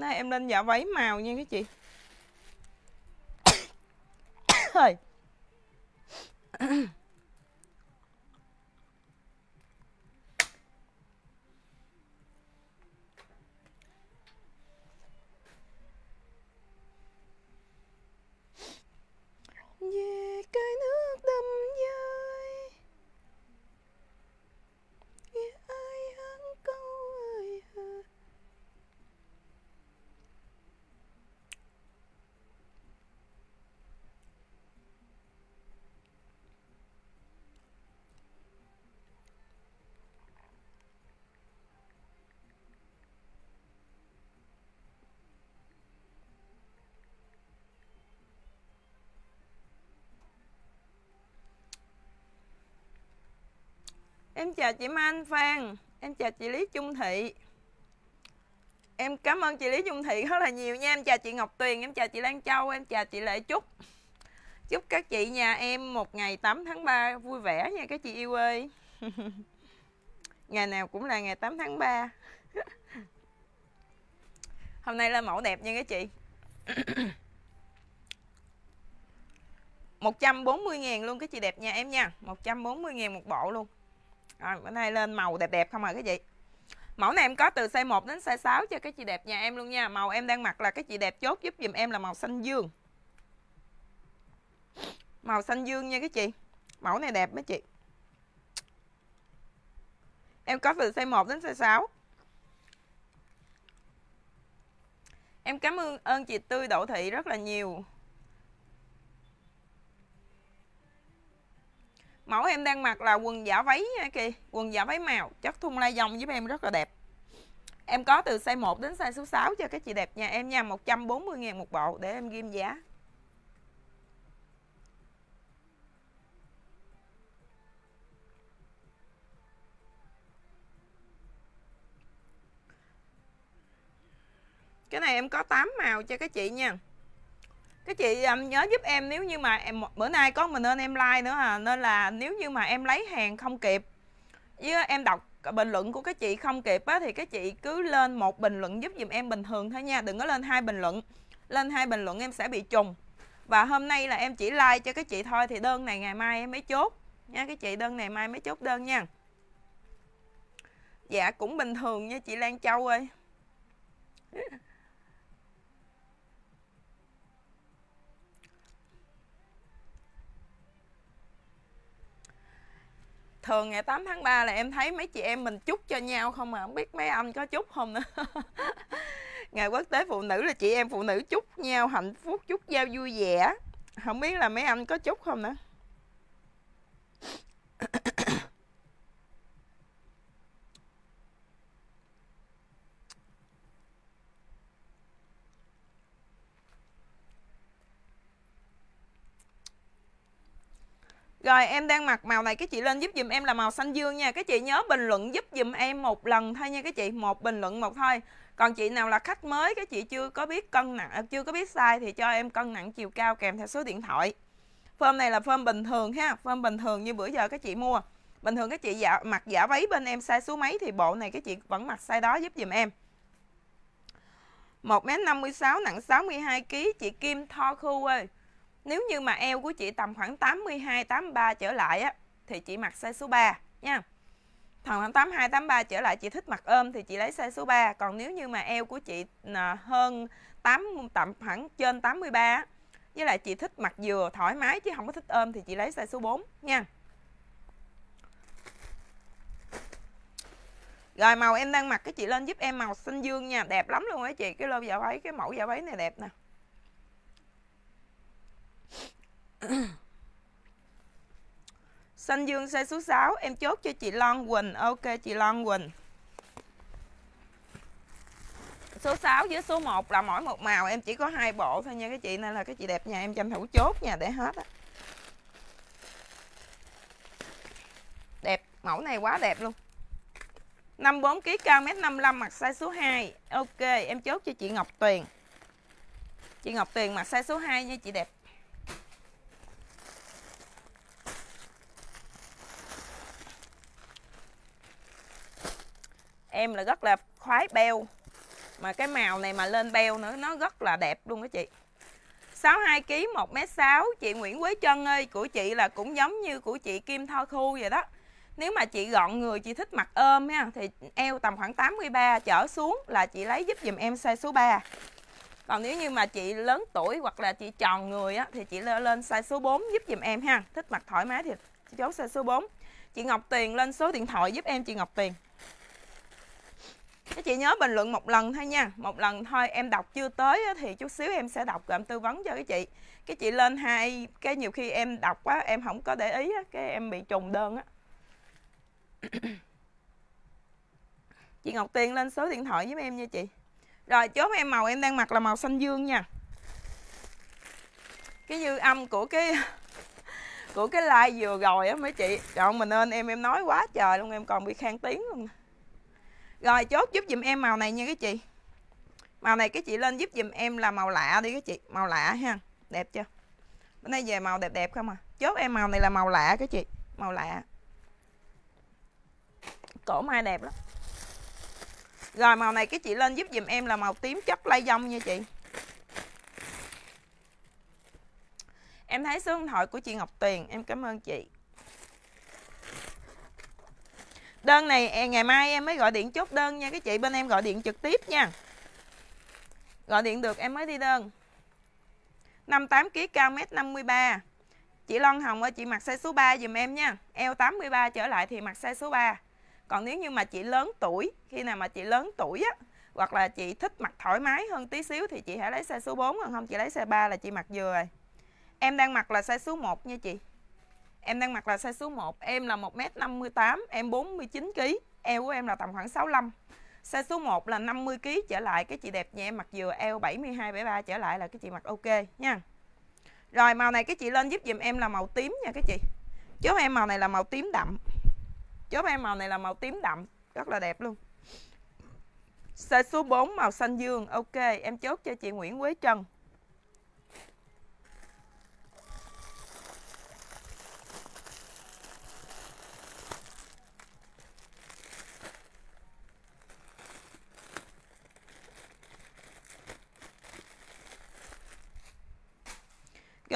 nay em lên dạ váy màu nha các chị. Thôi về cái nước đầm dơi nghe ai hát câu ơi hờ Em chào chị Man Phan. Em chào chị Lý Trung Thị. Em cảm ơn chị Lý Trung Thị rất là nhiều nha. Em chào chị Ngọc Tuyền, Em chào chị Lan Châu, Em chào chị Lệ Trúc. Chúc các chị nhà em một ngày 8 tháng 3 vui vẻ nha các chị yêu ơi. Ngày nào cũng là ngày 8 tháng 3 Hôm nay là mẫu đẹp nha các chị. 140 ngàn luôn các chị đẹp nhà em nha. 140 ngàn một bộ luôn rồi, bữa nay lên màu đẹp đẹp không à cái chị Mẫu này em có từ size 1 đến size 6 cho các chị đẹp nhà em luôn nha. Màu em đang mặc là các chị đẹp chốt giúp dùm em là màu xanh dương. Màu xanh dương nha các chị. Mẫu này đẹp mấy chị. Em có từ size 1 đến size 6 Em cảm ơn ơn chị Tươi Đỗ Thị rất là nhiều. Mẫu em đang mặc là quần giả váy nha kìa, Quần giả váy màu, Chất thun lai dòng giúp em rất là đẹp. Em có từ size 1 đến size số 6 cho các chị đẹp nhà em nha 140 ngàn một bộ để em ghim giá. Cái này em có 8 màu cho các chị nha các chị um, nhớ giúp em nếu như mà em bữa nay có mình nên em like nữa à nên là nếu như mà em lấy hàng không kịp với em đọc bình luận của các chị không kịp á thì các chị cứ lên một bình luận giúp dùm em bình thường thôi nha đừng có lên hai bình luận. Lên hai bình luận em sẽ bị trùng. Và hôm nay là em chỉ like cho các chị thôi thì đơn này ngày mai em mới chốt nha các chị đơn này mai mới chốt đơn nha. Dạ cũng bình thường nha chị Lan Châu ơi. Thường ngày 8 tháng 3 là em thấy mấy chị em mình chúc cho nhau không mà không biết mấy anh có chúc không nữa. Ngày quốc tế phụ nữ là chị em phụ nữ chúc nhau hạnh phúc, chúc giao vui vẻ. Không biết là mấy anh có chúc không nữa? Rồi em đang mặc màu này các chị lên giúp dùm em là màu xanh dương nha. Các chị nhớ bình luận giúp dùm em một lần thôi nha các chị Một bình luận một thôi. Còn chị nào là khách mới các chị chưa có biết cân nặng à, Chưa có biết size thì cho em cân nặng chiều cao kèm theo số điện thoại. Form này là form bình thường ha form bình thường như bữa giờ các chị mua. Bình thường các chị dạ, mặc giả váy bên em size số mấy Thì bộ này các chị vẫn mặc size đó giúp dùm em. 1m56 nặng 62kg Chị Kim Tho Khu ơi nếu như mà eo của chị tầm khoảng 82 83 trở lại á thì chị mặc size số 3 nha. Thằng 82 83 trở lại chị thích mặc ôm thì chị lấy size số 3, còn nếu như mà eo của chị à, hơn 8 tầm khoảng trên 83 với lại chị thích mặc vừa thoải mái chứ không có thích ôm thì chị lấy size số 4 nha. Rồi màu em đang mặc cái chị lên giúp em màu xanh dương nha, đẹp lắm luôn á chị. Cái lô dạ váy, cái mẫu dạ váy này đẹp nè. Xanh dương xe số 6 Em chốt cho chị Loan Quỳnh. Ok, chị Loan Quỳnh. Số 6 với số 1 là mỗi một màu, Em chỉ có hai bộ thôi nha các chị, Nên là các chị đẹp nhà em tranh thủ chốt nha, Để hết á. Đẹp, Mẫu này quá đẹp luôn. 54kg cao 1m55 mặt size số 2 Ok, em chốt cho chị Ngọc Tuyền. Chị Ngọc Tuyền mặt size số 2 nha, chị đẹp em là rất là khoái beo. Mà cái màu này mà lên beo nữa, nó rất là đẹp luôn đó chị. 62 kg 1m6 chị Nguyễn Quế Trân ơi, của chị là cũng giống như của chị Kim Tho Khu vậy đó. Nếu mà chị gọn người, chị thích mặc ôm ha, thì eo tầm khoảng 83 trở xuống là chị lấy giúp dùm em size số 3 còn nếu như mà chị lớn tuổi hoặc là chị tròn người á, thì chị lên size số 4 giúp dùm em ha. Thích mặc thoải mái thì chốt size số 4 chị Ngọc Tiền lên số điện thoại giúp em, chị Ngọc Tiền các chị nhớ bình luận một lần thôi nha. Một lần thôi, em đọc chưa tới thì chút xíu em sẽ đọc rồi em tư vấn cho các chị. Cái chị lên hai, cái nhiều khi em đọc quá, em không có để ý cái em bị trùng đơn á. Chị Ngọc Tiên lên số điện thoại với em nha chị. Rồi, chốt em màu, em đang mặc là màu xanh dương nha. Cái dư âm của cái của cái like vừa rồi á mấy chị. Trời mình ơn em em nói quá trời luôn, em còn bị khan tiếng luôn rồi, chốt giúp dùm em màu này nha các chị. Màu này cái chị lên giúp dùm em là màu lạ đi các chị. Màu lạ ha, đẹp chưa? Bữa nay về màu đẹp đẹp không à? Chốt em màu này là màu lạ các chị, màu lạ. Cổ mai đẹp lắm. Rồi, màu này cái chị lên giúp dùm em là màu tím chất lay dông nha chị. Em thấy số điện thoại của chị Ngọc Tuyền Em cảm ơn chị. Đơn này à, ngày mai em mới gọi điện chốt đơn nha. Các chị bên em gọi điện trực tiếp nha. Gọi điện được, em mới đi đơn. 58kg cao mét 53 Chị Loan Hồng ơi, chị mặc size số 3 dùm em nha. Eo 83 trở lại thì mặc size số 3 Còn nếu như mà chị lớn tuổi, Khi nào mà chị lớn tuổi á, Hoặc là chị thích mặc thoải mái hơn tí xíu Thì chị hãy lấy size số 4 Còn không chị lấy size 3 là chị mặc vừa rồi. Em đang mặc là size số 1 nha chị. Em đang mặc là size số 1 Em là 1m58 Em 49kg Eo của em là tầm khoảng 65 Size số 1 là 50kg trở lại Cái chị đẹp nha em mặc vừa eo 72, 73 trở lại là cái chị mặc ok nha. Rồi màu này cái chị lên giúp dùm em là màu tím nha các chị. Chốt em màu này là màu tím đậm. Chốt em màu này là màu tím đậm Rất là đẹp luôn. Size số 4 màu xanh dương Ok em chốt cho chị Nguyễn Quế Trần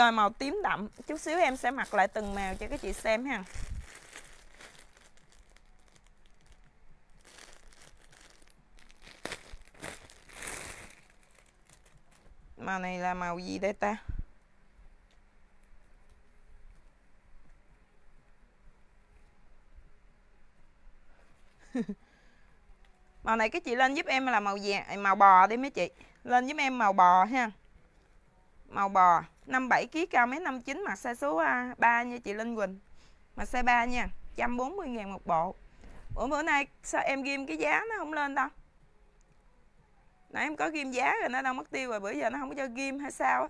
Rồi màu tím đậm. Chút xíu em sẽ mặc lại từng màu cho các chị xem ha. Màu này là màu gì đây ta? Màu này các chị lên giúp em là màu vàng Màu bò đi mấy chị. Lên giúp em màu bò ha. Màu bò 57 kg cao mét 59 mặc size số à, 3 nha chị Linh Quỳnh. Mặc size 3 nha, 140 ngàn một bộ. Ủa bữa nay sao em ghim cái giá nó không lên đâu? Nãy em có ghim giá rồi nó đâu mất tiêu rồi, bữa giờ nó không có cho ghim hay sao á?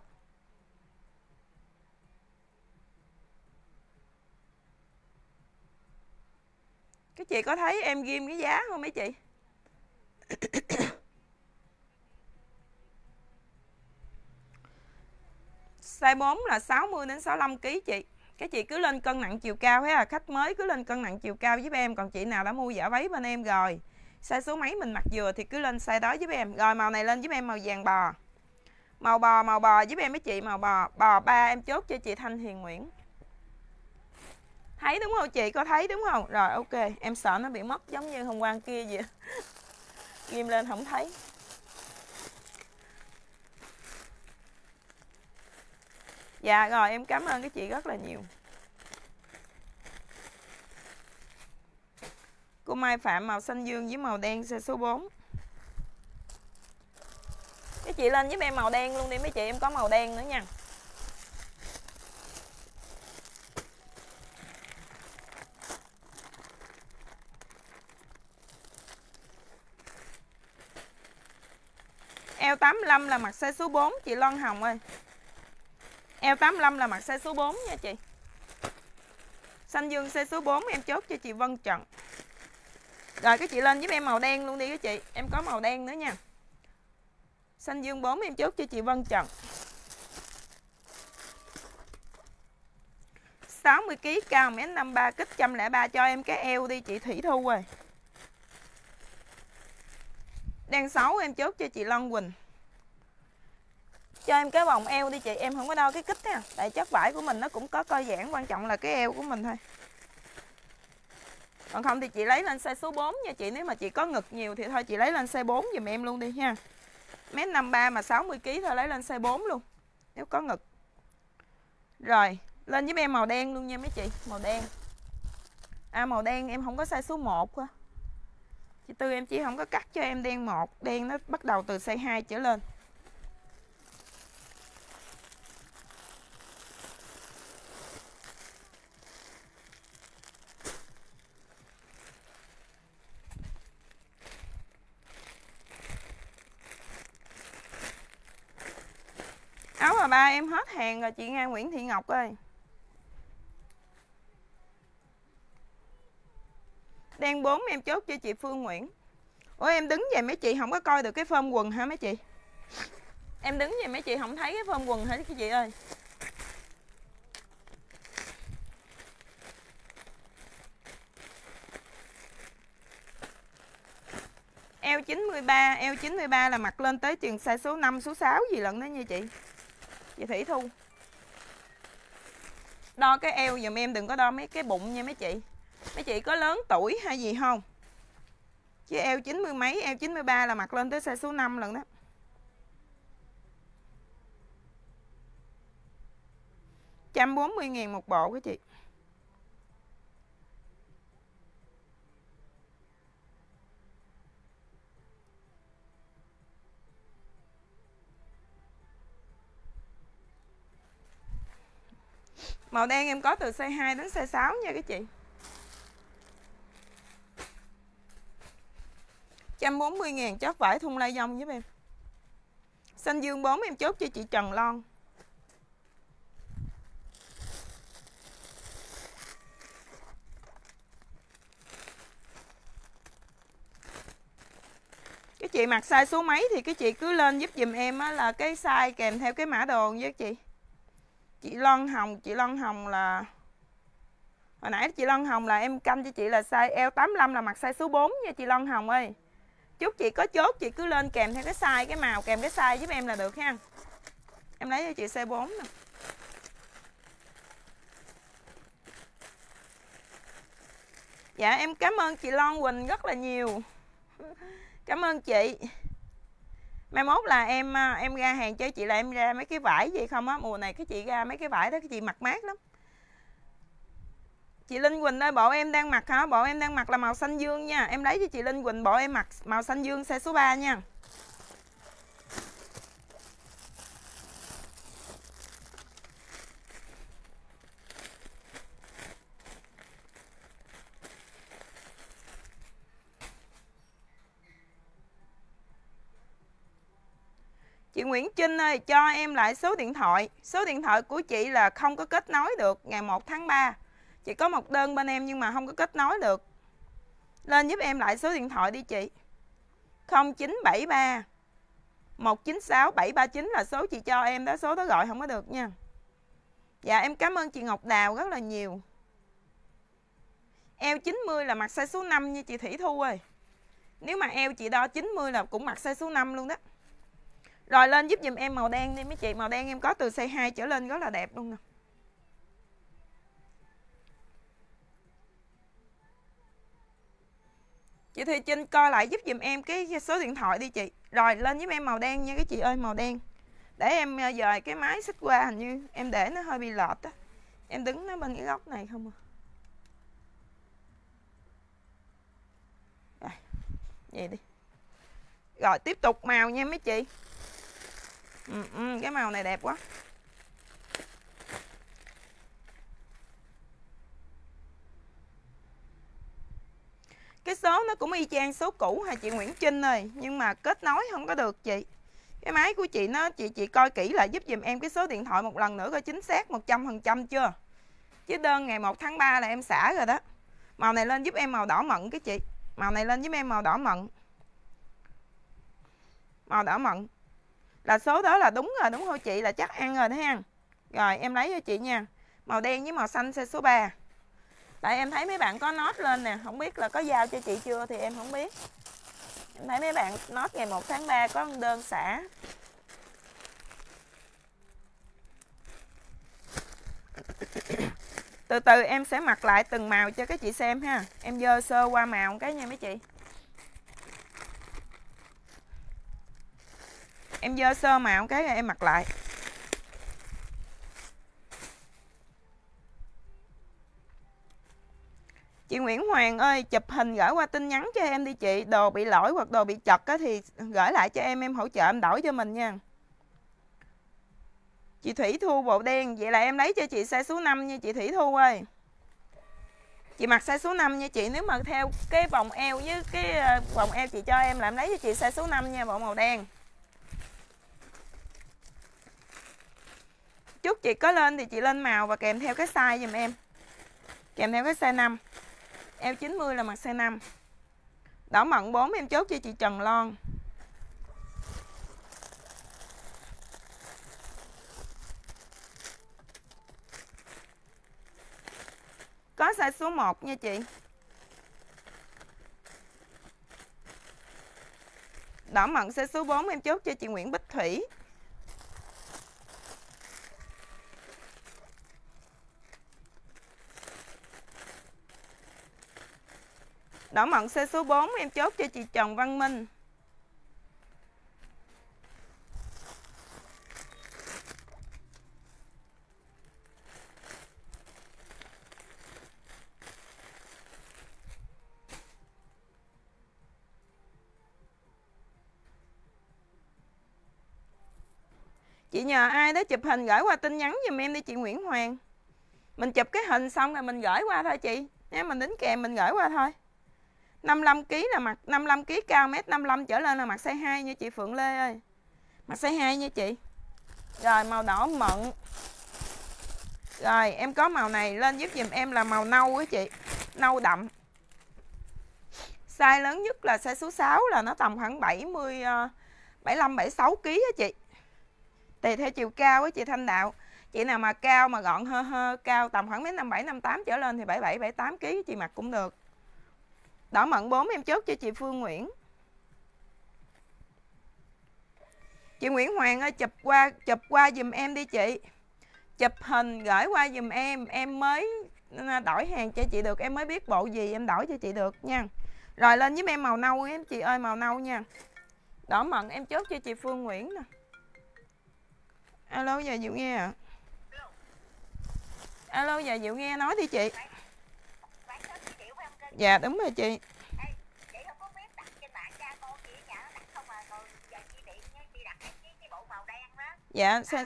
Các chị có thấy em ghim cái giá không mấy chị? Size 4 là 60 đến 65 kg chị. Các chị cứ lên cân nặng chiều cao ha à, khách mới cứ lên cân nặng chiều cao giúp em, còn chị nào đã mua giả váy bên em rồi. Size số mấy mình mặc vừa thì cứ lên size đó giúp em. Rồi màu này lên giúp em màu vàng bò. Màu bò màu bò giúp em mấy chị màu bò. Bò ba em chốt cho chị Thanh Hiền Nguyễn. Thấy đúng không chị? Có thấy đúng không? Rồi ok, em sợ nó bị mất giống như hôm qua kia vậy. Ghim lên không thấy. Dạ rồi, em cảm ơn cái chị rất là nhiều. Cô Mai Phạm màu xanh dương với màu đen xe số 4 Cái chị lên giúp em màu đen luôn đi, mấy chị Em có màu đen nữa nha. Eo 85 là mặt size số 4 chị Loan Hồng ơi. Eo 85 là mặt size số 4 nha chị. Xanh dương size số 4 em chốt cho chị Vân Trần Rồi các chị lên giúp em màu đen luôn đi các chị. Em có màu đen nữa nha. Xanh dương 4 em chốt cho chị Vân Trần 60kg cao 1m53 kích 103 cho em cái eo đi, chị Thủy Thu rồi Đen 6 em chốt cho chị Long Quỳnh. Cho em cái vòng eo đi chị, Em không có đo cái kích nha Tại chất vải của mình nó cũng có co giãn, Quan trọng là cái eo của mình thôi. Còn không thì chị lấy lên size số 4 nha chị, Nếu mà chị có ngực nhiều thì thôi chị lấy lên size 4 giùm em luôn đi nha Mét 53 mà 60kg thôi, lấy lên size 4 luôn, Nếu có ngực. Rồi, Lên giúp em màu đen luôn nha mấy chị, Màu đen. À màu đen em không có size số 1 quá Chị Tư, em chỉ không có cắt cho em đen một, Đen nó bắt đầu từ size 2 trở lên. Mà ba em hết hàng rồi chị Nga Nguyễn Thị Ngọc ơi. Đen 4 em chốt cho chị Phương Nguyễn. Ủa em đứng về mấy chị không có coi được cái phơm quần hả mấy chị? Em đứng về mấy chị không thấy cái phơm quần hả cái chị ơi? Eo 93, eo 93 là mặc lên tới chừng size số 5, số 6 gì lận đó nha chị. Chị Thủy Thu. Đo cái eo giùm em, đừng có đo mấy cái bụng nha mấy chị. Mấy chị có lớn tuổi hay gì không? Chứ eo 90 mấy, eo 93 là mặc lên tới size số 5 lần đó. Trăm bốn mươi ngàn một bộ các chị. Màu đen em có từ size 2 đến size 6 nha các chị. 140 ngàn chốt vải thun lai dông giúp em. Xanh dương 4 em chốt cho chị Trần Lon. Cái chị mặc size số mấy thì cái chị cứ lên giúp dùm em á, là cái size kèm theo cái mã đồ với chị. Chị Lon Hồng, chị Lon Hồng là Hồi nãy chị Lon Hồng là em canh cho chị là size L85 là mặc size số 4 nha chị Lon Hồng ơi. Chút chị có chốt chị cứ lên kèm theo cái size cái màu kèm cái size giúp em là được ha. Em lấy cho chị size 4 nè. Dạ em cảm ơn chị Lon Quỳnh rất là nhiều. Cảm ơn chị mai mốt là em à, em ra hàng chơi chị là em ra mấy cái vải gì không á mùa này cái chị ra mấy cái vải đó cái chị mặc mát lắm Chị Linh Quỳnh ơi, bộ em đang mặc hả? Bộ em đang mặc là màu xanh dương nha. Em lấy cho chị Linh Quỳnh bộ em mặc màu xanh dương xe số 3 nha. Chị Nguyễn Trinh ơi, cho em lại số điện thoại. Số điện thoại của chị là không có kết nối được ngày 1 tháng 3. Chị có một đơn bên em nhưng mà không có kết nối được. Lên giúp em lại số điện thoại đi chị. 0973 196 739 là số chị cho em đó Số đó gọi không có được nha. Dạ em cảm ơn chị Ngọc Đào rất là nhiều. Eo 90 là mặt size số 5 nha chị Thủy Thu ơi. Nếu mà eo chị đo 90 là cũng mặc size số 5 luôn đó. Rồi lên giúp dùm em màu đen đi mấy chị. Màu đen em có từ size 2 trở lên rất là đẹp luôn nè. Chị Thùy Trinh coi lại giúp dùm em cái số điện thoại đi chị. Rồi lên giúp em màu đen nha các chị ơi màu đen. Để em ờ, dời cái máy xích qua hình như em để nó hơi bị lọt á. Em đứng nó bên cái góc này không à. Rồi, vậy đi. Rồi tiếp tục màu nha mấy chị ừ, ừ, Cái màu này đẹp quá. Cái số nó cũng y chang số cũ hả chị Nguyễn Trinh ơi nhưng mà kết nối không có được chị. Cái máy của chị nó chị chị coi kỹ lại giúp dùm em cái số điện thoại một lần nữa coi chính xác 100% chưa? Chứ đơn ngày 1 tháng 3 là em xả rồi đó. Màu này lên giúp em màu đỏ mận cái chị. Màu này lên giúp em màu đỏ mận. Màu đỏ mận là số đó là đúng rồi, đúng không chị? Là chắc ăn rồi đó ha. Rồi, em lấy cho chị nha. Màu đen với màu xanh xe số 3 tại em thấy mấy bạn có nốt lên nè. Không biết là có giao cho chị chưa thì em không biết. Em thấy mấy bạn nốt ngày 1 tháng 3 có đơn xả. Từ từ em sẽ mặc lại từng màu cho các chị xem ha. Em dơ sơ qua màu cái nha mấy chị. Em dơ sơ màu cái em mặc lại Chị Nguyễn Hoàng ơi, chụp hình gửi qua tin nhắn cho em đi chị. Đồ bị lỗi hoặc đồ bị chật á thì gửi lại cho em, em hỗ trợ em đổi cho mình nha. Chị Thủy Thu bộ đen, vậy là em lấy cho chị size số 5 nha chị Thủy Thu ơi. Chị mặc size số 5 nha chị, nếu mà theo cái vòng eo với cái ờ, vòng eo chị cho em là em lấy cho chị size số 5 nha, bộ màu đen. Chút chị có lên thì chị lên màu và kèm theo cái size giùm em. Kèm theo cái size 5. Eo 90 là mặt size 5 Đỏ mận 4 em chốt cho chị Trần Lon Có size số 1 nha chị Đỏ mận size số 4 em chốt cho chị Nguyễn Bích Thủy Đỏ mận xe số 4 em chốt cho chị Trần Văn Minh. Chị nhờ ai đó chụp hình gửi qua tin nhắn giùm em đi chị Nguyễn Hoàng. Mình chụp cái hình xong rồi mình gửi qua thôi chị. Nha, mình đính kèm mình gửi qua thôi. 55 kg là mặc 55 kg cao mét 55 trở lên là mặc size 2 nha chị Phượng Lê ơi. Mặc size 2 nha chị. Rồi, màu đỏ mận. Rồi, em có màu này lên giúp giùm em là màu nâu á chị. Nâu đậm. Size lớn nhất là size số 6 là nó tầm khoảng 70 75 76 kg á chị. Tùy theo chiều cao á chị Thanh Đạo. Chị nào mà cao mà gọn hơ hơ, cao tầm khoảng mét 57 58 trở lên thì 77 78 kg chị, mặc cũng được. Đỏ mận 4 em chốt cho chị Phương Nguyễn. Chị Nguyễn Hoàng ơi, chụp qua chụp qua dùm em đi chị. Chụp hình gửi qua dùm em Em mới à, đổi hàng cho chị được, Em mới biết bộ gì em đổi cho chị được nha. Rồi lên với em màu nâu em chị ơi, màu nâu nha. Đỏ mận em chốt cho chị Phương Nguyễn nè. Alo, giờ Diệu nghe ạ. À? Alo, giờ Diệu nghe, nói đi chị dạ đúng rồi chị. Dạ xe...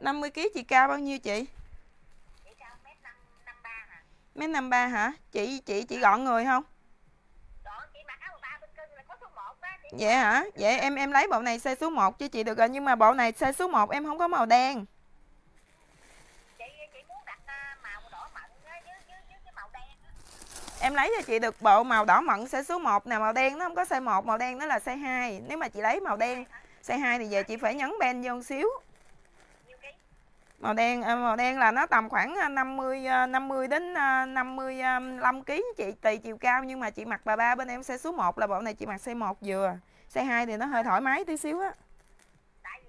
50 kg chị cao bao nhiêu chị? Mét năm ba hả? Chị chị chị gọn người không? Vậy hả? Vậy em em lấy bộ này size số 1 cho chị được rồi nhưng mà bộ này size số 1 em không có màu đen. Em lấy cho chị được bộ màu đỏ mận size số 1 nè, màu đen nó không có size 1, màu đen nó là size 2. Nếu mà chị lấy màu đen size 2 thì giờ chị phải nhấn ben vô một xíu. Màu đen à, màu đen là nó tầm khoảng 50 à, 50 à, đến 55 kg chị tùy chiều cao nhưng mà chị mặc bà ba bên em size số 1 là bộ này chị mặc size 1 vừa. Size 2 thì nó hơi thoải mái tí xíu á. Tại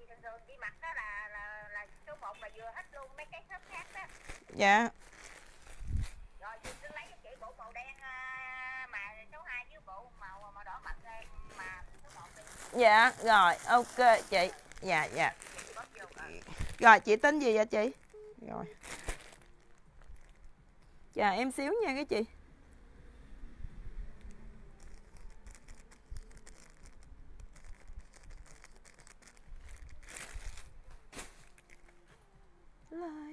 dạ rồi ok chị. Dạ dạ. Rồi chị tên gì vậy chị? Rồi. Dạ em xíu nha cái chị. Lại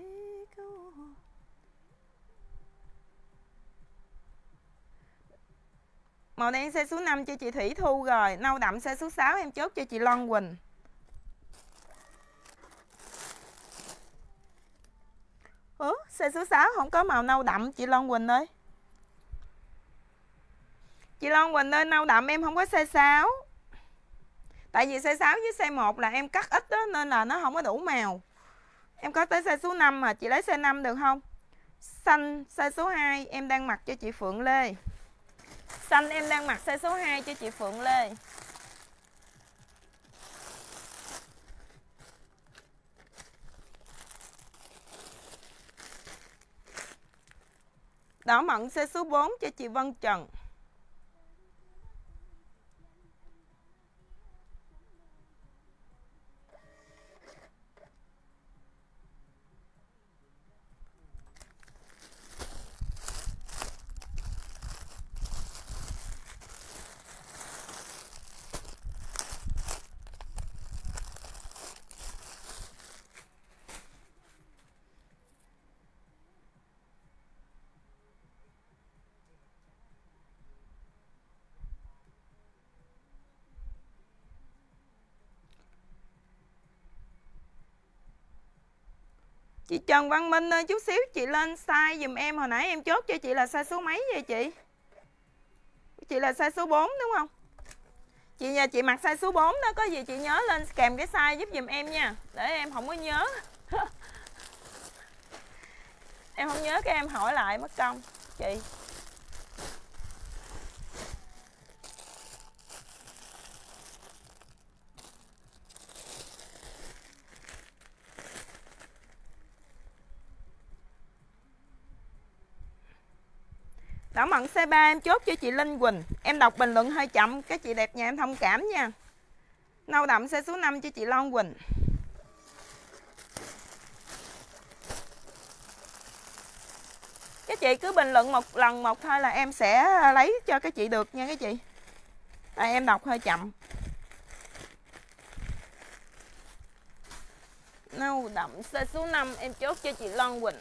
Màu đen xe số 5 cho chị Thủy Thu rồi. Nâu đậm xe số 6 em chốt cho chị Loan Quỳnh. Ủa, xe số 6 không có màu nâu đậm, chị Loan Quỳnh ơi. Chị Loan Quỳnh ơi, nâu đậm em không có xe 6 Tại vì xe 6 với xe 1 là em cắt ít đó, Nên là nó không có đủ màu. Em có tới xe số 5 mà chị lấy xe 5 được không? Xanh, xe số 2 em đang mặc cho chị Phượng Lê. Xanh em đang mặc size số 2 cho chị Phượng Lê. Đỏ mận size số 4 cho chị Vân Trần. Chị Trần Văn Minh ơi, chút xíu chị lên size dùm em. Hồi nãy em chốt cho chị là size số mấy vậy chị? Chị là size số 4 đúng không? Chị nhà chị mặc size số 4 đó, Có gì chị nhớ lên kèm cái size giúp dùm em nha. Để em không có nhớ. Em không nhớ cái em hỏi lại mất công, Chị. Đỏ mận C3 em chốt cho chị Linh Quỳnh. Em đọc bình luận hơi chậm Các chị đẹp nhà em thông cảm nha. Nâu đậm xe số 5 cho chị Long Quỳnh. Các chị cứ bình luận một lần một thôi là em sẽ lấy cho các chị được nha các chị. Tại em đọc hơi chậm. Nâu đậm xe số 5 em chốt cho chị Long Quỳnh.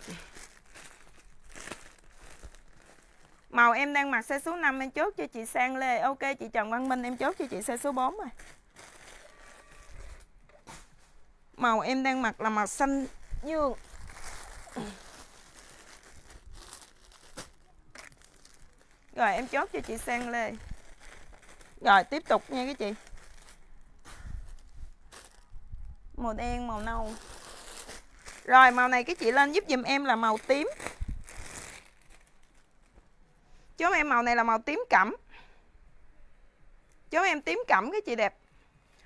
Màu em đang mặc size số 5 em chốt cho chị Sang Lê. Ok chị Trần Văn Minh em chốt cho chị size số 4 rồi. Màu em đang mặc là màu xanh dương. Rồi em chốt cho chị Sang Lê. Rồi tiếp tục nha các chị. Màu đen, màu nâu. Rồi màu này các chị lên giúp dùm em là màu tím. Chốt em màu này là màu tím cẩm. Chốt em tím cẩm cái chị đẹp.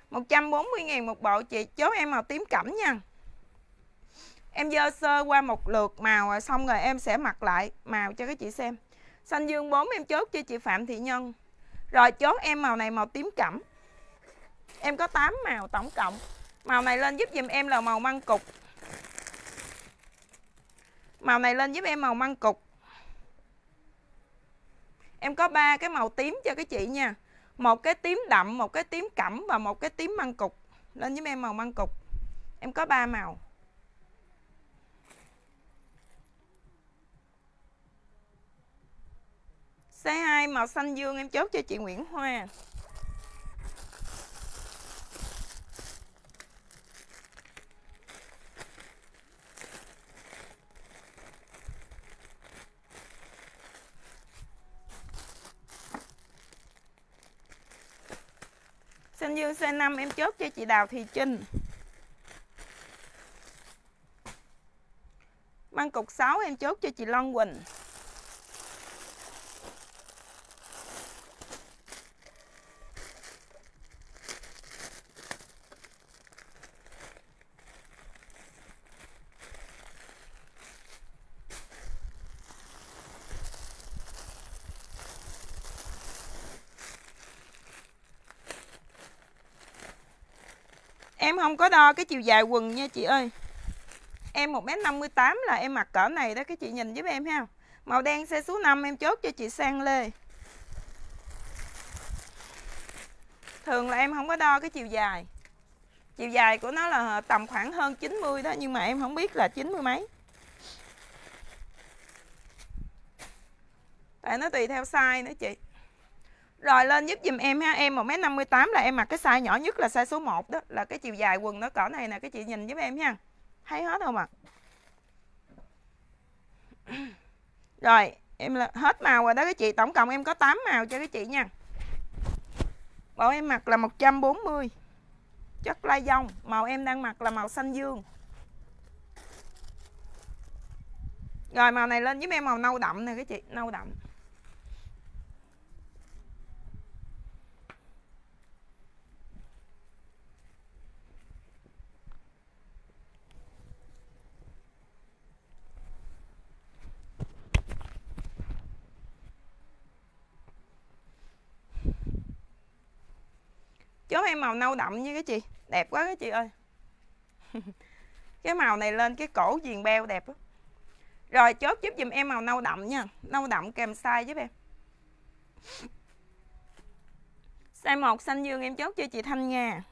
140 ngàn một bộ chị Chốt em màu tím cẩm nha. Em dơ sơ qua một lượt màu à, Xong rồi em sẽ mặc lại màu cho các chị xem. Xanh dương 4 em chốt cho chị Phạm Thị Nhân. Rồi chốt em màu này màu tím cẩm. Em có 8 màu tổng cộng. Màu này lên giúp dùm em là màu măng cục. Màu này lên giúp em màu măng cục. Em có ba cái màu tím cho các chị nha. Một cái tím đậm, một cái tím cẩm và một cái tím măng cục. Lên giúp em màu măng cục. Em có ba màu. C2 màu xanh dương em chốt cho chị Nguyễn Hoa. Xanh C5 em chốt cho chị Đào Thị Trinh. Măng cục 6 em chốt cho chị Long Quỳnh Em không có đo cái chiều dài quần nha chị ơi. Em 1m58 là em mặc cỡ này đó Các chị nhìn giúp em ha. Màu đen xe số 5 em chốt cho chị Sang Lê. Thường là em không có đo cái chiều dài. Chiều dài của nó là tầm khoảng hơn 90 đó, Nhưng mà em không biết là 90 mấy. Tại nó tùy theo size nữa chị rồi lên giúp dùm em ha, Em 1m58 là em mặc cái size nhỏ nhất là size số 1 đó, Là cái chiều dài quần nó cỡ này nè, cái chị nhìn giúp em ha. Thấy hết không ạ? À? Rồi, em là hết màu rồi đó các chị Tổng cộng em có 8 màu cho các chị nha. Bộ em mặc là 140 Chất lai dông, Màu em đang mặc là màu xanh dương. Rồi màu này lên giúp em màu nâu đậm nè các chị, Nâu đậm. Chốt em màu nâu đậm nha các chị đẹp quá các chị ơi. Cái màu này lên cái cổ viền beo đẹp lắm. Rồi, chốt giúp dùm em màu nâu đậm nha. Nâu đậm kèm size giúp em. Size 1 xanh dương em chốt cho chị Thanh nha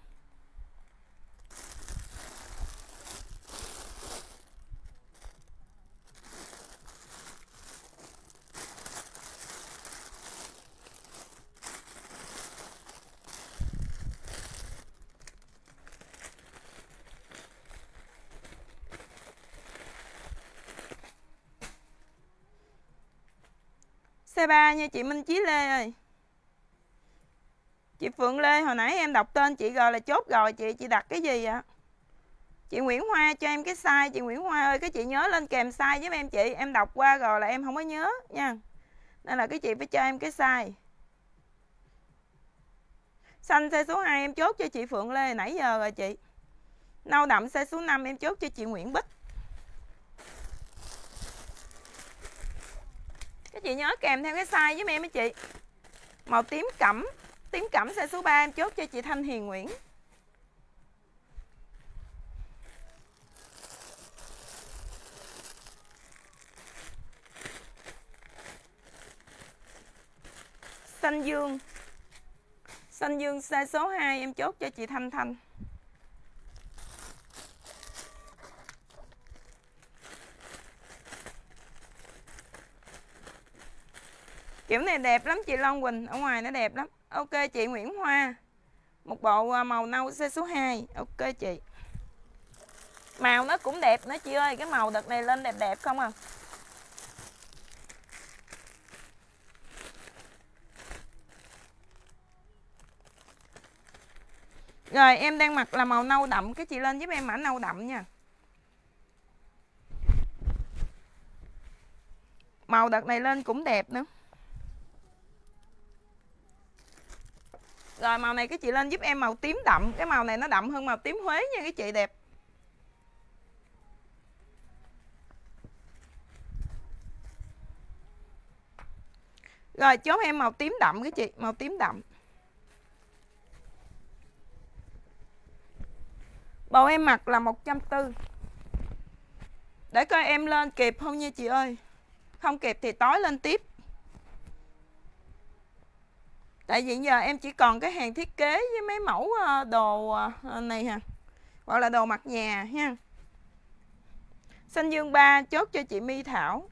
C3 nha chị Minh Chí Lê ơi. Chị Phượng Lê, hồi nãy em đọc tên chị rồi là chốt rồi, chị Chị đặt cái gì ạ? Chị Nguyễn Hoa cho em cái size, Chị Nguyễn Hoa ơi, cái chị nhớ lên kèm size giúp em chị, Em đọc qua rồi là em không có nhớ nha. Nên là cái chị phải cho em cái size. Xanh xe số 2 em chốt cho chị Phượng Lê nãy giờ rồi chị. Nâu đậm xe số 5 em chốt cho chị Nguyễn Bích. Các chị nhớ kèm theo cái size với em mấy chị. Màu tím cẩm tím cẩm size số 3 em chốt cho chị Thanh Hiền Nguyễn. Xanh dương. Xanh dương size số 2 em chốt cho chị Thanh Thanh. Kiểu này đẹp lắm chị Long Quỳnh, ở ngoài nó đẹp lắm. Ok chị Nguyễn Hoa, một bộ à, màu nâu xe số 2 ok chị. Màu nó cũng đẹp nữa chị ơi, cái màu đợt này lên đẹp đẹp không à? Rồi, em đang mặc là màu nâu đậm, Cái chị lên giúp em mã nâu đậm nha. Màu đợt này lên cũng đẹp nữa. Rồi màu này cái chị lên giúp em màu tím đậm. Cái màu này nó đậm hơn màu tím Huế nha cái chị, đẹp. Rồi, chốt em màu tím đậm cái chị, Màu tím đậm. Bộ em mặc là 140 Để coi em lên kịp không nha chị ơi. Không kịp thì tối lên tiếp tại vì giờ em chỉ còn cái hàng thiết kế với mấy mẫu ờ, đồ ờ, này hả? Gọi là đồ mặc nhà ha. Xanh dương ba chốt cho chị My Thảo.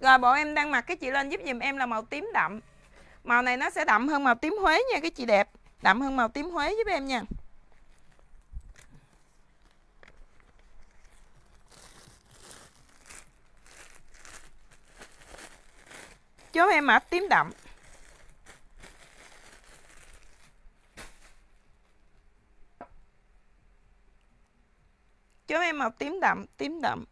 Rồi bộ em đang mặc cái chị lên giúp dùm em là màu tím đậm. Màu này nó sẽ đậm hơn màu tím Huế nha, cái chị đẹp. Đậm hơn màu tím Huế giúp em nha. Chốt em mã tím đậm. Cho em màu tím đậm tím đậm.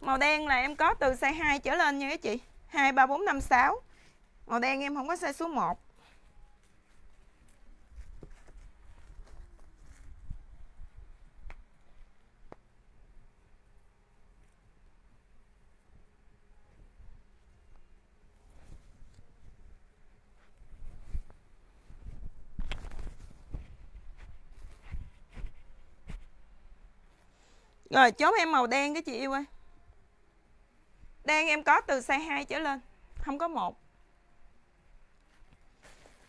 Màu đen là em có từ size 2 trở lên nha các chị. 2, 3, 4, 5, 6 Màu đen em không có size số 1 Rồi, chốt em màu đen cái chị yêu ơi. Đen em có từ size 2 trở lên, Không có một.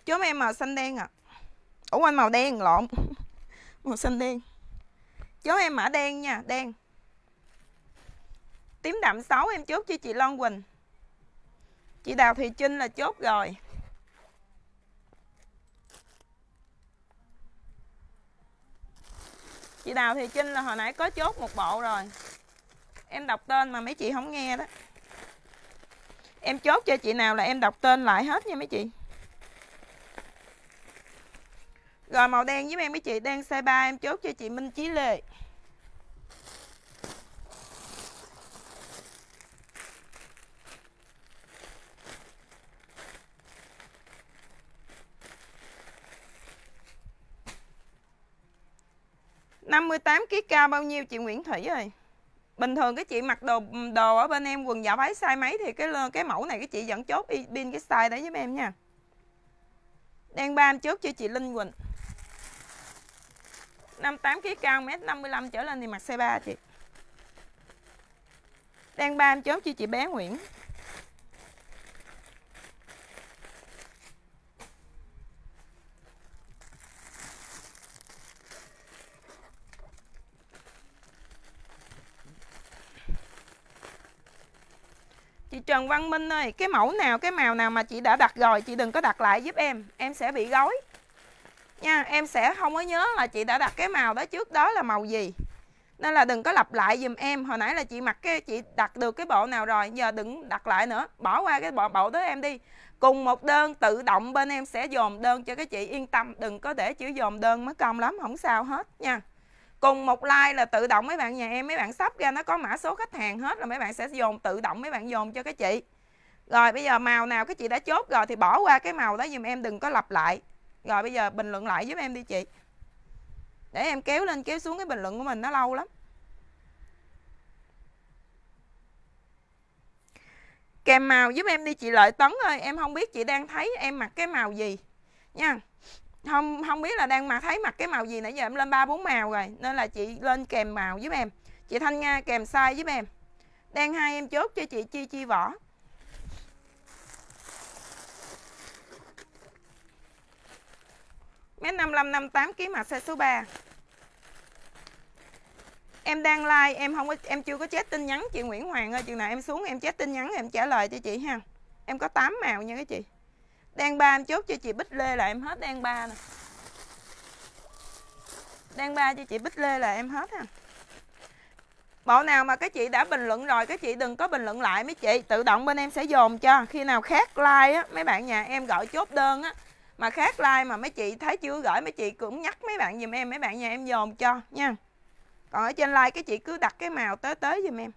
Chốt em màu xanh đen à Ủa, anh màu đen lộn. Màu xanh đen. Chốt em mã đen nha, Đen. Tím đậm 6 em chốt cho chị Loan Quỳnh. Chị Đào Thị Trinh là chốt rồi. Chị Đào thì Trinh là hồi nãy có chốt một bộ rồi. Em đọc tên mà mấy chị không nghe đó. Em chốt cho chị nào là em đọc tên lại hết nha mấy chị. Rồi màu đen với em, mấy chị đen size 3 em chốt cho chị Minh Chí Lê 58 kg cao bao nhiêu chị Nguyễn Thủy ơi? Bình thường cái chị mặc đồ đồ ở bên em quần dạ váy size mấy thì cái cái mẫu này cái chị vẫn chốt pin cái size đấy giúp em nha. Đen ba em chốt cho chị Linh Quỳnh. 58 kg cao 1m55 trở lên thì mặc size 3 chị. Đen ba em chốt cho chị bé Nguyễn. Chị Trần Văn Minh ơi, cái mẫu nào, cái màu nào mà chị đã đặt rồi, chị đừng có đặt lại giúp em, em sẽ bị gói. Nha, em sẽ không có nhớ là chị đã đặt cái màu đó trước đó là màu gì. Nên là đừng có lặp lại dùm em, hồi nãy là chị mặc cái chị đặt được cái bộ nào rồi, giờ đừng đặt lại nữa, bỏ qua cái bộ bộ đó em đi. Cùng một đơn tự động bên em sẽ dồn đơn cho cái chị yên tâm, đừng có để chữ dồn đơn mới công lắm, không sao hết nha cùng một like là tự động mấy bạn nhà em, mấy bạn sắp ra nó có mã số khách hàng hết là mấy bạn sẽ dồn, tự động mấy bạn dồn cho cái chị. Rồi bây giờ màu nào cái chị đã chốt rồi thì bỏ qua cái màu đó dùm em, đừng có lặp lại. Rồi bây giờ bình luận lại giúp em đi chị. Để em kéo lên, kéo xuống cái bình luận của mình, nó lâu lắm. Kèm màu giúp em đi chị lợi tấn ơi, em không biết chị đang thấy em mặc cái màu gì nha không không biết là đang mà thấy mặc cái màu gì nãy giờ em lên ba bốn màu rồi, nên là chị lên kèm màu giúp em. Chị thanh nga kèm size giúp em. Đang hai em chốt cho chị chi chi vỏ mét năm năm năm tám kg mặt size số 3 em đang like, em không có, em chưa có chết tin nhắn chị Nguyễn Hoàng ơi, chừng nào em xuống em chết tin nhắn em trả lời cho chị ha. Em có 8 màu nha các chị. Đen ba em chốt cho chị Bích Lê là em hết đen ba nè. Đen ba cho chị Bích Lê là em hết ha. Bộ nào mà các chị đã bình luận rồi Các chị đừng có bình luận lại mấy chị. Tự động bên em sẽ dồn cho. Khi nào khác like á, Mấy bạn nhà em gọi chốt đơn á. Mà khác like mà mấy chị thấy chưa gửi, Mấy chị cũng nhắc mấy bạn giùm em, Mấy bạn nhà em dồn cho nha. Còn ở trên like các chị cứ đặt cái màu tới tới giùm em.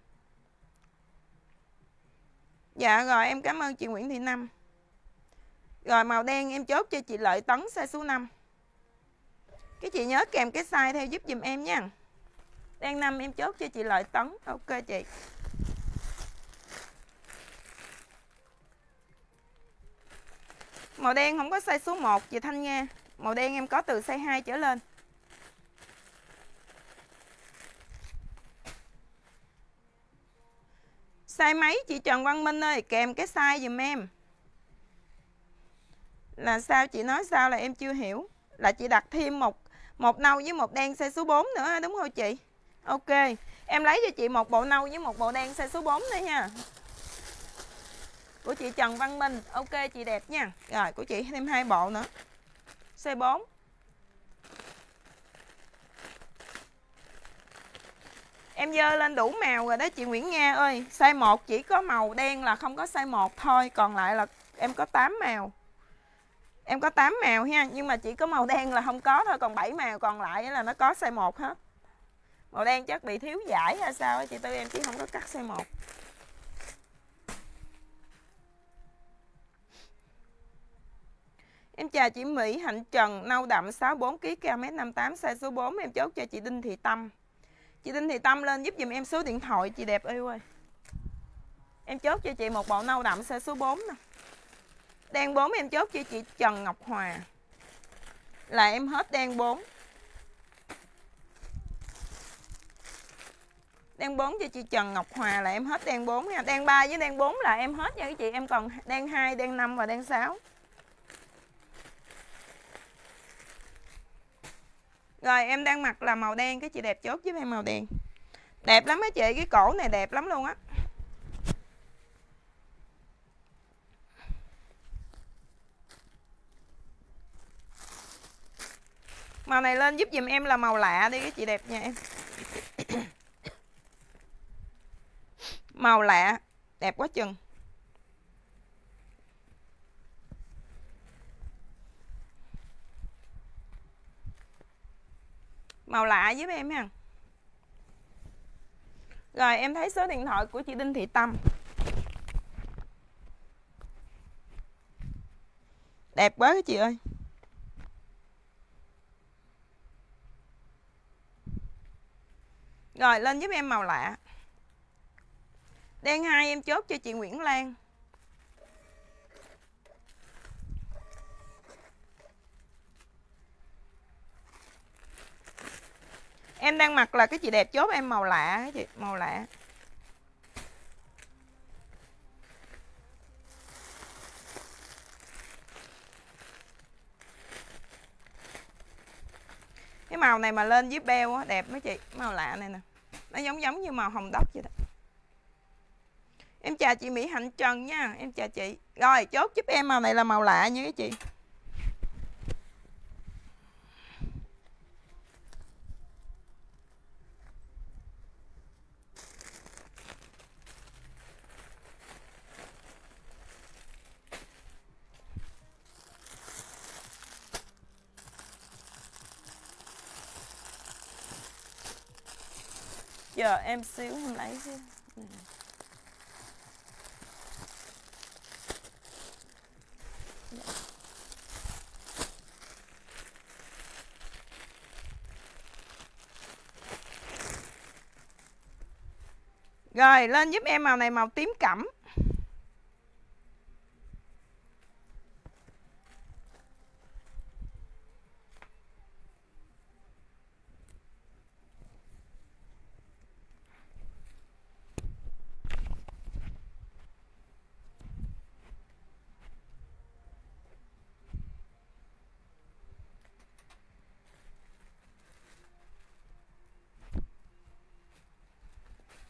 Dạ rồi, em cảm ơn chị Nguyễn Thị Năm rồi màu đen em chốt cho chị Lợi Tấn size số 5 Cái chị nhớ kèm cái size theo giúp dùm em nha. Đen 5 em chốt cho chị Lợi Tấn. Ok chị. Màu đen không có size số 1 chị Thanh nha. Màu đen em có từ size 2 trở lên. Size mấy chị Trần Văn Minh ơi? Kèm cái size dùm em là sao? Chị nói sao là em chưa hiểu. Là chị đặt thêm một một nâu với một đen size số 4 nữa, đúng không chị? Ok, em lấy cho chị một bộ nâu với một bộ đen size số 4 đây nha của chị Trần Văn Minh. Ok, chị đẹp nha. Rồi, của chị thêm hai bộ nữa. Size 4 Em dơ lên đủ màu rồi đó chị Nguyễn Nga ơi. Size 1 chỉ có màu đen là không có size 1 thôi, Còn lại là em có 8 màu. Em có 8 màu ha, Nhưng mà chỉ có màu đen là không có thôi, Còn 7 màu còn lại là nó có size 1 hết. Màu đen chắc bị thiếu giải hay sao Chị Tư, em chứ không có cắt size 1 Em chào chị Mỹ Hạnh Trần, Nâu đậm 64kg cao 1m58 size số 4 Em chốt cho chị Đinh Thị Tâm. Chị Đinh Thị Tâm lên giúp dùm em số điện thoại, Chị đẹp yêu ơi. Em chốt cho chị một bộ nâu đậm size số 4 nè. Đen 4 em chốt cho chị Trần Ngọc Hòa. Là em hết đen 4 Đen 4 cho chị Trần Ngọc Hòa là em hết đen 4 nha. Đen 3 với đen 4 là em hết nha các chị. Em còn đen 2, đen 5 và đen 6 Rồi em đang mặc là màu đen Các chị đẹp chốt với em màu đen. Đẹp lắm các chị Cái cổ này đẹp lắm luôn á. Màu này lên giúp dùm em là màu lạ đi, cái chị đẹp nha em. Màu lạ, Đẹp quá chừng. Màu lạ giúp em nha. Rồi, em thấy số điện thoại của chị Đinh Thị Tâm. Đẹp quá cái chị ơi. Rồi, lên giúp em màu lạ. Đen hai, em chốt cho chị Nguyễn Lan. Em đang mặc là cái chị đẹp chốt em màu lạ chị Màu lạ. Cái màu này mà lên với beo á, đẹp mấy chị, màu lạ này nè nó giống giống như màu hồng đốc vậy đó. Em chào chị Mỹ Hạnh Trần nha. Em chào chị. Rồi, chốt giúp em màu này là màu lạ nha các chị. Chờ em xíu em lấy chứ Rồi, lên giúp em màu này màu tím cẩm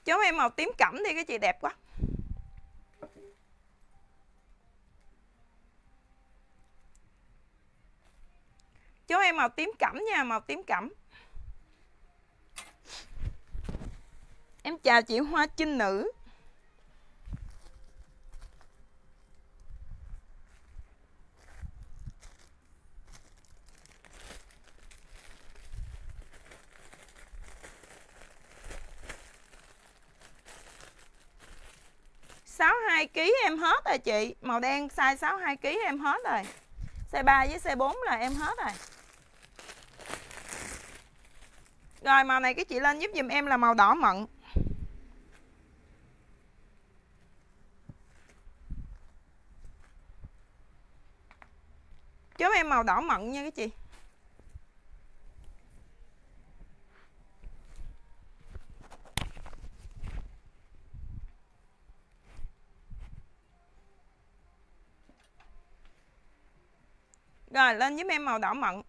Chốt em màu tím cẩm đi, cái chị đẹp quá. Chú em màu tím cẩm nha, Màu tím cẩm. Em chào chị Hoa Chinh Nữ. Sáu hai kg em hết rồi chị. Màu đen size 62 kg em hết rồi. Size 3 với size 4 là em hết rồi. Rồi, màu này cái chị lên giúp dùm em là màu đỏ mận. Chốt em màu đỏ mận nha các chị. Rồi, lên giúp em màu đỏ mận.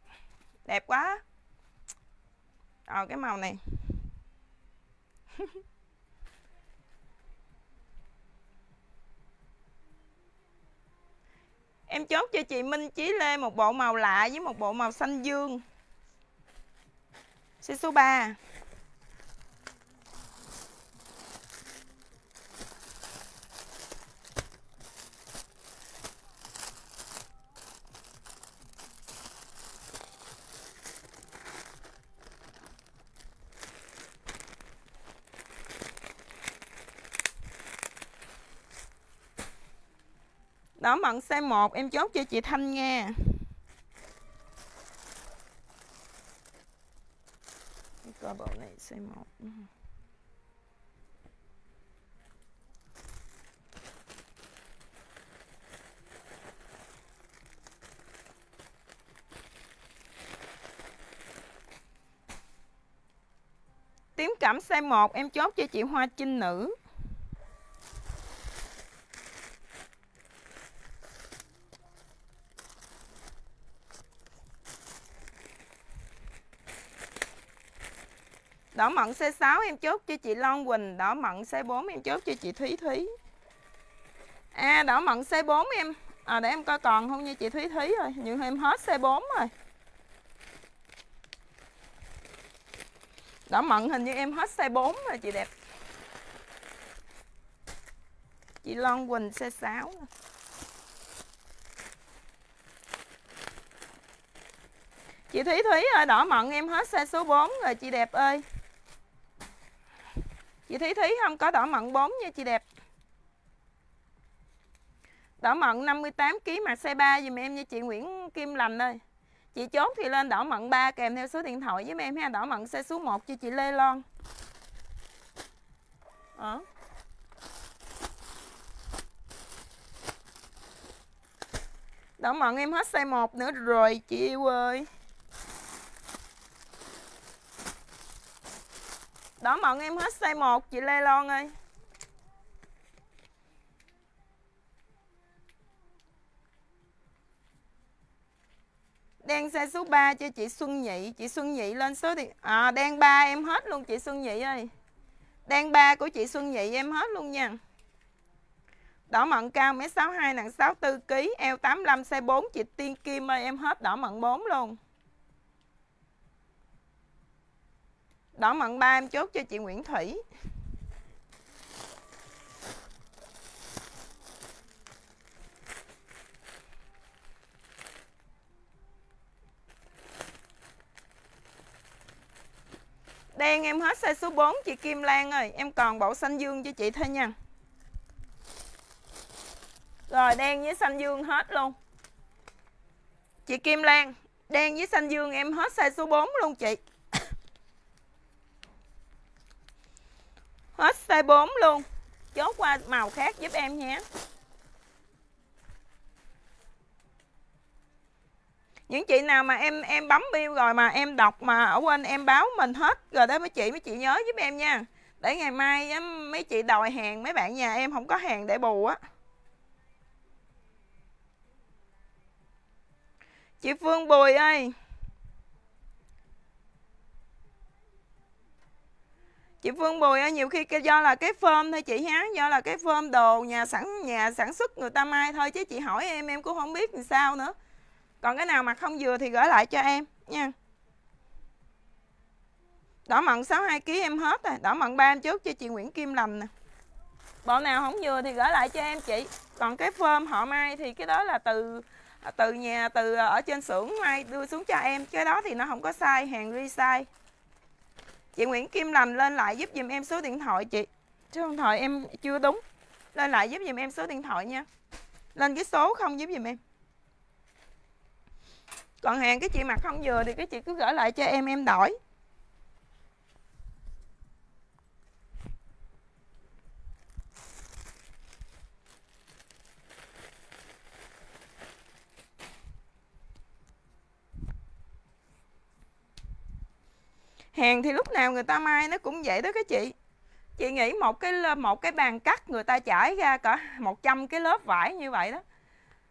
Đẹp quá. Rồi, cái màu này. Em chốt cho chị Minh Chí Lê một bộ màu lạ với một bộ màu xanh dương. Xe số 3 mận size 1 em chốt cho chị Thanh nha. Coi bộ này size 1 Tím cẩm size 1 em chốt cho chị Hoa Trinh Nữ. Đỏ mận C6 em chốt cho chị Long Quỳnh Đỏ mận C4 em chốt cho chị Thúy Thúy. À đỏ mận C4 em. À để em coi còn không nha, chị Thúy Thúy rồi Nhưng em hết C4 rồi. Đỏ mận hình như em hết C4 rồi, chị đẹp. Chị Long Quỳnh C6 Chị Thúy Thúy ơi đỏ mận em hết xe số 4 rồi, chị đẹp ơi. Chị Thúy Thúy không có đỏ mận 4 nha chị đẹp. Đỏ mận 58kg mặt C3 dùm em nha chị Nguyễn Kim Lành ơi. Chị chốt thì lên đỏ mận 3 kèm theo số điện thoại với em ha, Đỏ mận xe số 1 cho chị Lê Loan. Ờ. Đỏ mận em hết size 1 nữa rồi, chị yêu ơi. Đỏ mận em hết size 1 chị Lê Lon ơi. Đen size số 3 cho chị Xuân Nhị, Chị Xuân Nhị lên số thì À đen 3 em hết luôn, chị Xuân Nhị ơi. Đen 3 của chị Xuân Nhị em hết luôn nha. Đỏ mận cao 1m62 nặng 64kg Eo 85 size 4 chị Tiên Kim ơi, em hết đỏ mận 4 luôn. Đỏ mận ba em chốt cho chị Nguyễn Thủy. Đen em hết size số 4 chị Kim Lan ơi. Em còn bộ xanh dương cho chị thôi nha. Rồi, đen với xanh dương hết luôn. Chị Kim Lan, Đen với xanh dương em hết size số 4 luôn chị. Hết size 4 luôn. Chốt qua màu khác giúp em nhé. Những chị nào mà em em bấm bill rồi mà em đọc mà ở quên em báo mình hết, rồi đó mấy chị mấy chị nhớ giúp em nha. Để ngày mai um, mấy chị đòi hàng, mấy bạn nhà em không có hàng để bù á. Chị Phương Bùi ơi chị Phương Bùi ơi, nhiều khi do là cái phơm thôi chị há do là cái phơm đồ nhà sản nhà sản xuất người ta mai thôi chứ chị hỏi em em cũng không biết làm sao nữa. Còn cái nào mà không vừa thì gửi lại cho em nha. Đỏ mận 62 kg em hết rồi, đỏ mận ba em trước cho chị Nguyễn Kim Lành nè. Bộ nào không vừa thì gửi lại cho em chị. Còn cái phơm họ mai thì cái đó là từ từ nhà, từ ở trên xưởng mai đưa xuống cho em, cái đó thì nó không có sai, hàng resize chị Nguyễn Kim Lành lên lại giúp dùm em số điện thoại, chị. Số điện thoại em chưa đúng. Lên lại giúp dùm em số điện thoại nha. Lên cái số không giúp dùm em. Còn hàng cái chị mặc không vừa thì cái chị cứ gửi lại cho em em đổi. Hàng thì lúc nào người ta may nó cũng vậy đó cái chị. Chị nghĩ một cái một cái bàn cắt người ta trải ra cả 100 cái lớp vải như vậy đó.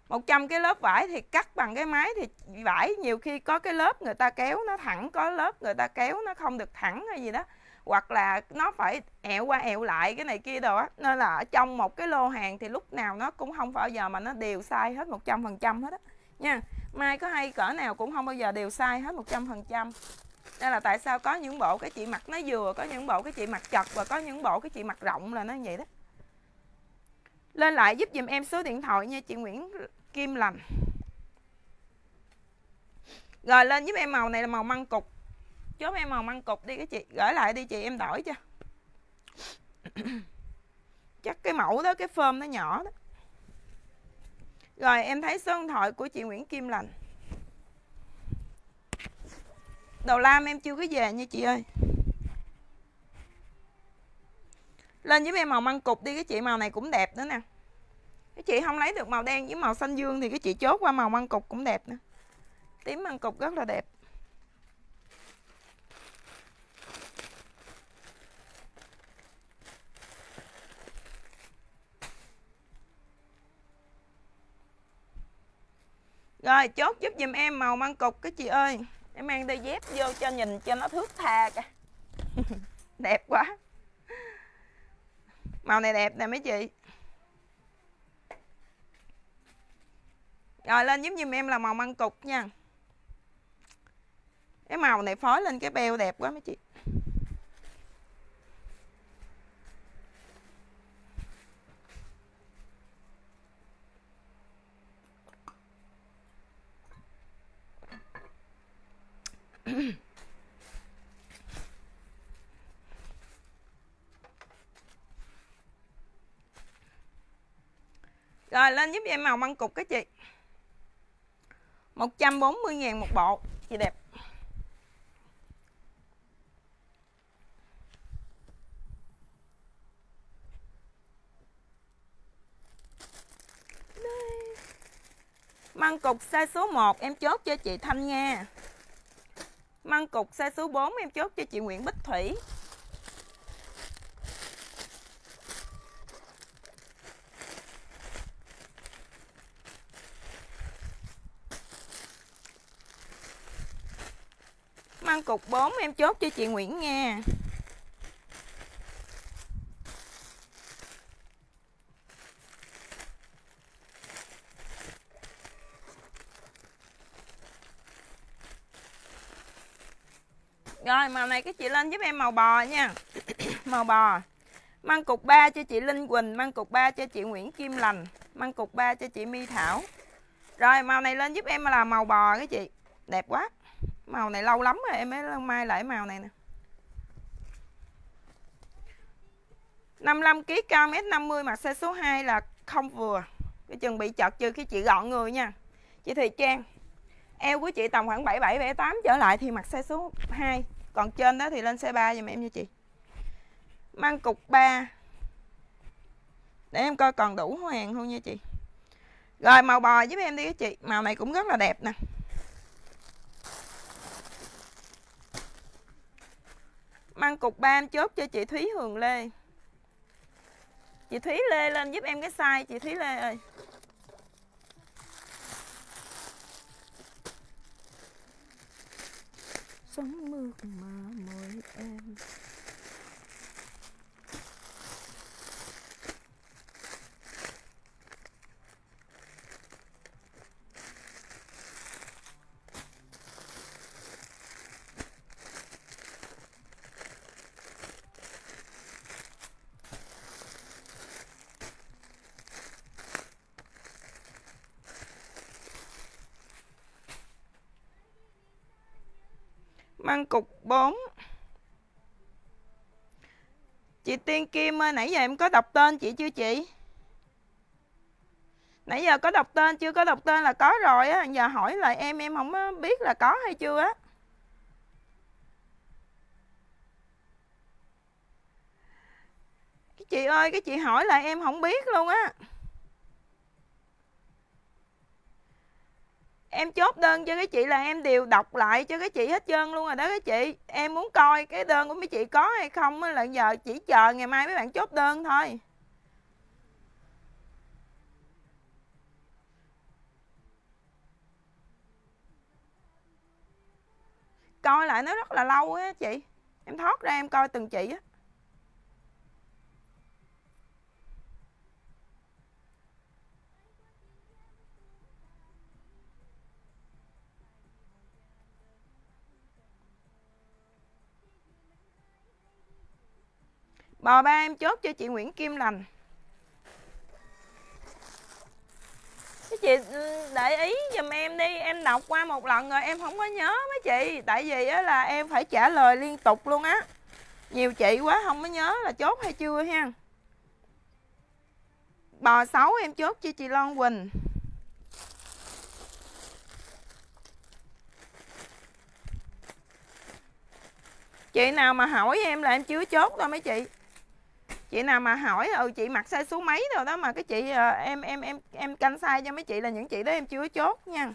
100 cái lớp vải thì cắt bằng cái máy thì vải nhiều khi có cái lớp người ta kéo nó thẳng, có lớp người ta kéo nó không được thẳng hay gì đó. Hoặc là nó phải ẹo qua ẹo lại cái này kia đồ á. Nên là ở trong một cái lô hàng thì lúc nào nó cũng không bao giờ mà nó đều sai hết 100% hết á nha. Mai có hay cỡ nào cũng không bao giờ đều sai hết 100% nên là tại sao có những bộ cái chị mặc nó vừa, có những bộ cái chị mặc chật và có những bộ cái chị mặc rộng là nó như vậy đó. Lên lại giúp dùm em số điện thoại nha chị Nguyễn Kim Lành. Rồi lên giúp em màu này là màu măng cục. Chốt em màu măng cục đi cái chị, Gửi lại đi chị, em đổi cho. Chắc cái mẫu đó, cái phơm nó nhỏ đó. Rồi em thấy số điện thoại của chị Nguyễn Kim Lành. Đầu lam em chưa có về nha chị ơi. Lên giúp em màu măng cục đi, cái chị màu này cũng đẹp nữa nè. Cái chị không lấy được màu đen với màu xanh dương thì cái chị chốt qua màu măng cục cũng đẹp nữa. Tím măng cục rất là đẹp. Rồi, chốt giúp dùm em màu măng cục cái chị ơi. Em mang đôi dép vô cho nhìn cho nó thước tha kìa. Đẹp quá. Màu này đẹp nè mấy chị. Rồi, lên giúp giùm em là màu măng cục nha. Cái màu này phối lên cái beo đẹp quá mấy chị. Rồi, lên giúp em màu măng cục các chị. 140 ngàn một bộ. Chị đẹp. Măng cục size số 1 em chốt cho chị Thanh nha Măng cục size số 4 em chốt cho chị Nguyễn Bích Thủy. Măng cục 4 em chốt cho chị Nguyễn nha Rồi, màu này các chị lên giúp em màu bò nha. Màu bò. Măng cục 3 cho chị Linh Quỳnh, Măng cục 3 cho chị Nguyễn Kim Lành, Măng cục 3 cho chị My Thảo. Rồi, màu này lên giúp em là màu bò các chị. Đẹp quá. Màu này lâu lắm rồi, em mới mai lại màu này nè. 55 kg cao mét 50 mặc size số 2 là không vừa. Cái chừng bị chật trừ khi chị gọn người nha. Chị Thùy Trang, eo của chị tầm khoảng 77 78 trở lại thì mặc size số 2 còn trên đó thì lên xe 3 giùm em nha chị. Mang cục 3 để em coi còn đủ hoàng không nha chị. Rồi, màu bò giúp em đi các chị. Màu này cũng rất là đẹp nè. Mang cục 3 em chốt cho chị Thúy Hường Lê. Chị Thúy Lê lên giúp em cái size, chị Thúy Lê ơi. Sống mưa mà mời em Măng cục 4 Chị Tiên Kim ơi, nãy giờ em có đọc tên chị chưa chị? Nãy giờ có đọc tên chưa? Có đọc tên là có rồi á Giờ hỏi lại em, em không biết là có hay chưa á Cái chị ơi, cái chị hỏi lại em không biết luôn á em chốt đơn cho cái chị là em đều đọc lại cho cái chị hết trơn luôn rồi đó cái chị. Em muốn coi cái đơn của mấy chị có hay không là giờ chỉ chờ ngày mai mấy bạn chốt đơn thôi. Coi lại nó rất là lâu á chị. Em thoát ra em coi từng chị á. Bò ba em chốt cho chị Nguyễn Kim Lành. Cái chị ừ, để ý giùm em đi Em đọc qua một lần rồi em không có nhớ mấy chị. Tại vì á, là em phải trả lời liên tục luôn á. Nhiều chị quá không có nhớ là chốt hay chưa ha. Bò 6 em chốt cho chị Loan Quỳnh. Chị nào mà hỏi em là em chưa chốt đâu mấy chị chị nào mà hỏi ừ chị mặc size số mấy rồi đó mà cái chị ờ, em em em em canh size cho mấy chị là những chị đó em chưa chốt nha.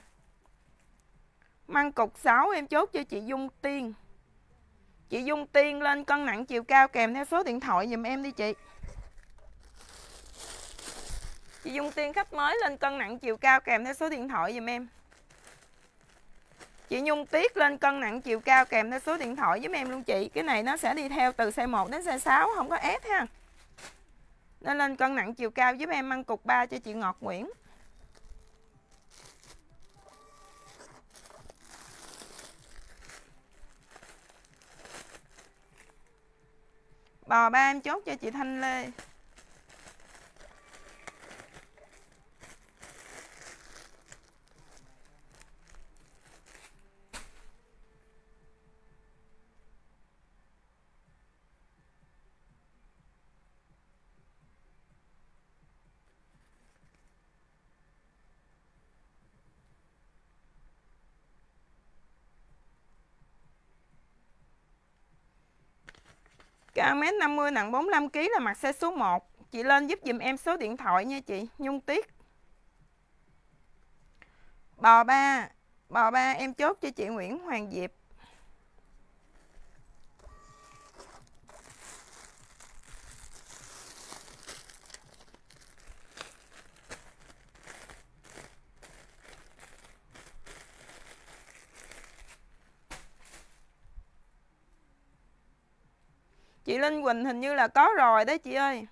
Măng cục 6 em chốt cho chị Dung Tiên. Chị Dung Tiên lên cân nặng chiều cao kèm theo số điện thoại giùm em đi chị. Chị Dung Tiên khách mới lên cân nặng chiều cao kèm theo số điện thoại giùm em. Chị Nhung Tiết lên cân nặng chiều cao kèm theo số điện thoại giúp em luôn chị. Cái này nó sẽ đi theo từ size 1 đến size 6 Không có ép ha nó lên cân nặng chiều cao giúp em ăn cục 3 cho chị Ngọt Nguyễn. Bò ba em chốt cho chị Thanh Lê. Cao 1m50 nặng 45 kg là mặt xe số 1. Chị lên giúp dùm em số điện thoại nha chị, Nhung Tiết. bò ba bò ba em chốt cho chị Nguyễn Hoàng Diệp Chị Linh Quỳnh hình như là có rồi đấy chị ơi.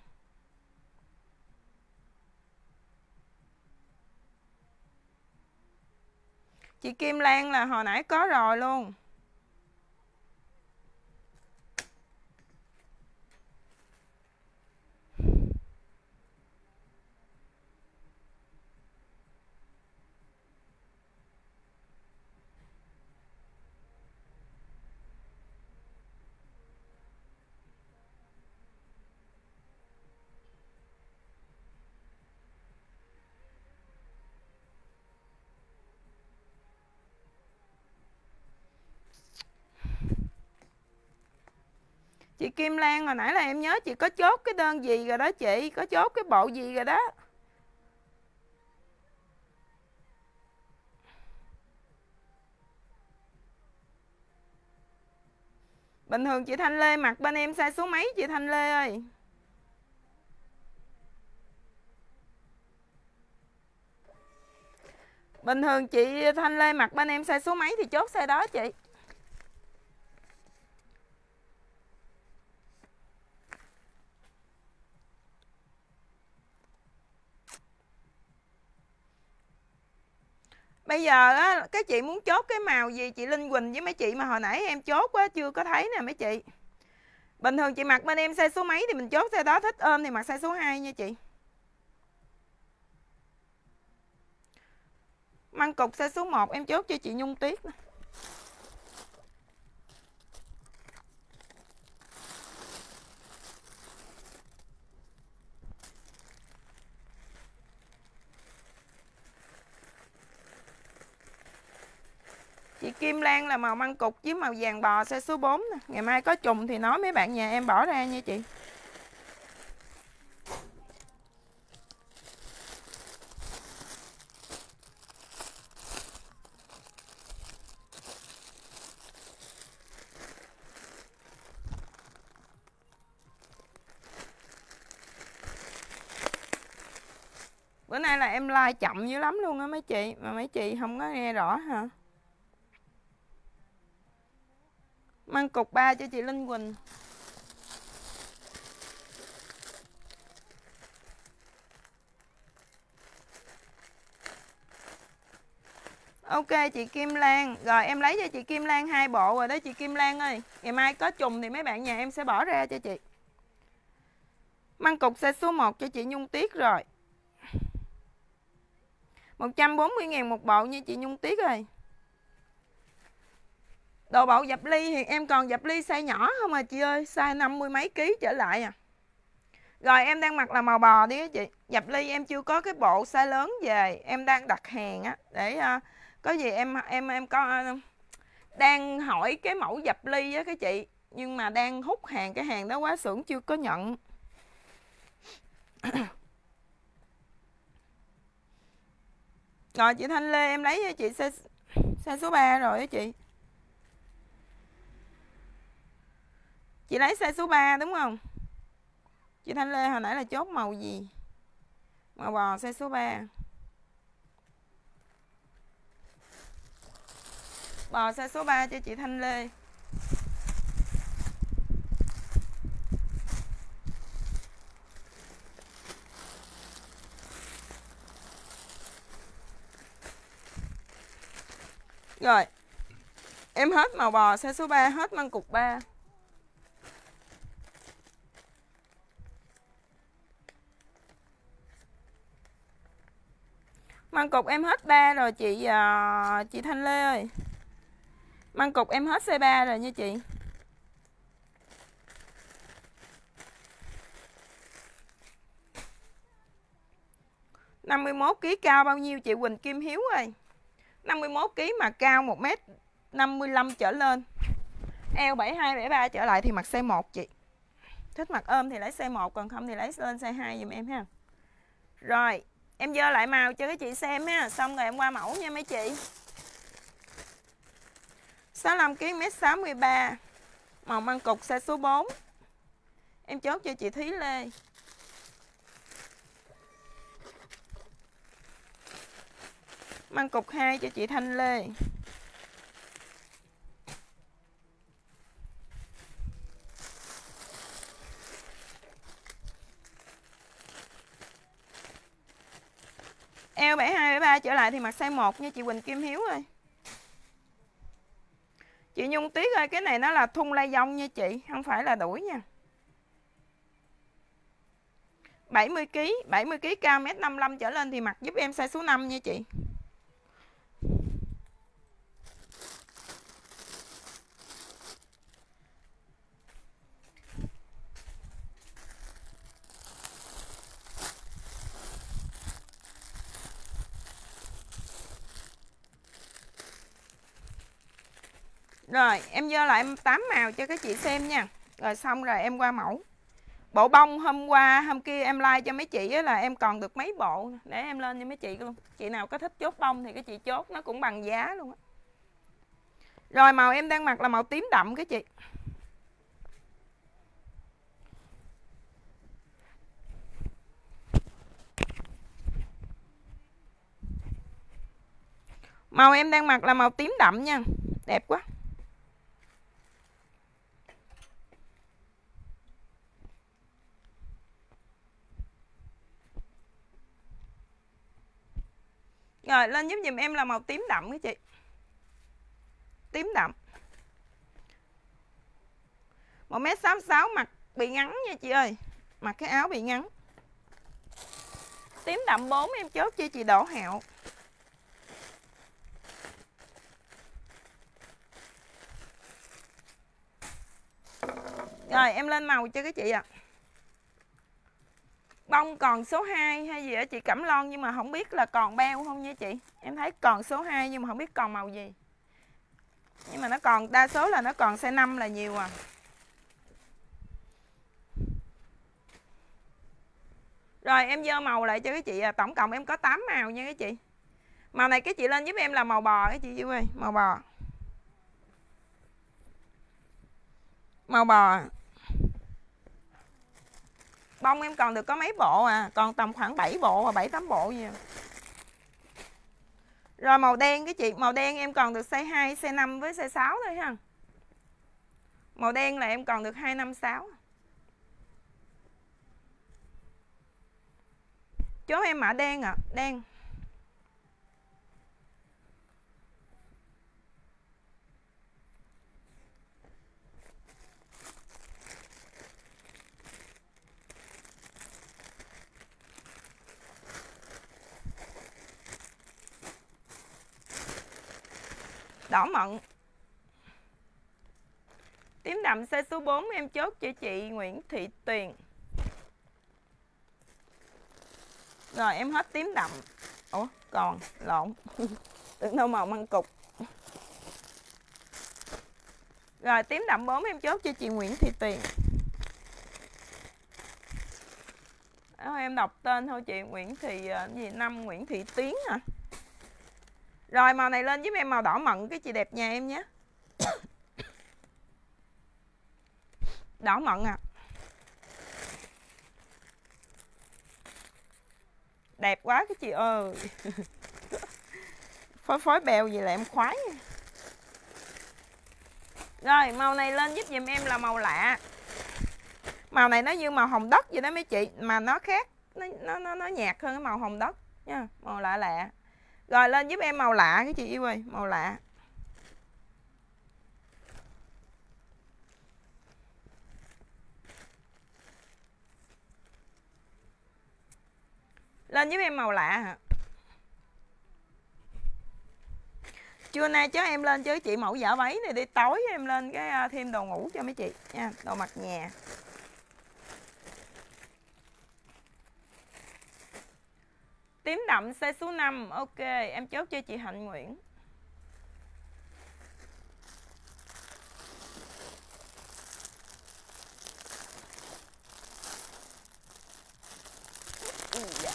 Chị Kim Lan là hồi nãy có rồi luôn Chị Kim Lan, hồi nãy là em nhớ chị có chốt cái đơn gì rồi đó chị, Có chốt cái bộ gì rồi đó. Bình thường chị Thanh Lê mặc bên em sai số mấy chị Thanh Lê ơi? Bình thường chị Thanh Lê mặc bên em sai số mấy thì chốt xe đó chị. Bây giờ á, các chị muốn chốt cái màu gì chị Linh Quỳnh với mấy chị mà hồi nãy em chốt quá chưa có thấy nè mấy chị. Bình thường chị mặc bên em size số mấy thì mình chốt size đó, thích ôm thì mặc size số 2 nha chị. Măng cục size số 1 em chốt cho chị Nhung Tuyết Kim Lan là màu măng cục với màu vàng bò xe số 4 nè. Ngày mai có trùng thì nói mấy bạn nhà em bỏ ra nha chị. Bữa nay là em like chậm dữ lắm luôn á mấy chị, Mà mấy chị không có nghe rõ hả mang cục 3 cho chị Linh Quỳnh. Ok, chị Kim Lan. Rồi, em lấy cho chị Kim Lan hai bộ rồi đó, chị Kim Lan ơi. Ngày mai có trùng thì mấy bạn nhà em sẽ bỏ ra cho chị. Măng cục xe số 1 cho chị Nhung Tiết rồi. 140 ngàn một bộ như chị Nhung Tiết ơi. Đồ bậu dập ly thì em còn dập ly size nhỏ không à chị ơi? Size 50 mấy ký trở lại à. Rồi em đang mặc là màu bò đi chị. Dập ly em chưa có cái bộ size lớn về. Em đang đặt hàng á Để uh, có gì em em em có uh, Đang hỏi cái mẫu dập ly á cái chị. Nhưng mà đang hút hàng Cái hàng đó quá xưởng chưa có nhận. Rồi chị Thanh Lê em lấy cho chị size, size số 3 rồi á chị. Chị lấy size số 3 đúng không? Chị Thanh Lê hồi nãy là chốt màu gì? Màu bò size số 3 Bò size số 3 cho chị Thanh Lê Rồi, Em hết màu bò size số 3 Hết măng cục 3 Măng cục em hết 3 rồi chị uh, chị Thanh Lê ơi. Măng cục em hết C3 rồi nha chị. năm mươi kg cao bao nhiêu chị Quỳnh Kim Hiếu ơi 51 kg mà cao 1 m 55 trở lên eo 72 73 trở lại thì mặc size 1 chị thích mặc ôm thì lấy size 1 còn không thì lấy lên size 2 giùm em ha rồi em dơ lại màu cho các chị xem ha. Xong rồi em qua mẫu nha mấy chị. 65 kg mét 63 màu măng cục size số 4 em chốt cho chị Thúy Lê. Măng cục 2 cho chị Thanh Lê. Eo 72 73 trở lại thì mặc size 1 nha chị Quỳnh Kim Hiếu ơi. Chị Nhung Tuyết ơi, cái này nó là thun lai dông nha chị, không phải là đuổi nha. 70 kg, 70 kg cao mét 55 trở lên thì mặc giúp em size số 5 nha chị. Rồi, em dơ lại 8 màu cho các chị xem nha. Rồi xong rồi em qua mẫu. Bộ bông hôm qua, hôm kia em like cho mấy chị là em còn được mấy bộ. Để em lên cho mấy chị luôn. Chị nào có thích chốt bông thì các chị chốt, Nó cũng bằng giá luôn á. Rồi, màu em đang mặc là màu tím đậm các chị. Màu em đang mặc là màu tím đậm nha. Đẹp quá. Rồi, lên giúp dùm em là màu tím đậm các chị. Tím đậm. Một mét sáu sáu mặt bị ngắn nha chị ơi. Mặc cái áo bị ngắn. Tím đậm 4 em chốt cho chị Đỗ Hẹo Rồi, em lên màu cho các chị ạ. à bông còn số 2 hay gì ở chị Cẩm Loan nhưng mà không biết là còn beo không nha chị? Em thấy còn số 2 nhưng mà không biết còn màu gì. Nhưng mà nó còn, đa số là nó còn size 5 là nhiều à. Rồi, em dơ màu lại cho các chị à. Tổng cộng em có 8 màu nha các chị. Màu này các chị lên giúp em là màu bò các chị vui ơi, Màu bò. Màu bò bông em còn được có mấy bộ à? Còn tầm khoảng 7 bộ và 7 8 bộ gì à. rồi màu đen cái chị, màu đen em còn được size 2 size 5 với size 6 thôi ha. Màu đen là em còn được 256 chốt em mã đen ạ à đen. Đỏ mận. Tím đậm xe số 4 em chốt cho chị Nguyễn Thị Tuyền. Rồi em hết tím đậm. Ủa còn lộn. Tưởng đâu màu măng cục. Rồi tím đậm 4 em chốt cho chị Nguyễn Thị Tuyền. Đó, em đọc tên thôi chị. Nguyễn Thị ờ, gì? Năm Nguyễn Thị Tiến à rồi màu này lên giúp em màu đỏ mận cái chị đẹp nhà em nhé. Đỏ mận à. Đẹp quá cái chị ơi. Phối phối bèo gì là em khoái Rồi màu này lên giúp dùm em là màu lạ. Màu này nó như màu hồng đất vậy đó mấy chị Mà nó khác Nó, nó, nó, nó nhạt hơn cái màu hồng đất nha Màu lạ lạ rồi, lên giúp em màu lạ cái chị yêu ơi, Màu lạ. Lên giúp em màu lạ hả? Trưa nay cho em lên chứ, chị mẫu giả váy này, đi tối em lên cái à, thêm đồ ngủ cho mấy chị nha, Đồ mặc nhà. tím đậm size số 5 ok, em chốt cho chị Hạnh Nguyễn. Ừ, dạ.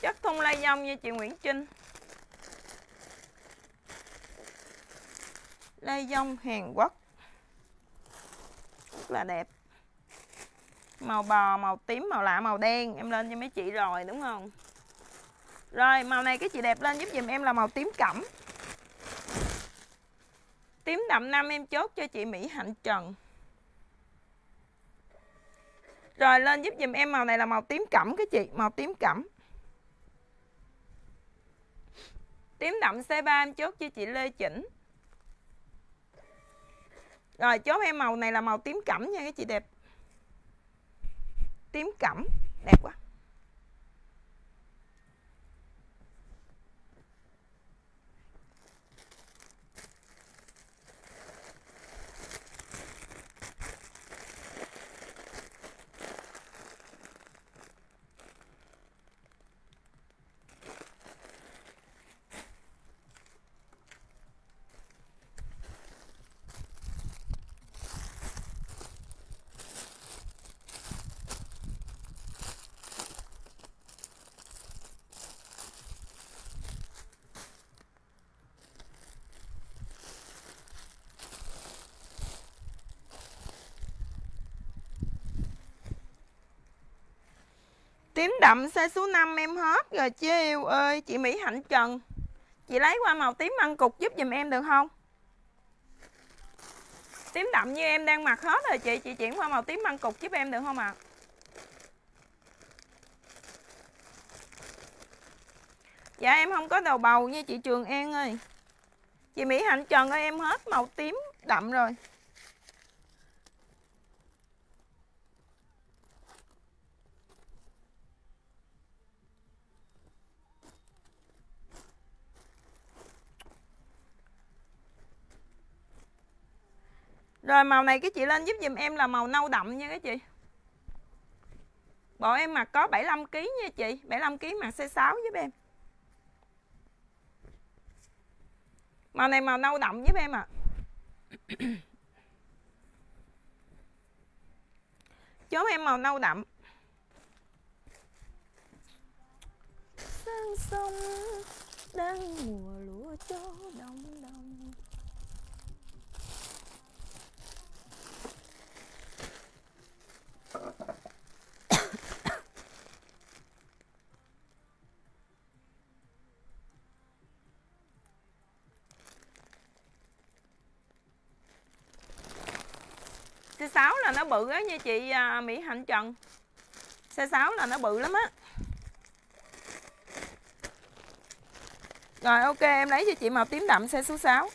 Chất thông lai dông nha chị Nguyễn Trinh. Lai dông Hàn Quốc. Rất là đẹp màu bò, màu tím, màu lạ, màu đen, em lên cho mấy chị rồi, đúng không? Rồi, màu này cái chị đẹp lên giúp dùm em là màu tím cẩm. Tím đậm năm em chốt cho chị Mỹ Hạnh Trần. Rồi, lên giúp dùm em màu này là màu tím cẩm cái chị, màu tím cẩm. Tím đậm C3 em chốt cho chị Lê Chỉnh. Rồi, chốt em màu này là màu tím cẩm nha các chị đẹp. Tím cẩm Đẹp quá. Đậm size số 5 em hết rồi chứ yêu ơi, Chị Mỹ Hạnh Trần. Chị lấy qua màu tím măng cục giúp giùm em được không? Tím đậm như em đang mặc hết rồi chị Chị chuyển qua màu tím măng cục giúp em được không ạ? À? Dạ em không có đầu bầu nha chị Trường An ơi. Chị Mỹ Hạnh Trần ơi, em hết màu tím đậm rồi. Rồi màu này cái chị lên giúp dùm em là màu nâu đậm nha các chị. Bộ em mặc có 75kg nha chị 75kg mặc size 6 giúp em. Màu này màu nâu đậm giúp em ạ. À. Chốt em màu nâu đậm. Sang sông, đang mùa lúa cho đông đông. Xe 6 là nó bự á nha chị à, Mỹ Hạnh Trần. Xe 6 là nó bự lắm á. Rồi, ok, em lấy cho chị màu tím đậm xe số 6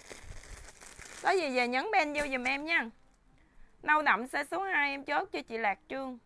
Có gì về nhấn ben vô dùm em nha. Nâu đậm xe số 2 em chốt cho chị Lạc Trương.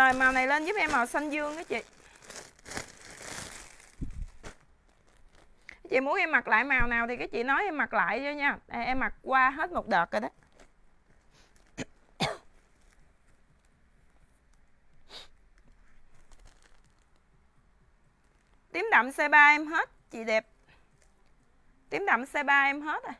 Rồi màu này lên giúp em màu xanh dương đó chị. Chị muốn em mặc lại màu nào thì cái chị nói em mặc lại cho nha. À, Em mặc qua hết một đợt rồi đó. Tím đậm C3 em hết Chị đẹp. Tím đậm C3 em hết rồi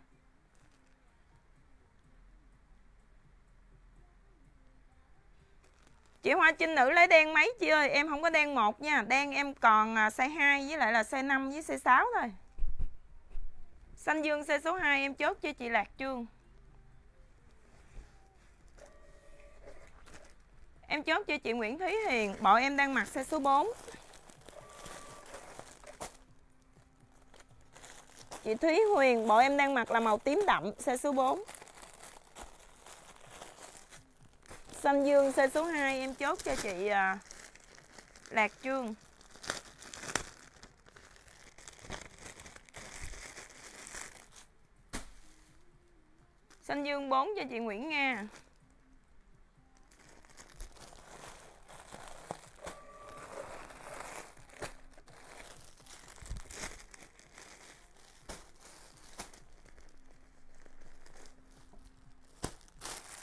Chị Hoa Trinh nữ lấy đen mấy chị ơi? Em không có đen một nha. Đen em còn à, size 2 với lại là size 5 với size 6 thôi. Xanh dương size số 2 em chốt cho chị Lạc Trương. Em chốt cho chị Nguyễn Thúy Hiền. Bộ em đang mặc size số 4 Chị Thúy Huyền Bộ em đang mặc là màu tím đậm, Size số 4 Xanh dương xe số 2 em chốt cho chị à, Lạc Trương. Xanh dương 4 cho chị Nguyễn Nga.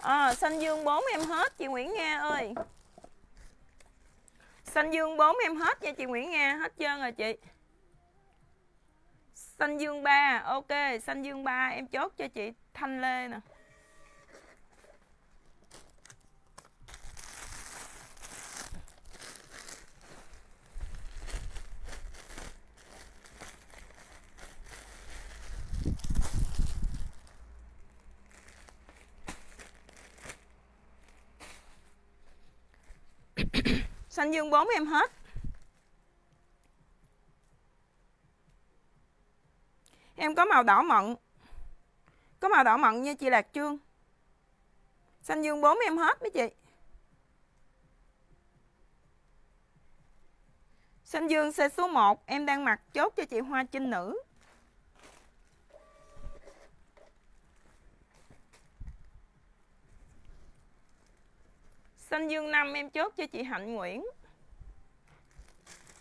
Ờ, à, xanh dương 4 em hết chị Nguyễn Nga ơi. Xanh dương 4 em hết nha chị Nguyễn Nga hết trơn rồi chị. Xanh dương 3 ok xanh dương 3 em chốt cho chị Thanh Lê nè. Xanh dương 4 em hết. Em có màu đỏ mận. Có màu đỏ mận nha chị Lạc Trương. Xanh dương 4 em hết mấy chị. Xanh dương xe số 1 em đang mặc chốt cho chị Hoa Trinh Nữ. Xanh dương 5 em chốt cho chị Hạnh Nguyễn.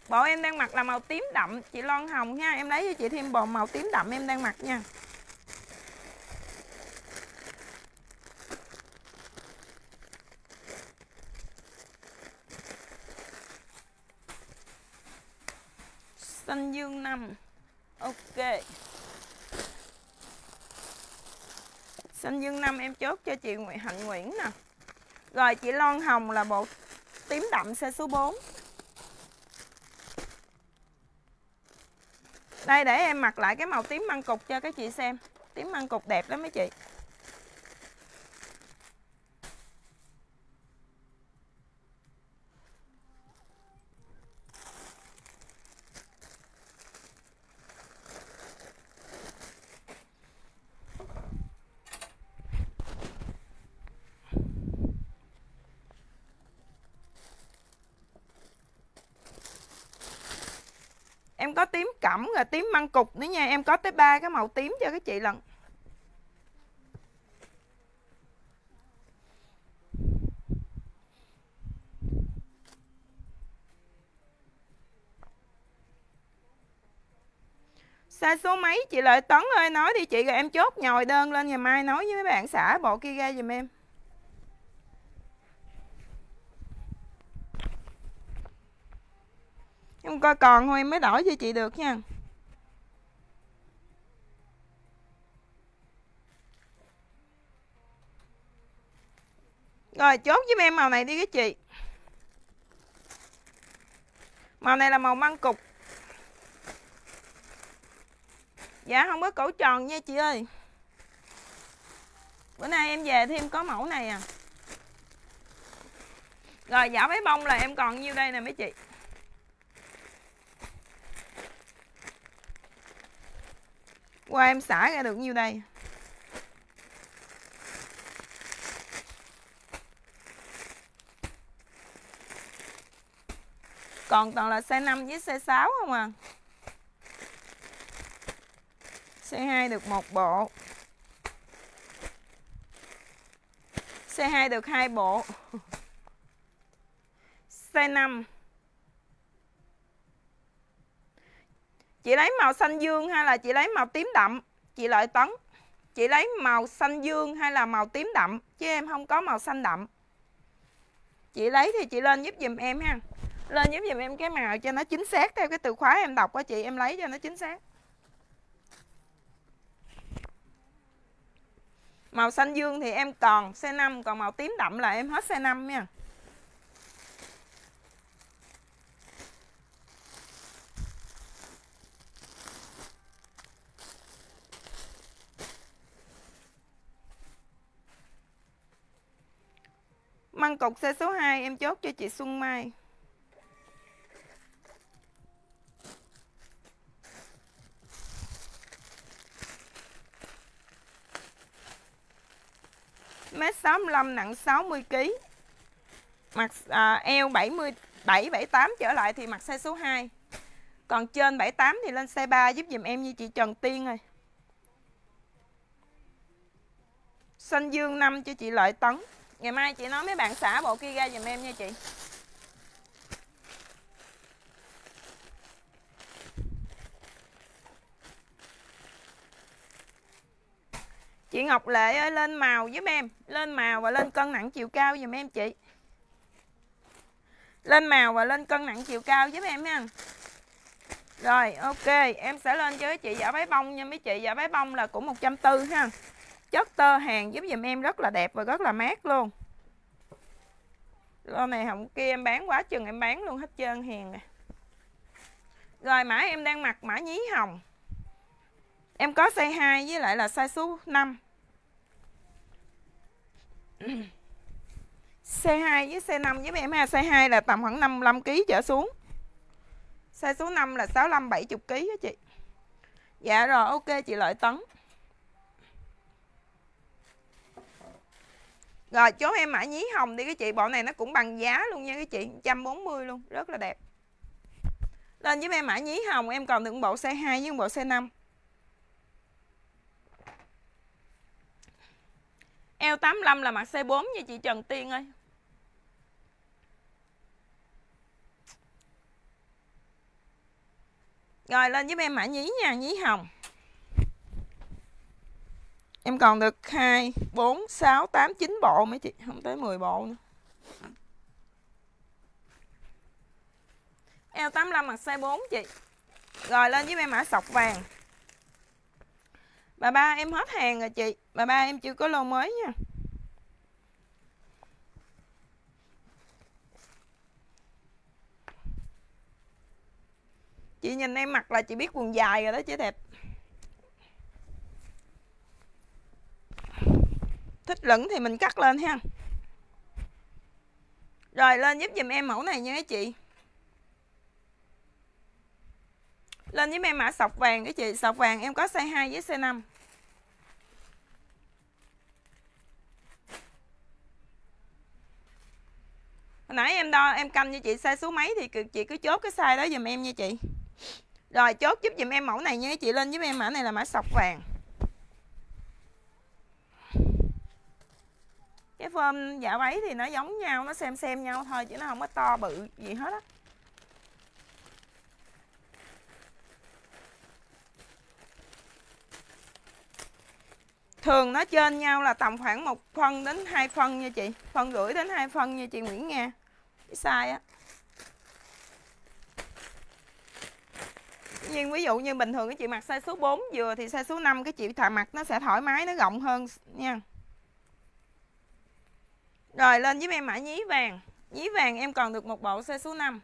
Bộ em đang mặc là màu tím đậm, Chị Loan Hồng nha Em lấy cho chị thêm bộ màu tím đậm em đang mặc nha. Xanh dương 5 Ok. Xanh dương 5 em chốt cho chị Nguyễn Hạnh Nguyễn nè rồi, chị Loan Hồng là bộ tím đậm xe số 4 Đây, để em mặc lại cái màu tím măng cục cho các chị xem. Tím măng cục đẹp lắm mấy chị em có cẩm rồi tím măng cục nữa nha. Em có tới ba cái màu tím cho các chị lần. Sai số mấy? Chị Lợi Tấn ơi, nói đi chị, rồi em chốt nhồi đơn lên ngày mai nói với mấy bạn xã bộ kia ra giùm em. Không coi còn thôi em mới đổi cho chị được nha. Rồi, chốt giúp em màu này đi các chị. Màu này là màu măng cục. Dạ không có cổ tròn nha chị ơi. Bữa nay em về thêm có mẫu này à. Rồi, giả váy bông là em còn nhiêu đây nè mấy chị? Qua wow, em xả ra được nhiêu đây? Còn toàn là xe 5 với xe 6 không à? Xe 2 được một bộ. Xe 2 được hai bộ. Xe 5 chị lấy màu xanh dương hay là chị lấy màu tím đậm? Chị lợi tấn, chị lấy màu xanh dương hay là màu tím đậm? Chứ em không có màu xanh đậm. Chị lấy thì chị lên giúp dùm em ha. Lên giúp dùm em cái màu cho nó chính xác theo cái từ khóa em đọc của chị, em lấy cho nó chính xác. Màu xanh dương thì em còn C5 còn màu tím đậm là em hết C5 nha. Măng cục xe số 2 em chốt cho chị Xuân Mai. Mét 65 nặng 60 kg. Mặt à, eo 77 78 trở lại thì mặc xe số 2. Còn trên 78 thì lên xe 3 giúp dùm em như chị Trần Tiên rồi. Xanh dương 5 cho chị Lợi Tấn. Ngày mai chị nói mấy bạn xả bộ kia ra giùm em nha chị. Chị Ngọc Lệ ơi, lên màu giúp em. Lên màu và lên cân nặng chiều cao giùm em chị. Lên màu và lên cân nặng chiều cao giúp em nha rồi, ok. Em sẽ lên cho chị giả váy bông nha mấy chị. Giả váy bông là cũng 140 ha chất tơ hàng giúp dùm em rất là đẹp và rất là mát luôn. Lô này không, kia em bán quá chừng em bán luôn hết trơn hiền nè. Rồi mã em đang mặc mã nhí hồng. Em có size 2 với lại là size số 5 size 2 với size 5 giúp em ha. Size 2 là tầm khoảng 55kg trở xuống. Size số 5 là 65 70kg đó chị. Dạ rồi, ok chị Lợi Tấn. Rồi chốt em mã nhí hồng đi các chị Bộ này nó cũng bằng giá luôn nha các chị 140 luôn, Rất là đẹp. Lên giúp em mã nhí hồng, Em còn được bộ xe 2 với bộ xe 5 Eo 85 là mặt size 4 nha chị Trần Tiên ơi. Rồi, lên giúp em mã nhí nha, Nhí hồng. Em còn được 2, 4, 6, 8, 9 bộ mấy chị Không tới 10 bộ nữa. Eo 85 mặt size 4 chị. Rồi lên với em mã sọc vàng. Bà ba em hết hàng rồi chị. Bà ba em chưa có lô mới nha. Chị nhìn em mặc là chị biết quần dài rồi đó chứ đẹp thích lửng thì mình cắt lên ha. Rồi, lên giúp dùm em mẫu này nha các chị. Lên giúp em mã sọc vàng cái chị. Sọc vàng em có size 2 với size 5 Hồi nãy em đo, em canh cho chị size số mấy thì chị cứ chốt cái size đó dùm em nha chị. Rồi, chốt giúp dùm em mẫu này nha. Chị lên giúp em mã này là mã sọc vàng. Cái phơm dạ váy thì nó giống nhau, nó xem xem nhau thôi chứ nó không có to bự gì hết á. Thường nó trên nhau là tầm khoảng một phân đến hai phân nha chị, phân rưỡi đến hai phân nha chị Nguyễn Nga. Cái size á. Nhưng ví dụ như bình thường cái chị mặc size số 4 vừa thì size số 5 cái chị thà mặc nó sẽ thoải mái, nó rộng hơn nha rồi, lên với em mã nhí vàng. Nhí vàng em còn được một bộ size số 5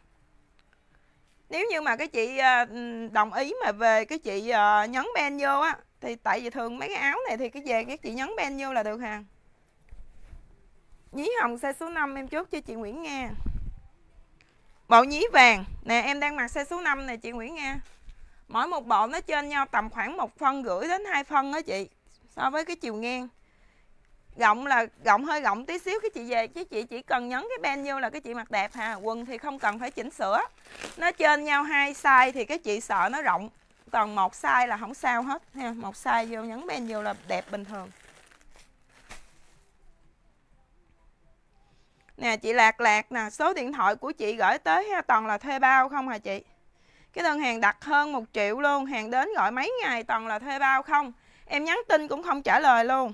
Nếu như mà cái chị ờ, đồng ý mà về cái chị ờ, nhấn ben vô á, Thì tại vì thường mấy cái áo này thì cái về cái chị nhấn ben vô là được hàng Nhí hồng size số 5 em chốt cho chị Nguyễn Nga. Bộ nhí vàng. Nè, em đang mặc size số 5 nè, chị Nguyễn Nga. Mỗi một bộ nó trên nhau tầm khoảng một phân rưỡi đến hai phân đó chị, So với cái chiều ngang rộng là rộng hơi rộng tí xíu, cái chị về chứ chị chỉ cần nhấn cái ben vô là cái chị mặc đẹp hà quần thì không cần phải chỉnh sửa. Nó trên nhau hai size thì cái chị sợ nó rộng. Còn một size là không sao hết ha. Một size vô nhấn ben vô là đẹp bình thường. Nè, chị lạc lạc nè, số điện thoại của chị gửi tới ha. Toàn là thuê bao không hả chị? Cái đơn hàng đặt hơn một triệu luôn. Hàng đến gọi mấy ngày toàn là thuê bao không? Em nhắn tin cũng không trả lời luôn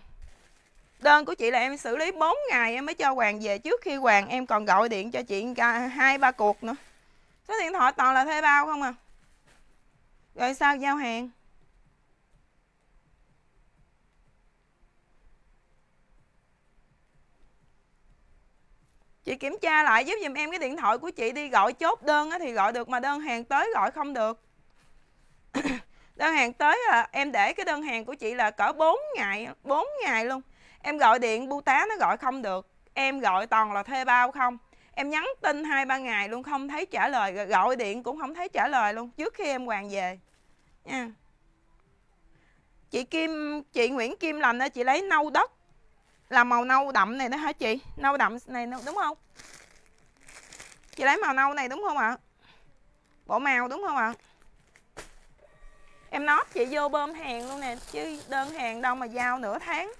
đơn của chị là em xử lý 4 ngày, em mới cho Hoàng về. Trước khi Hoàng, em còn gọi điện cho chị hai, ba cuộc nữa. Số điện thoại toàn là thuê bao không à? Rồi sao giao hàng? Chị kiểm tra lại, giúp giùm em cái điện thoại của chị đi. Gọi chốt đơn thì gọi được mà đơn hàng tới gọi không được. Đơn hàng tới là em để cái đơn hàng của chị là cỡ 4 ngày 4 ngày luôn em gọi điện bưu tá nó gọi không được. Em gọi toàn là thuê bao không. Em nhắn tin hai ba ngày luôn không thấy trả lời, gọi điện cũng không thấy trả lời luôn, trước khi em hoàng về. Nha. Chị kim, chị nguyễn kim lành đó chị lấy nâu đất. Là màu nâu đậm này đó hả chị? Nâu đậm này đúng không? Chị lấy màu nâu này đúng không ạ? Bộ màu đúng không ạ? Em nót chị vô bơm hàng luôn nè, chứ đơn hàng đâu mà giao nửa tháng.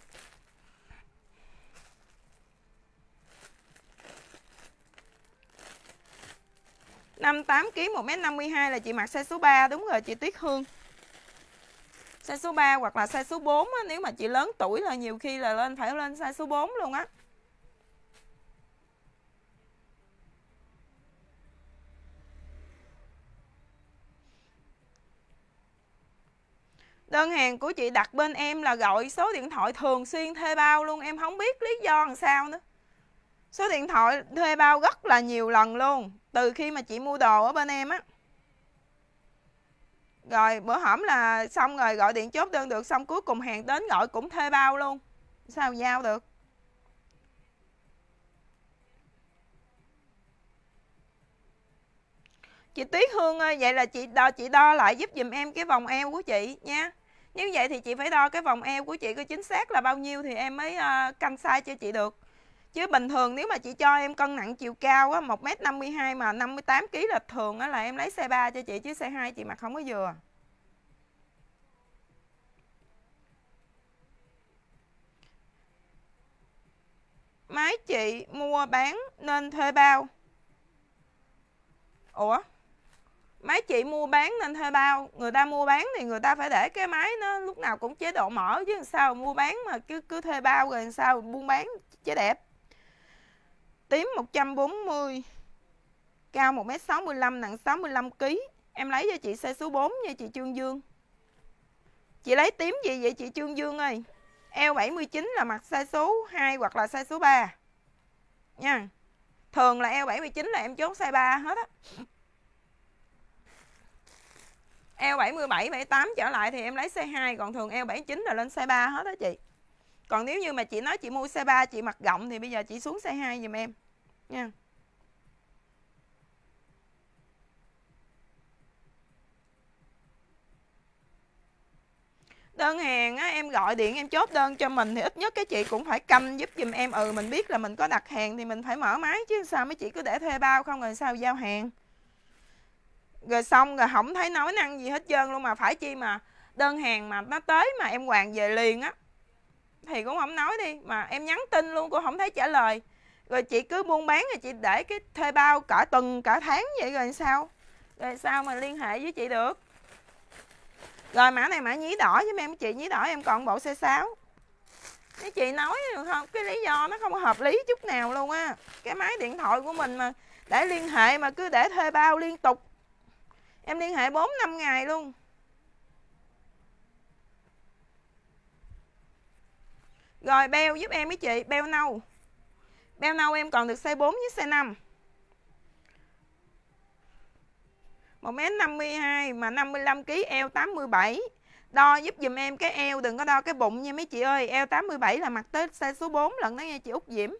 58 kg 1m52 là chị mặc size số 3 đúng rồi chị Tuyết Hương. size số 3 hoặc là size số 4 á, nếu mà chị lớn tuổi là nhiều khi là lên phải lên size số 4 luôn á. Đơn hàng của chị đặt bên em là gọi số điện thoại thường xuyên thuê bao luôn Em không biết lý do làm sao nữa. Số điện thoại thuê bao rất là nhiều lần luôn. Từ khi mà chị mua đồ ở bên em á Rồi bữa hổm là xong rồi gọi điện chốt đơn được Xong cuối cùng hàng đến gọi cũng thuê bao luôn Sao giao được Chị Tuyết Hương ơi, vậy là chị đo chị đo lại giúp dùm em cái vòng eo của chị nha. Như vậy thì chị phải đo cái vòng eo của chị có chính xác là bao nhiêu thì em mới uh, canh size cho chị được. Chứ bình thường nếu mà chị cho em cân nặng chiều cao á 1m52 mà 58 kg là thường á là em lấy xe 3 cho chị, chứ xe 2 chị mặc không có vừa. Máy chị mua bán nên thuê bao. Ủa? máy chị mua bán nên thuê bao người ta mua bán thì người ta phải để cái máy nó lúc nào cũng chế độ mở chứ sao mua bán mà cứ cứ thuê bao rồi sao buôn bán, chế đẹp tím 140 cao 1m65 nặng 65kg em lấy cho chị size số 4 nha chị Trương Dương. Chị lấy tím gì vậy chị Trương Dương ơi? Eo 79 là mặt size số 2 hoặc là size số 3 nha. Thường là eo 79 là em chốt size 3 hết á. Eo 77, 78 trở lại thì em lấy size 2 Còn thường eo 79 là lên size 3 hết á chị. Còn nếu như mà chị nói chị mua xe 3 chị mặc rộng Thì bây giờ chị xuống xe 2 giùm em Nha. Đơn hàng á, em gọi điện em chốt đơn cho mình Thì ít nhất cái chị cũng phải canh giúp giùm em. Ừ mình biết là mình có đặt hàng thì mình phải mở máy Chứ sao mấy chị cứ để thuê bao không rồi sao giao hàng. Rồi xong rồi không thấy nói năng gì hết trơn luôn mà phải chi mà đơn hàng mà nó tới mà em hoàn về liền á thì cũng không nói đi. Mà em nhắn tin luôn, cô không thấy trả lời. Rồi chị cứ buôn bán rồi chị để cái thuê bao cả tuần, cả tháng vậy rồi sao? Rồi sao mà liên hệ với chị được? Rồi mã này mã nhí đỏ với em, chị nhí đỏ em còn bộ xe 6 cái chị nói được không? Cái lý do nó không hợp lý chút nào luôn á. Cái máy điện thoại của mình mà để liên hệ mà cứ để thuê bao liên tục. Em liên hệ 4 năm ngày luôn. Rồi, beo giúp em với chị, Beo nâu. Beo nâu em còn được size 4 với size 5 1m52 mà 55kg eo 87 Đo giúp dùm em cái eo, Đừng có đo cái bụng nha mấy chị ơi. Eo 87 là mặc tới size số 4 lần đó nha chị Út Diễm.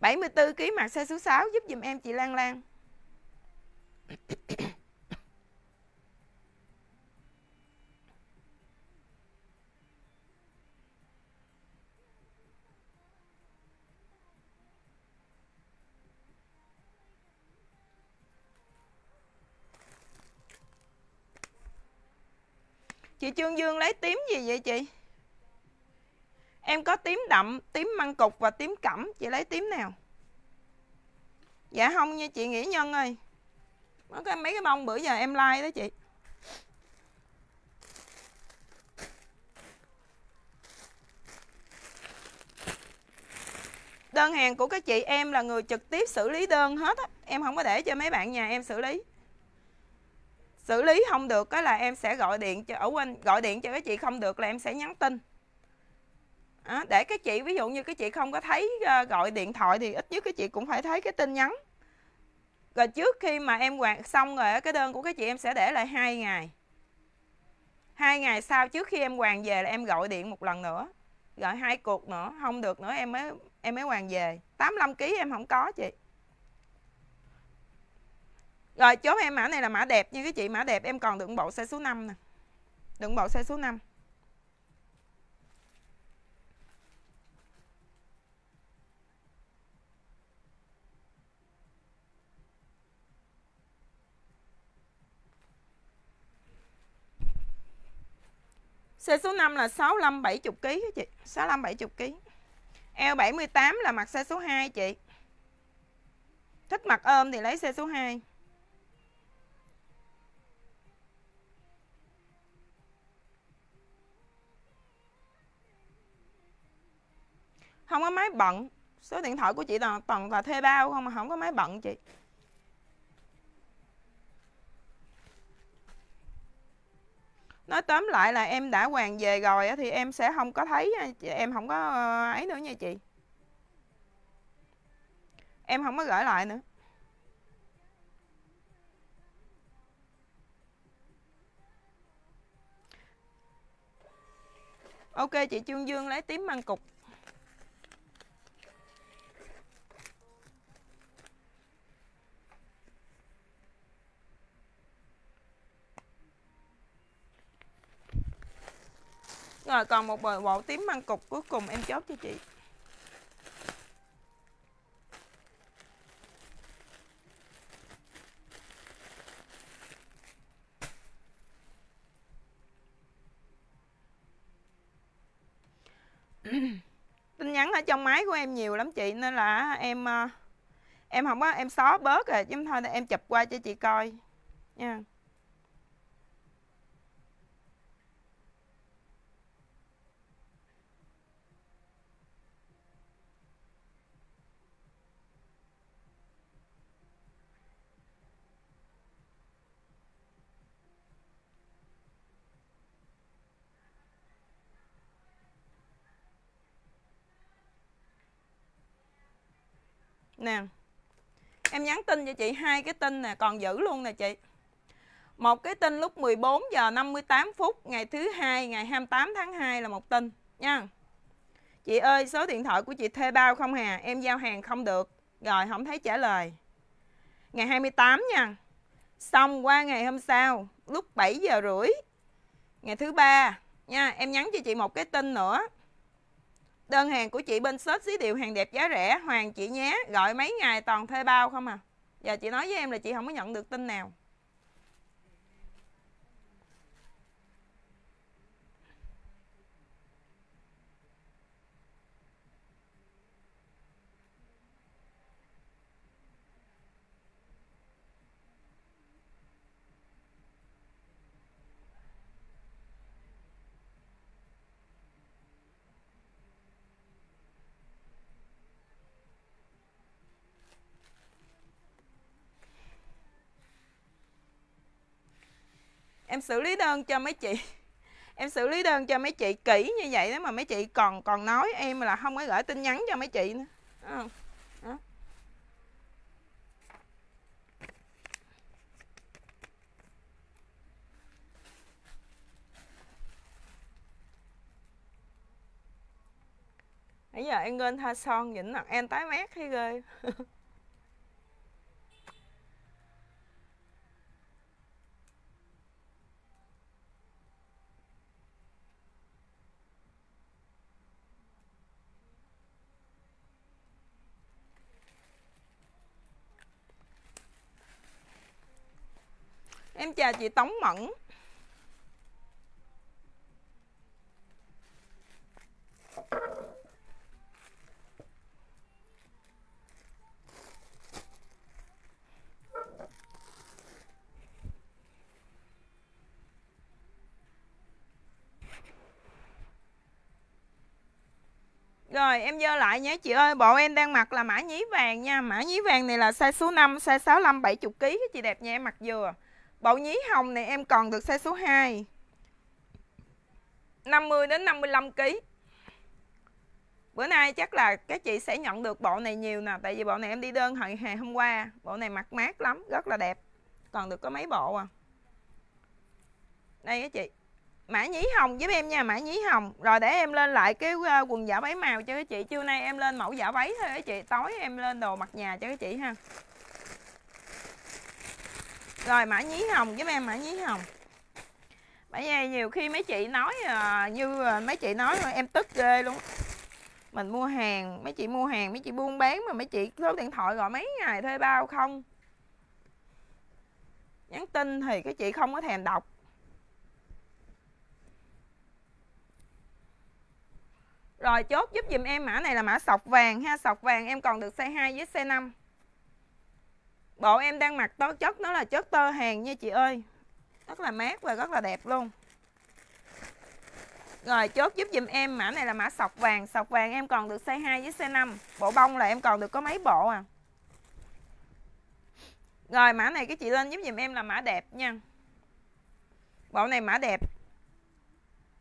74kg mặc size số 6 giúp dùm em, chị Lan Lan. Chị Trương Dương lấy tím gì vậy chị? Em có tím đậm, tím măng cục và tím cẩm Chị lấy tím nào? Dạ không nha chị Nghĩa Nhân ơi Có cái mấy cái bông bữa giờ em like đó chị Đơn hàng của các chị em là người trực tiếp xử lý đơn hết á Em không có để cho mấy bạn nhà em xử lý xử lý không được cái là em sẽ gọi điện cho ở quên gọi điện cho các chị không được là em sẽ nhắn tin. À, để các chị ví dụ như các chị không có thấy uh, gọi điện thoại thì ít nhất các chị cũng phải thấy cái tin nhắn. Rồi trước khi mà em hoàn xong rồi cái đơn của các chị em sẽ để lại hai ngày. Hai ngày sau trước khi em hoàn về là em gọi điện một lần nữa gọi hai cuộc nữa không được nữa em mới em mới hoàn về. 85 kg em không có chị rồi chốt em mã này là mã đẹp nha các chị mã đẹp em còn đựng bộ size số 5 nè. Đựng bộ size số 5. Size số 5 là 65 70 kg các chị, 65 70 kg. Eo 78 là mặc size số 2 chị. Thích mặc ôm thì lấy size số 2. Không có máy bận. Số điện thoại của chị toàn toàn là thuê bao không mà không có máy bận chị. Nói tóm lại là em đã hoàn về rồi thì em sẽ không có thấy em không có ờ, ấy nữa nha chị. Em không có gửi lại nữa. Ok, chị trương dương lấy tím măng cục. Rồi còn một bộ, bộ tím măng cục cuối cùng em chốt cho chị. tin nhắn ở trong máy của em nhiều lắm chị nên là em ờ, em không có em xóa bớt rồi chứ thôi em chụp qua cho chị coi nha nè. Em nhắn tin cho chị hai cái tin nè, còn giữ luôn nè chị. Một cái tin lúc 14 giờ 58 phút, ngày thứ hai, ngày 28 tháng 2 là một tin, nha. Chị ơi, số điện thoại của chị thuê bao không hà? Em giao hàng không được. Rồi, không thấy trả lời. Ngày 28 nha. Xong, qua ngày hôm sau, lúc 7 giờ rưỡi, ngày thứ ba, nha, em nhắn cho chị một cái tin nữa. Đơn hàng của chị bên shop xí điệu hàng đẹp giá rẻ, Hoàng, chị nhé, Gọi mấy ngày toàn thuê bao không à? Giờ chị nói với em là chị không có nhận được tin nào. Em xử lý đơn cho mấy chị. Em xử lý đơn cho mấy chị kỹ như vậy đó mà mấy chị còn còn nói em là không có gửi tin nhắn cho mấy chị nữa. Đó. Bây giờ em lên tha son vĩnh mặt à. em tái mét hay ghê. Em chào chị Tống Mẫn. Rồi, em dơ lại nhé. Chị ơi, Bộ em đang mặc là mã nhí vàng nha. Mã nhí vàng này là size số 5 Size 65 70kg chị đẹp nha, em mặc vừa. Bộ nhí hồng này em còn được size số 2 50 đến 55 kg Bữa nay chắc là các chị sẽ nhận được bộ này nhiều nè Tại vì bộ này em đi đơn hồi hè hôm qua. Bộ này mặc mát lắm, rất là đẹp. Còn được có mấy bộ à? Đây các chị. Mã nhí hồng giúp em nha, mã nhí hồng. Rồi để em lên lại cái ờ, quần giả váy màu cho các chị. Trưa nay em lên mẫu giả váy thôi các chị. Tối em lên đồ mặc nhà cho các chị ha rồi mã nhí hồng giúp em mã nhí hồng. Bởi vì nhiều khi mấy chị nói à, như mấy chị nói em tức ghê luôn mình mua hàng mấy chị mua hàng mấy chị buôn bán mà mấy chị số điện thoại gọi mấy ngày thuê bao không? Nhắn tin thì cái chị không có thèm đọc. Rồi chốt giúp dùm em mã này là mã sọc vàng ha. Sọc vàng em còn được size 2 với size 5 Bộ em đang mặc tốt chất nó là chất tơ hàng nha chị ơi. Rất là mát và rất là đẹp luôn. Rồi, chốt giúp dùm em, mã này là mã sọc vàng. Sọc vàng em còn được size 2 với size 5 Bộ bông là em còn được có mấy bộ à? Rồi, mã này cái chị lên giúp dùm em là mã đẹp nha. Bộ này mã đẹp.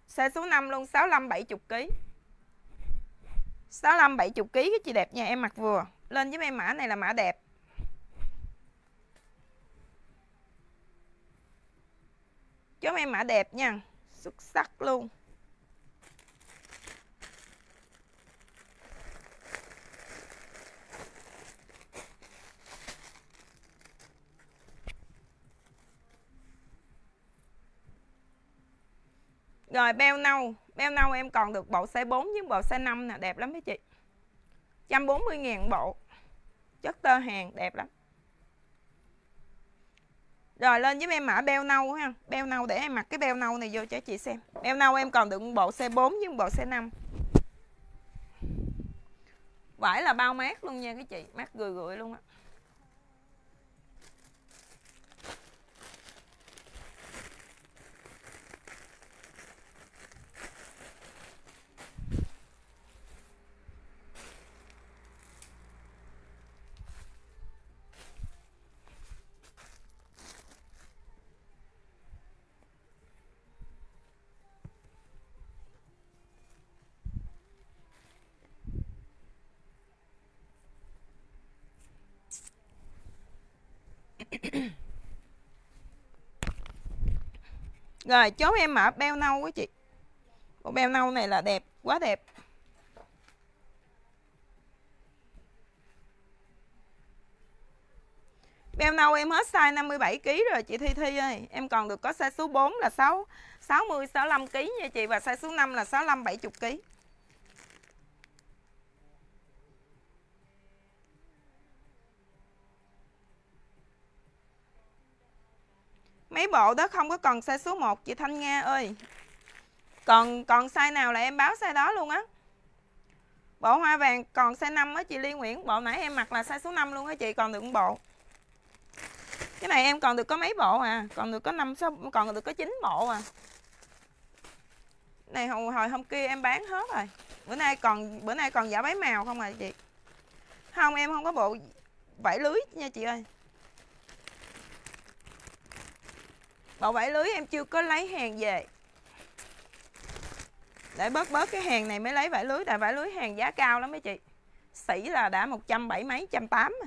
Size số 5 luôn 65 70 kg 65 70 kg cái chị đẹp nha em mặc vừa. Lên giúp em mã này là mã đẹp. Chốt em mã đẹp nha. Xuất sắc luôn. Rồi, beo nâu. Beo nâu em còn được bộ size 4 với bộ size 5 nè. Đẹp lắm mấy chị. 140 ngàn bộ. Chất tơ hàng, đẹp lắm. Rồi, lên với em mã beo nâu ha. Beo nâu để em mặc cái beo nâu này vô cho chị xem. Beo nâu em còn được bộ C4 với bộ C5 Vải là bao mát luôn nha cái chị. Mát gửi gửi luôn á. Rồi, chốt em mã beo nâu quá chị. Bộ beo nâu này là đẹp, Quá đẹp. Beo nâu em hết size 57kg rồi chị Thi Thi ơi. Em còn được có size số 4 là 6 60 65kg nha chị, Và size số 5 là 65-70kg Mấy bộ đó không có còn size số 1 chị Thanh Nga ơi. Còn còn size nào là em báo size đó luôn á? Bộ hoa vàng còn size 5 á chị Liên Nguyễn. Bộ nãy em mặc là size số 5 luôn á chị Còn được một bộ. Cái này em còn được có mấy bộ à? Còn được có 5 6, còn được có 9 bộ à? Này hồi, hồi hôm kia em bán hết rồi. Bữa nay còn bữa nay còn giả váy màu không à chị? Không em không có bộ vải lưới nha chị ơi. Bộ vải lưới em chưa có lấy hàng về. Để bớt bớt cái hàng này mới lấy vải lưới Tại vải lưới hàng giá cao lắm mấy chị. Sỉ là đã 170 mấy, 180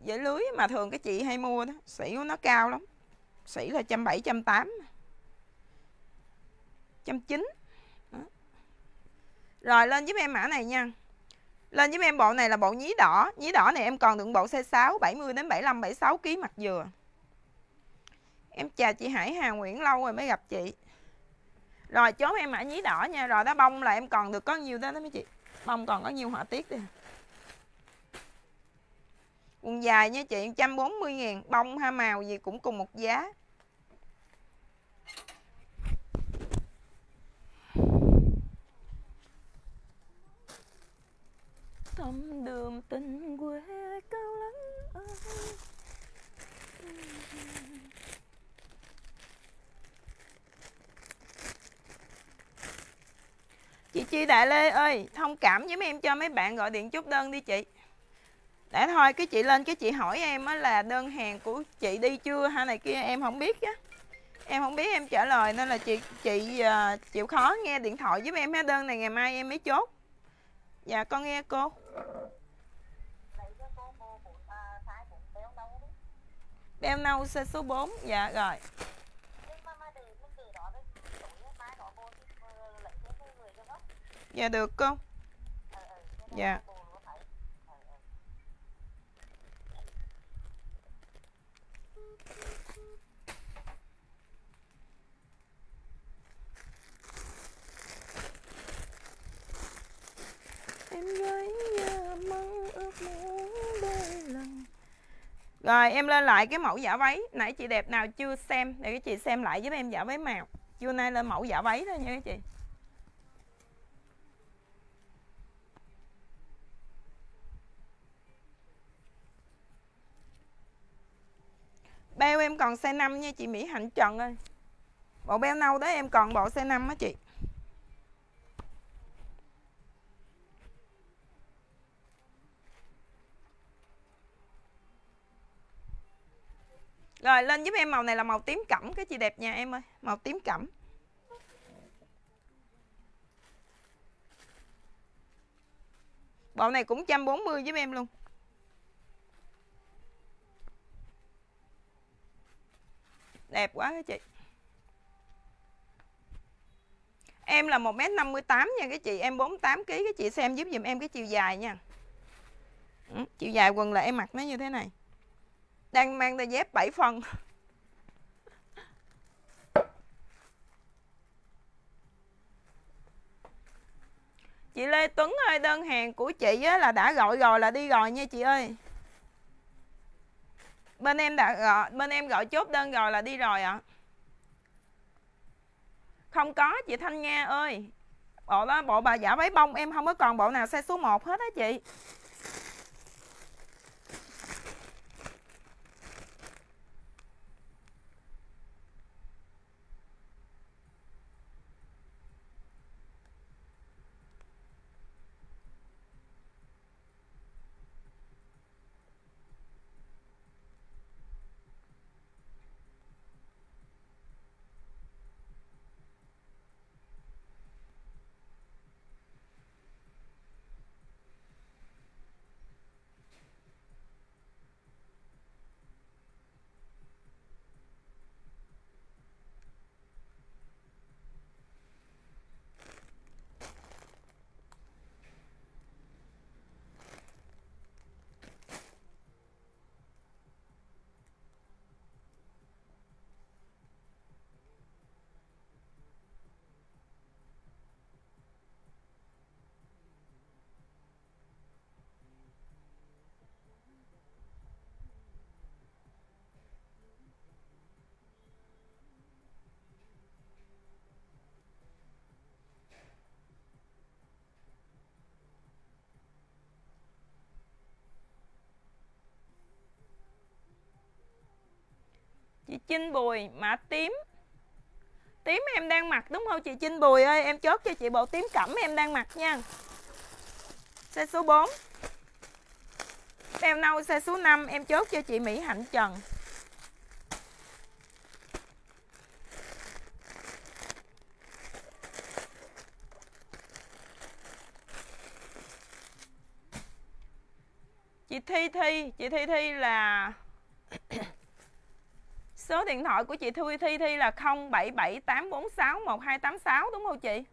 Vải lưới mà thường cái chị hay mua đó Sỉ của nó cao lắm. Sỉ là trăm bảy trăm tám trăm chín. Rồi lên giúp em mã này nha. Lên giúp em bộ này là bộ nhí đỏ. Nhí đỏ này em còn được bộ c 6 70 đến 75 76 kg mặt dừa. Em chào chị Hải Hà Nguyễn, lâu rồi mới gặp chị. Rồi, chốt em mã nhí đỏ nha. Rồi, đó, bông là em còn được có nhiều đó đó mấy chị. Bông còn có nhiều họa tiết đi. Quần dài nha chị 140 ngàn Bông ha màu gì cũng cùng một giá. Thăm đường tình quê cao lắm ơi. Chị Chi Đại Lê ơi Thông cảm với em cho mấy bạn gọi điện chốt đơn đi chị. Để thôi cái chị lên cái chị hỏi em á là đơn hàng của chị đi chưa hay này kia em không biết á. Em không biết em trả lời nên là chị chị uh, chịu khó nghe điện thoại giúp em ha đơn này ngày mai em mới chốt. Dạ con nghe cô. Beo nâu số 4 Dạ rồi. Dạ được không? Dạ. Em gái mong ước muốn đôi lần. Rồi, em lên lại cái mẫu giả váy. Nãy chị đẹp nào chưa xem? Để cái chị xem lại giúp em giả váy màu. Chưa nay lên mẫu giả váy thôi nha các chị. Beo em còn size 5 nha chị Mỹ Hạnh Trần ơi. Bộ beo nâu đó em còn bộ size 5 á chị. Rồi, lên giúp em màu này là màu tím cẩm, Cái chị đẹp nhà em ơi, Màu tím cẩm. Bộ này cũng 140 giúp em luôn. Đẹp quá các chị. Em là 1m58 nha các chị Em 48kg các chị xem giúp dùm em cái chiều dài nha. Ừ, Chiều dài quần là em mặc nó như thế này. Đang mang đôi dép 7 phần. Chị Lê Tuấn ơi đơn hàng của chị á, là đã gọi rồi là đi rồi nha chị ơi. Bên em đã gọi, bên em gọi chốt đơn rồi là đi rồi ạ à. Không có chị Thanh Nga ơi Bộ đó bộ bà giả váy bông em không có còn bộ nào size số 1 hết á chị Chinh Bùi, mã tím. Tím em đang mặc đúng không chị Chinh Bùi ơi? Em chốt cho chị bộ tím cẩm em đang mặc nha. Size số 4 em nâu size số 5 Em chốt cho chị Mỹ Hạnh Trần. Chị Thi Thi, Chị Thi Thi là Số điện thoại của chị Thu Thi Thi là 0778461286 đúng không chị?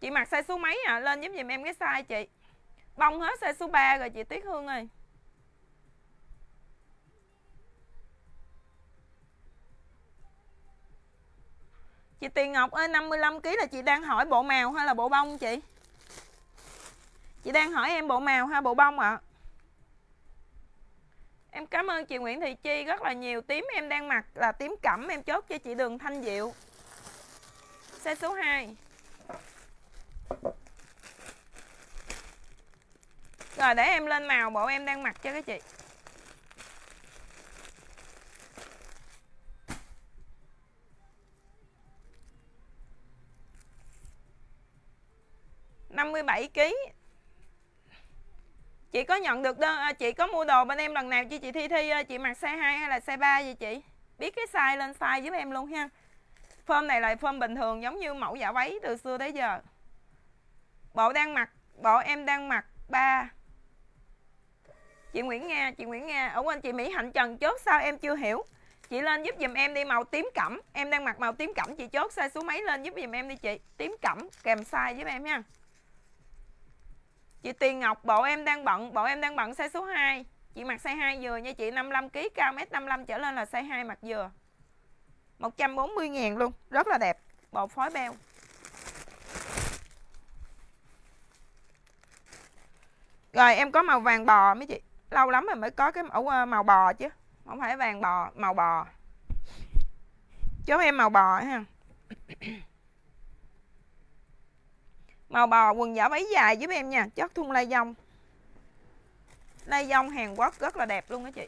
Chị mặc size số mấy à? Lên giúp dùm em cái size chị. Bông hết size số 3 rồi chị Tuyết Hương ơi. Chị Tiền Ngọc ơi 55 kg là chị đang hỏi bộ màu hay là bộ bông chị? Chị đang hỏi em bộ màu hay bộ bông ạ? À? Em cảm ơn chị Nguyễn Thị Chi rất là nhiều. Tím em đang mặc là tím cẩm, Em chốt cho chị Đường Thanh Diệu. Xe số 2 Rồi, để em lên màu bộ em đang mặc cho các chị. Năm mươi bảy kg chị có nhận được đơn à, chị có mua đồ bên em lần nào chứ chị thi thi à, chị mặc size 2 hay là size 3 vậy chị? Biết cái size lên size giúp em luôn ha. Form này là form bình thường giống như mẫu giả váy từ xưa tới giờ. Bộ đang mặc bộ em đang mặc 3 chị Nguyễn Nga chị Nguyễn Nga ở quên chị Mỹ Hạnh Trần chốt sao em chưa hiểu. Chị lên giúp dùm em đi màu tím cẩm. Em đang mặc màu tím cẩm chị chốt size số mấy lên giúp dùm em đi chị. Tím cẩm kèm size giúp em nha Chị Tiền Ngọc, bộ em đang bận, Bộ em đang bận size số 2 Chị mặc size 2 vừa nha chị 55kg cao mét 55 trở lên là size 2 mặc vừa. 140 ngàn luôn, Rất là đẹp, Bộ phối beo. Rồi, em có màu vàng bò mấy chị? Lâu lắm rồi mới có cái mẫu ờ, màu bò chứ, Không phải vàng bò, Màu bò. Chốt em màu bò ha màu bò quần vỏ váy dài giúp em nha. Chất thun lai dông. Lai dông Hàn Quốc rất là đẹp luôn đó chị.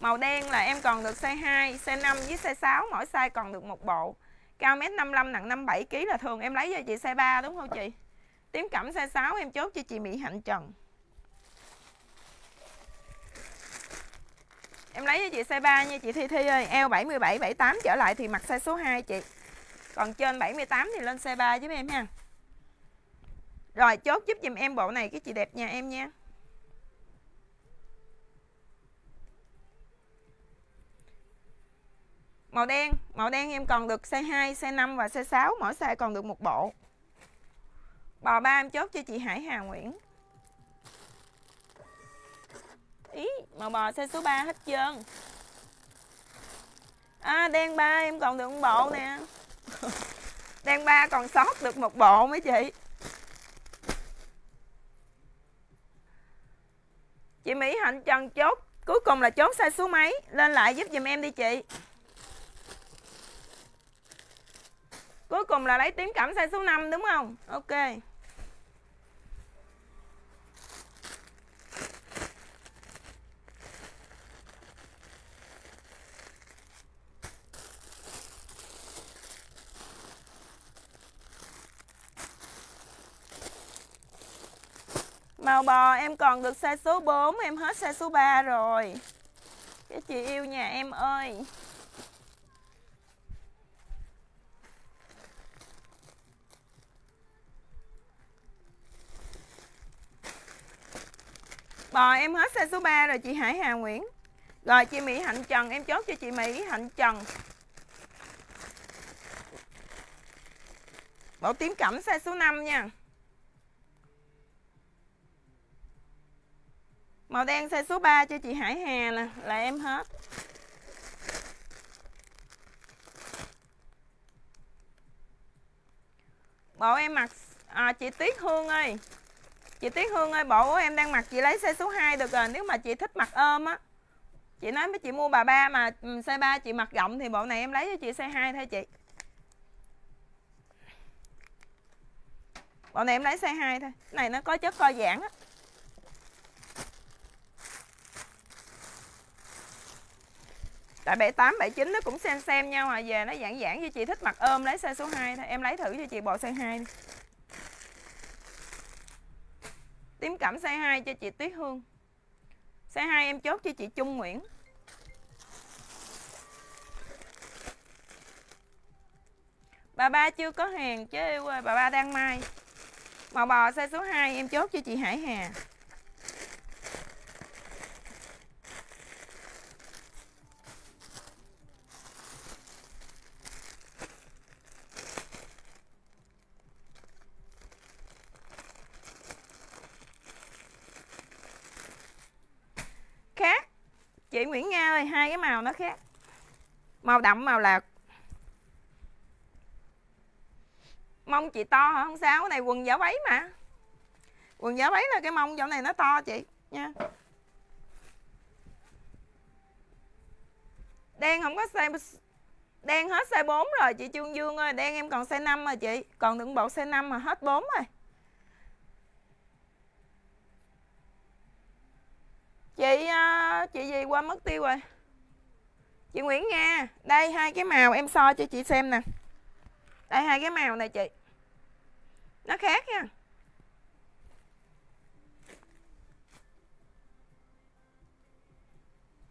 Màu đen là em còn được size 2, size 5 với size 6 Mỗi size còn được một bộ. Cao 1m55 nặng 57kg là thường em lấy cho chị size 3 đúng không chị? Tím cẩm size 6 em chốt cho chị Mỹ Hạnh Trần. Em lấy cho chị size 3 nha chị Thi Thi ơi. Eo 77, 78 trở lại thì mặc size số 2 chị. Còn trên 78 thì lên size 3 giúp em ha Rồi chốt giúp giùm em bộ này cái chị đẹp nhà em nha. Màu đen, màu đen em còn được size 2, size 5 và size 6 Mỗi size còn được một bộ. Bò ba em chốt cho chị Hải Hà Nguyễn. Ý, màu bò size số 3 hết trơn. À, đen ba em còn được một bộ nè. Đen ba còn sót được một bộ mấy chị. Chị Mỹ Hạnh Trần chốt Cuối cùng là chốt size số mấy? Lên lại giúp giùm em đi chị. Cuối cùng là lấy tím cẩm size số 5 đúng không? Ok. Màu bò, em còn được size số 4 Em hết size số 3 rồi. Các chị yêu nhà em ơi. Bò, em hết size số 3 rồi, chị Hải Hà Nguyễn. Rồi, chị Mỹ Hạnh Trần, Em chốt cho chị Mỹ Hạnh Trần. Bộ tím cẩm size số 5 nha. Màu đen size số 3 cho chị Hải Hà nè Là em hết. Bộ em mặc à, Chị Tuyết Hương ơi. Chị Tuyết Hương ơi bộ của em đang mặc chị lấy size số 2 được rồi Nếu mà chị thích mặc ôm á. Chị nói với chị mua bà ba mà ừ, size 3 chị mặc rộng Thì bộ này em lấy cho chị size 2 thôi chị. Bộ này em lấy size 2 thôi Cái này nó có chất co giãn á. Tại 78, 79 nó cũng xem xem nhau à Về nó giãn giãn cho chị thích mặt ôm lấy size số 2 thôi. Em lấy thử cho chị bộ size 2 đi. Tím cẩm size 2 cho chị Tuyết Hương. Size 2 em chốt cho chị Trung Nguyễn. Bà ba chưa có hàng chứ yêu ơi Bà ba đang mai Màu bò size số 2 em chốt cho chị Hải Hà. Chị Nguyễn Nga ơi, hai cái màu nó khác. Màu đậm, màu lạc. Mông chị to hả? Không sao, cái này quần giả váy mà. Quần giả váy là cái mông chỗ này nó to chị, nha. Đen không có size đen hết size 4 rồi, chị Trương Dương ơi. Đen em còn size 5 rồi chị, còn đựng bộ size 5 mà hết 4 rồi. Chị ờ, chị gì qua mất tiêu rồi. Chị Nguyễn Nga đây, hai cái màu em so cho chị xem nè. Đây, hai cái màu này chị. Nó khác nha.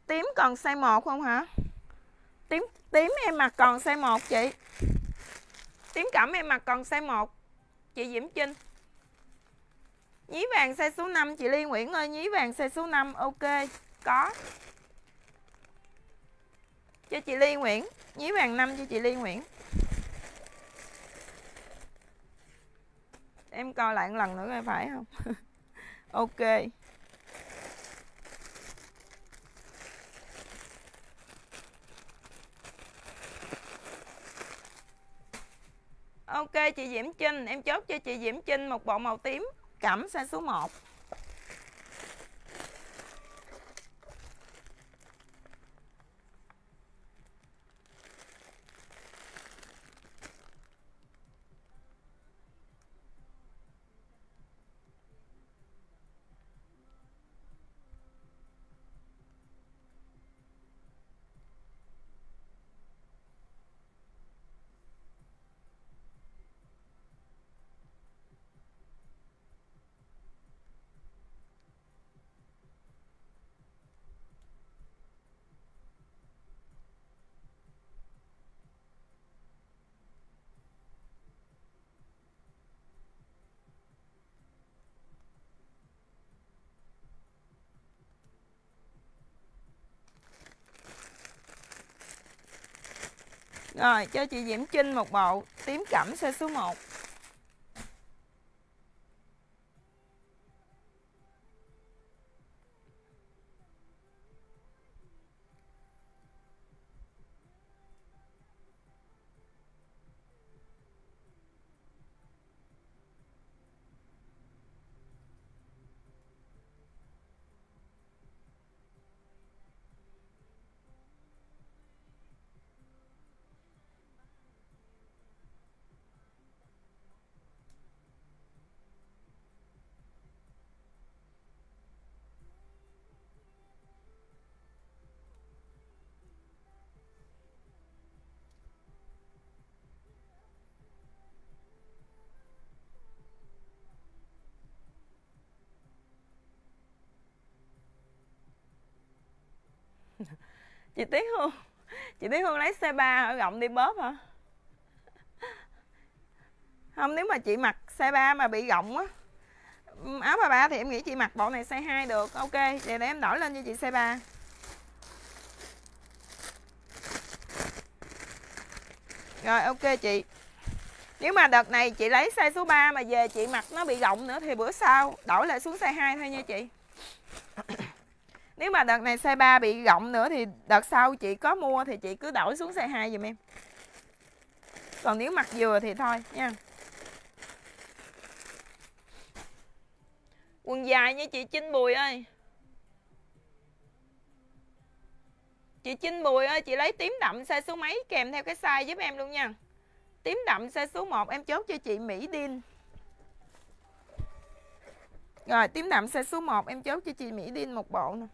Tím còn size 1 không hả? Tím tím em mặc còn size 1 chị. Tím cẩm em mặc còn size 1 chị Diễm Trinh Nhí vàng size số 5 chị Liên Nguyễn ơi, Nhí vàng size số 5 ok, Có. Cho chị Liên Nguyễn, Nhí vàng 5 cho chị Liên Nguyễn. Em coi lại một lần nữa coi phải không? Ok. Ok, chị Diễm Trinh Em chốt cho chị Diễm Trinh một bộ màu tím. Cẩm size số 1 Rồi cho chị Diễm Trinh một bộ tím cẩm size số 1 chị Tuyết Hương. Chị Tuyết Hương lấy xe ba ở gọng đi bóp hả? Không, nếu mà chị mặc size ba mà bị gọng á áo bà ba thì em nghĩ chị mặc bộ này size 2 được. Ok, vậy để em đổi lên cho chị size 3 rồi, ok chị. Nếu mà đợt này chị lấy size số 3 mà về chị mặc nó bị rộng nữa thì bữa sau đổi lại xuống size 2 thôi nha chị nếu mà đợt này size 3 bị rộng nữa thì đợt sau chị có mua thì chị cứ đổi xuống size 2 giùm em. Còn nếu mặc vừa thì thôi, nha. Quần dài nha chị Trinh Bùi ơi. Chị Trinh Bùi ơi, chị lấy tím đậm size số mấy kèm theo cái size giúp em luôn nha. Tím đậm size số 1 em chốt cho chị Mỹ Đin rồi, tím đậm size số 1 em chốt cho chị Mỹ Đin một bộ nè.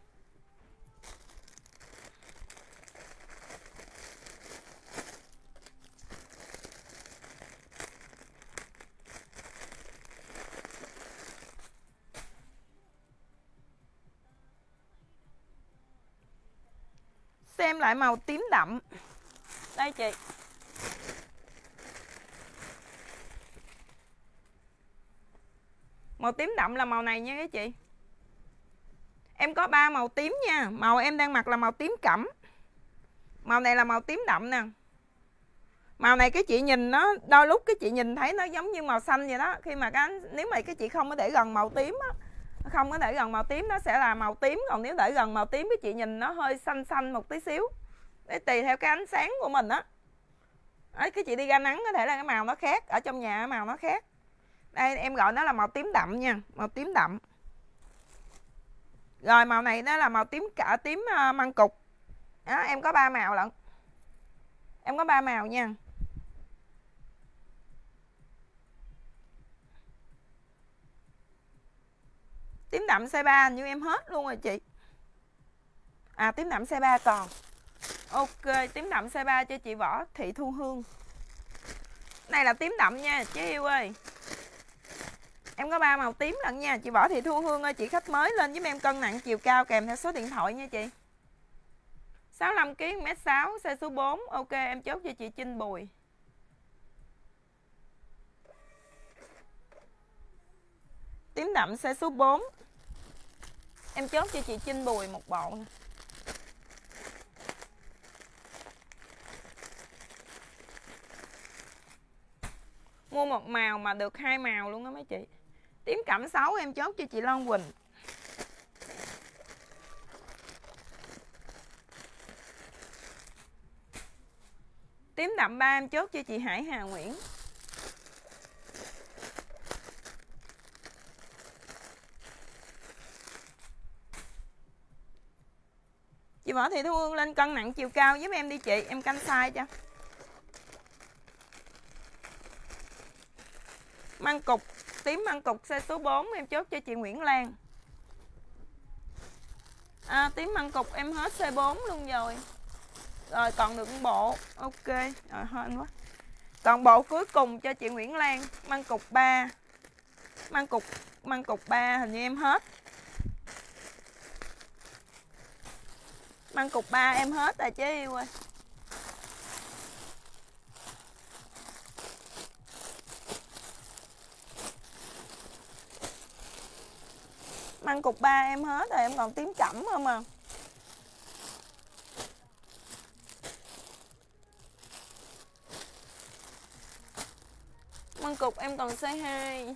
Xem lại màu tím đậm. Đây chị. Màu tím đậm là màu này nha các chị. Em có ba màu tím nha. Màu em đang mặc là màu tím cẩm. Màu này là màu tím đậm nè. Màu này cái chị nhìn nó, đôi lúc cái chị nhìn thấy nó giống như màu xanh vậy đó. Khi mà cái nếu mà cái chị không có để gần màu tím á không có để gần màu tím nó sẽ là màu tím. Còn nếu để gần màu tím cái chị nhìn nó hơi xanh xanh một tí xíu. Để tùy theo cái ánh sáng của mình á. Ấy cái chị đi ra nắng có thể là cái màu nó khác ở trong nhà màu nó khác. Đây em gọi nó là màu tím đậm nha màu tím đậm. Rồi màu này nó là màu tím cả tím uh, măng cục. Đó, em có ba màu lận. Em có ba màu nha. Tím đậm size 3 như em hết luôn rồi chị. À tím đậm size 3 còn. Ok, tím đậm size 3 cho chị võ thị thu hương. Này là tím đậm nha, chị yêu ơi. Em có ba màu tím lận nha. Chị võ thị thu hương ơi, chị khách mới lên giúp em cân nặng chiều cao kèm theo số điện thoại nha chị. 65 kg 1m6 size số 4 ok, em chốt cho chị Trinh Bùi. Tím đậm size số 4 em chốt cho chị Trinh Bùi một bộ nè. Mua một màu mà được hai màu luôn á mấy chị. Tím cẩm 6 em chốt cho chị long Quỳnh. Tím đậm ba em chốt cho chị Hải Hà Nguyễn. Chị Võ Thị Thu Hương lên cân nặng chiều cao giúp em đi chị em canh size cho. Măng cục tím măng cục xe số 4 em chốt cho chị Nguyễn Lan. À, tím măng cục em hết xe 4 luôn rồi. Rồi còn được bộ. Ok rồi hên quá. Còn bộ cuối cùng cho chị Nguyễn Lan măng cục 3 măng cục măng cục 3 hình như em hết. măng cục ba em hết rồi chứ, yêu ơi. Măng cục ba em hết rồi, em còn tím cẩm không à măng cục em còn size 2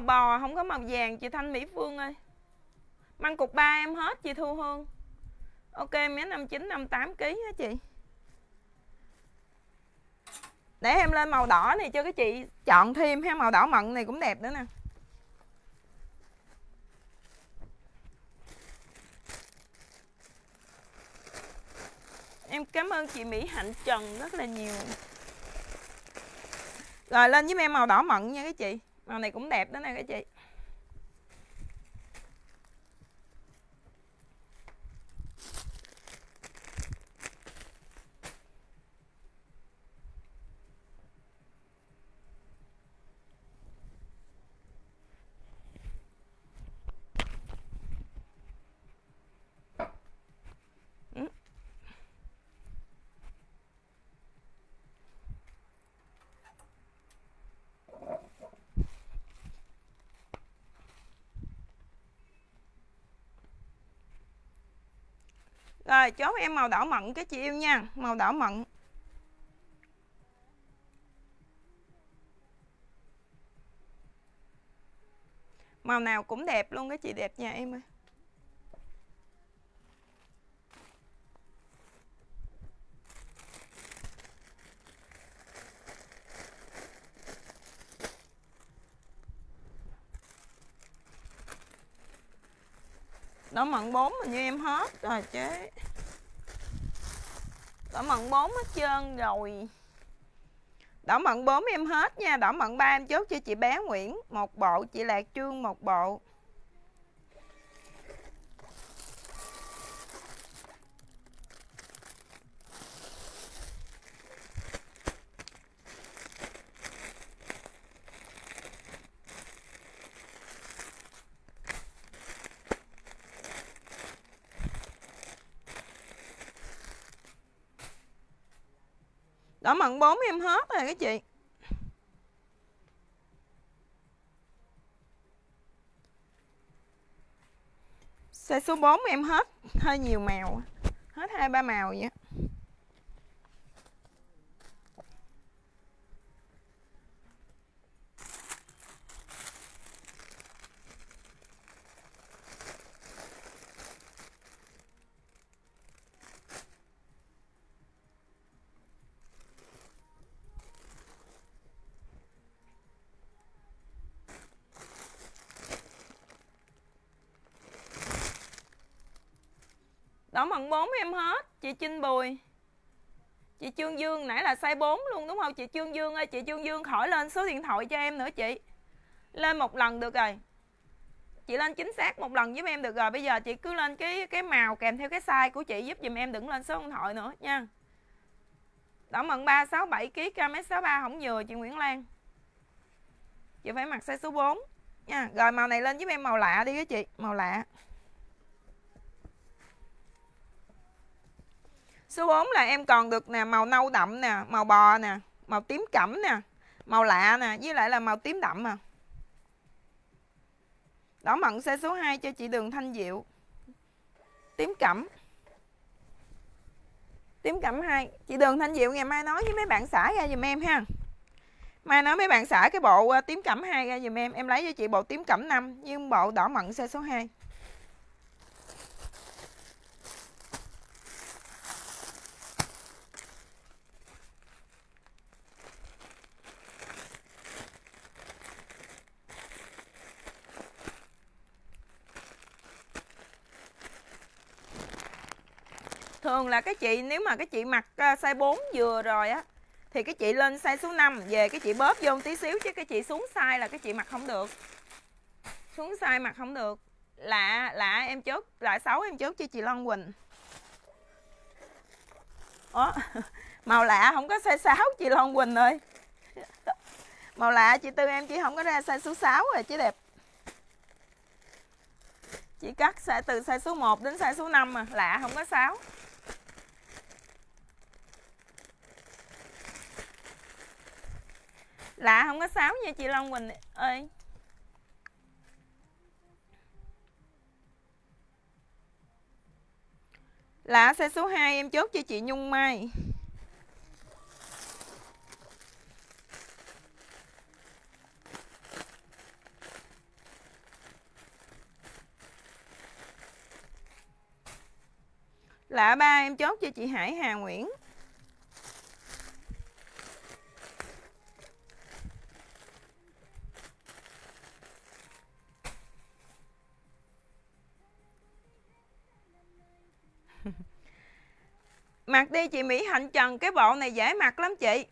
màu bò, không có màu vàng. Chị Thanh, Mỹ Phương ơi. Măng cục ba em hết, chị Thu Hương. Ok mé 59 58 kg hả chị. Để em lên màu đỏ này cho cái chị chọn thêm ha. Màu đỏ mận này cũng đẹp nữa nè. Em cảm ơn chị Mỹ Hạnh Trần rất là nhiều. Rồi, lên với em màu đỏ mận nha các chị. Màu này cũng đẹp đó nè các chị. Rồi, chốt em màu đỏ mận cái chị yêu nha. Màu đỏ mận. Màu nào cũng đẹp luôn cái chị đẹp nha em ơi. Đỏ mận 4 mà như em hết. Rồi, chế đỏ mận 4 hết trơn rồi. Đỏ mận 4 em hết nha đỏ mận 3 em chốt cho chị bé Nguyễn một bộ, chị Lạc Trương một bộ. Mận 4 em hết rồi các chị. Xe số 4 em hết, Hơi nhiều màu, Hết hai ba màu vậy bốn 4 em hết, Chị Trinh Bùi. Chị Trương Dương, nãy là size 4 luôn, đúng không? Chị Trương Dương ơi, Chị Trương Dương khỏi lên số điện thoại cho em nữa, chị. Lên một lần được rồi. Chị lên chính xác một lần giúp em được rồi. Bây giờ chị cứ lên cái cái màu kèm theo cái size của chị Giúp dùm em, đừng lên số điện thoại nữa, nha. Đỏ mận 3 67kg km63 không vừa, chị Nguyễn Lan. Chị phải mặc size số 4 nha. Rồi màu này lên giúp em màu lạ đi các chị, Màu lạ. Số 4 là em còn được nè màu nâu đậm nè, màu bò nè, màu tím cẩm nè, màu lạ nè, với lại là màu tím đậm à. Đỏ mận xe số 2 cho chị Đường Thanh Diệu. Tím cẩm. Tím cẩm 2. Chị Đường Thanh Diệu ngày mai nói với mấy bạn xã ra giùm em ha. Mai nói mấy bạn xã cái bộ à, tím cẩm 2 ra giùm em, em lấy cho chị bộ tím cẩm 5 nhưng bộ đỏ mận xe số 2. Thường là cái chị nếu mà cái chị mặc à, size 4 vừa rồi á thì cái chị lên size số 5 về cái chị bóp vô tí xíu chứ cái chị xuống size là cái chị mặc không được. Xuống size mặc không được. Lạ lạ em chốt lại xấu em chốt cho chị Long Quỳnh. Ủa, màu lạ không có size 6 chị Long Quỳnh ơi. Màu lạ chị Tư em chỉ không có ra size số 6 rồi chứ đẹp. Chỉ cắt size từ size số 1 đến size số 5 mà lạ không có 6 lạ không có sáu nha chị Long Quỳnh ơi. Lạ xe số 2 em chốt cho chị Nhung Mai. Lạ ba, em chốt cho chị Hải Hà Nguyễn. Mặc đi, chị Mỹ Hạnh Trần, Cái bộ này dễ mặc lắm chị.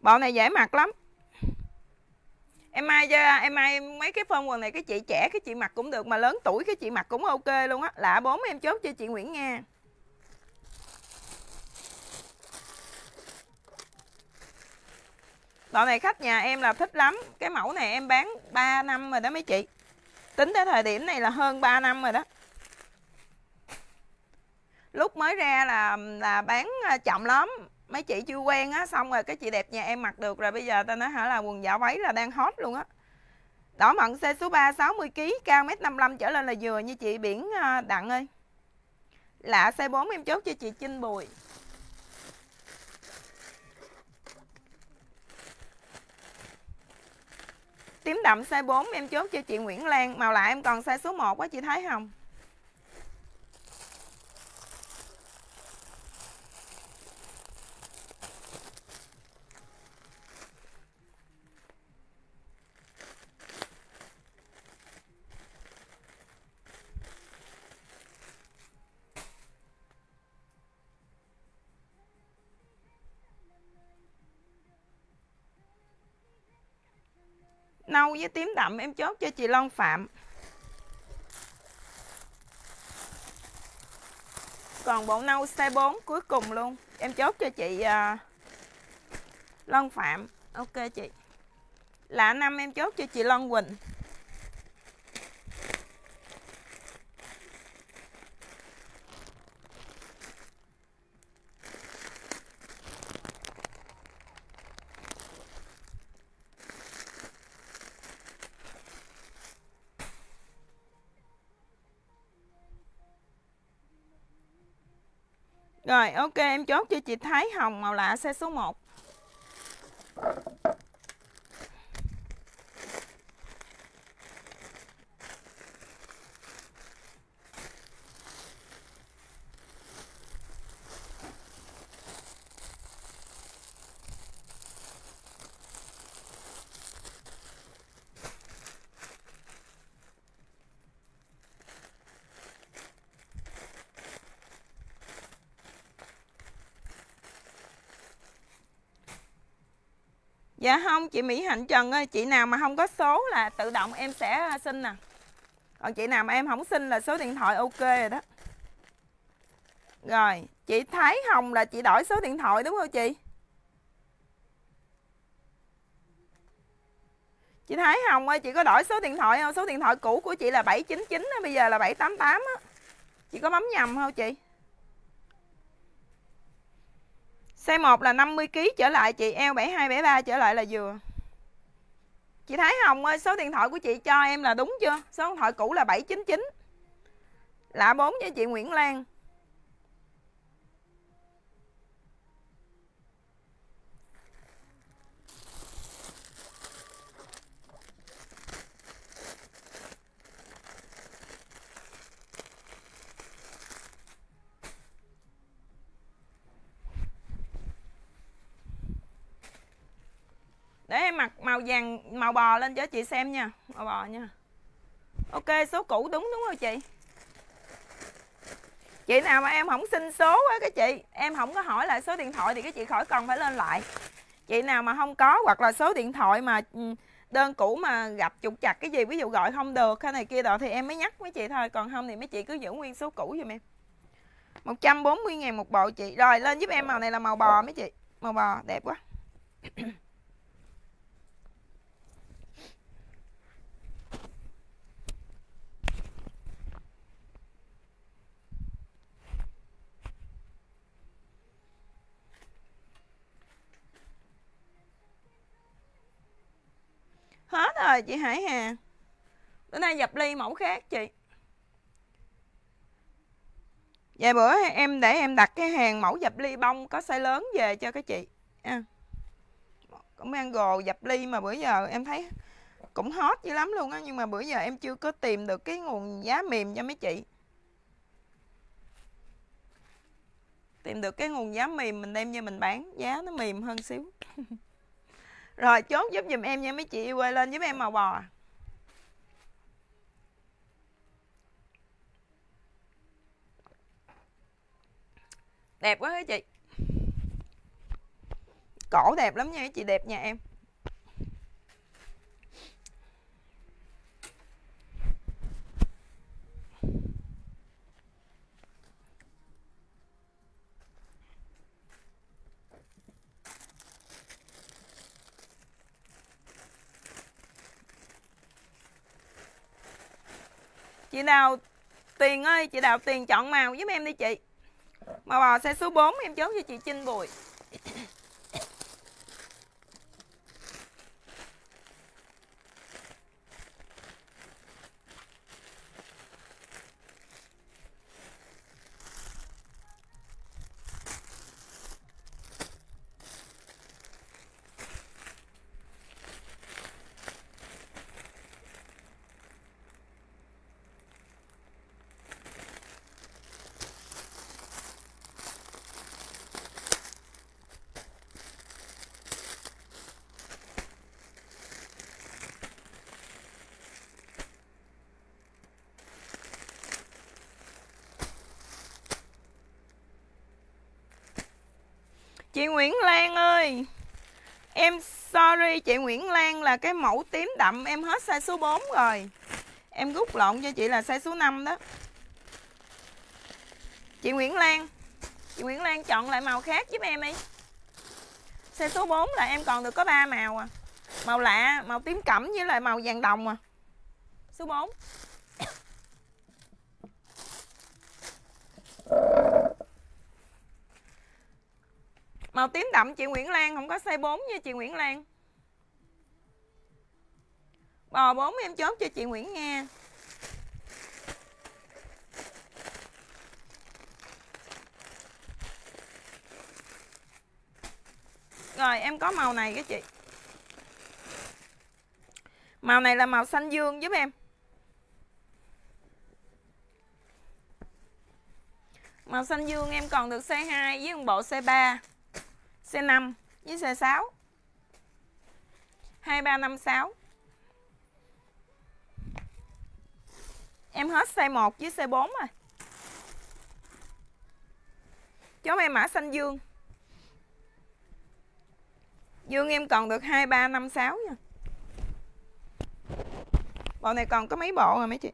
Bộ này dễ mặc lắm. Em ai cho, em ai mấy cái phong quần này, cái chị trẻ, cái chị mặc cũng được, mà lớn tuổi cái chị mặc cũng ok luôn á. Lạ bốn em chốt cho chị Nguyễn Nga. bộ này khách nhà em là thích lắm. Cái mẫu này em bán 3 năm rồi đó mấy chị. Tính tới thời điểm này là hơn 3 năm rồi đó lúc mới ra là là bán à, chậm lắm. Mấy chị chưa quen á, xong rồi cái chị đẹp nhà em mặc được rồi bây giờ ta nói hả là quần dạ váy là đang hot luôn á. Đỏ mận xe số 3 60 kg cao mét 55 trở lên là vừa như chị, biển à, đặng ơi. Lạ xe 4 em chốt cho chị Trinh Bùi. Tím đậm size 4 em chốt cho chị Nguyễn Lan. Màu lạ em còn size số 1 quá chị thấy không? Nâu với tím đậm em chốt cho chị Long Phạm. Còn bộ nâu size 4 cuối cùng luôn. Em chốt cho chị uh, Long Phạm. Ok chị. Lạ năm em chốt cho chị Long Quỳnh. Rồi ok em chốt cho chị Thái Hồng màu lạ xe số 1 Dạ không, chị Mỹ Hạnh Trần ơi, Chị nào mà không có số là tự động em sẽ à, xin nè. Còn chị nào mà em không xin là số điện thoại ok rồi đó. Rồi, Chị Thái Hồng là chị đổi số điện thoại đúng không chị? Chị Thái Hồng ơi, chị có đổi số điện thoại không? Số điện thoại cũ của chị là 799 Bây giờ là 788 á. Chị có bấm nhầm không chị? Size 1 là 50kg trở lại chị eo 72, 73 trở lại là vừa. Chị Thái Hồng ơi số điện thoại của chị cho em là đúng chưa? Số điện thoại cũ là 799 Lạ 4 với chị Nguyễn Lan. Để em mặc màu vàng, màu bò lên cho chị xem nha, màu bò nha. Ok, số cũ đúng đúng không chị. Chị nào mà em không xin số á cái chị, em không có hỏi lại số điện thoại thì cái chị khỏi cần phải lên lại. Chị nào mà không có hoặc là số điện thoại mà ừ, đơn cũ mà gặp trục chặt cái gì, ví dụ gọi không được cái này kia đó thì em mới nhắc với chị thôi, còn không thì mấy chị cứ giữ nguyên số cũ giùm em. 140 ngàn một bộ chị. Rồi, lên giúp em màu này là màu bò mấy chị. Màu bò, đẹp quá. Hết rồi, chị Hải Hà. Bữa nay dập ly mẫu khác, chị. Vài bữa em để em đặt cái hàng mẫu dập ly bông có size lớn về cho các chị. À. cũng mango dập ly mà bữa giờ em thấy cũng hot dữ lắm luôn á, nhưng mà bữa giờ em chưa có tìm được cái nguồn giá mềm cho mấy chị. Tìm được cái nguồn giá mềm mình đem cho mình bán, giá nó mềm hơn xíu. rồi, chốt giúp giùm em nha, mấy chị quay lên giúp em màu bò. Đẹp quá hả chị? Cổ đẹp lắm nha, chị đẹp nhà em. Chị nào tiền ơi, chị đào tiền chọn màu giúp em đi chị. Màu bò xe số 4 em chốt cho chị chinh Bùi. Chị Nguyễn Lan ơi. Em sorry chị Nguyễn Lan là cái mẫu tím đậm em hết size số 4 rồi. Em rút lộn cho chị là size số 5 đó. Chị Nguyễn Lan Chị Nguyễn Lan chọn lại màu khác giúp em đi. Size số 4 là em còn được có 3 màu à. Màu lạ, màu tím cẩm với lại màu vàng đồng à. Số 4 Màu tím đậm, chị Nguyễn Lan, không có size 4 nha chị Nguyễn Lan. Bò 4 em chốt cho chị Nguyễn Nga Rồi, em có màu này các chị. Màu này là màu xanh dương giúp em. Màu xanh dương em còn được C2 với một bộ C3 C5 với C6 2356 Em hết C1 với C4 rồi. Chốt em mã xanh dương. Dương em còn được 2356 nha. Bộ này còn có mấy bộ rồi mấy chị?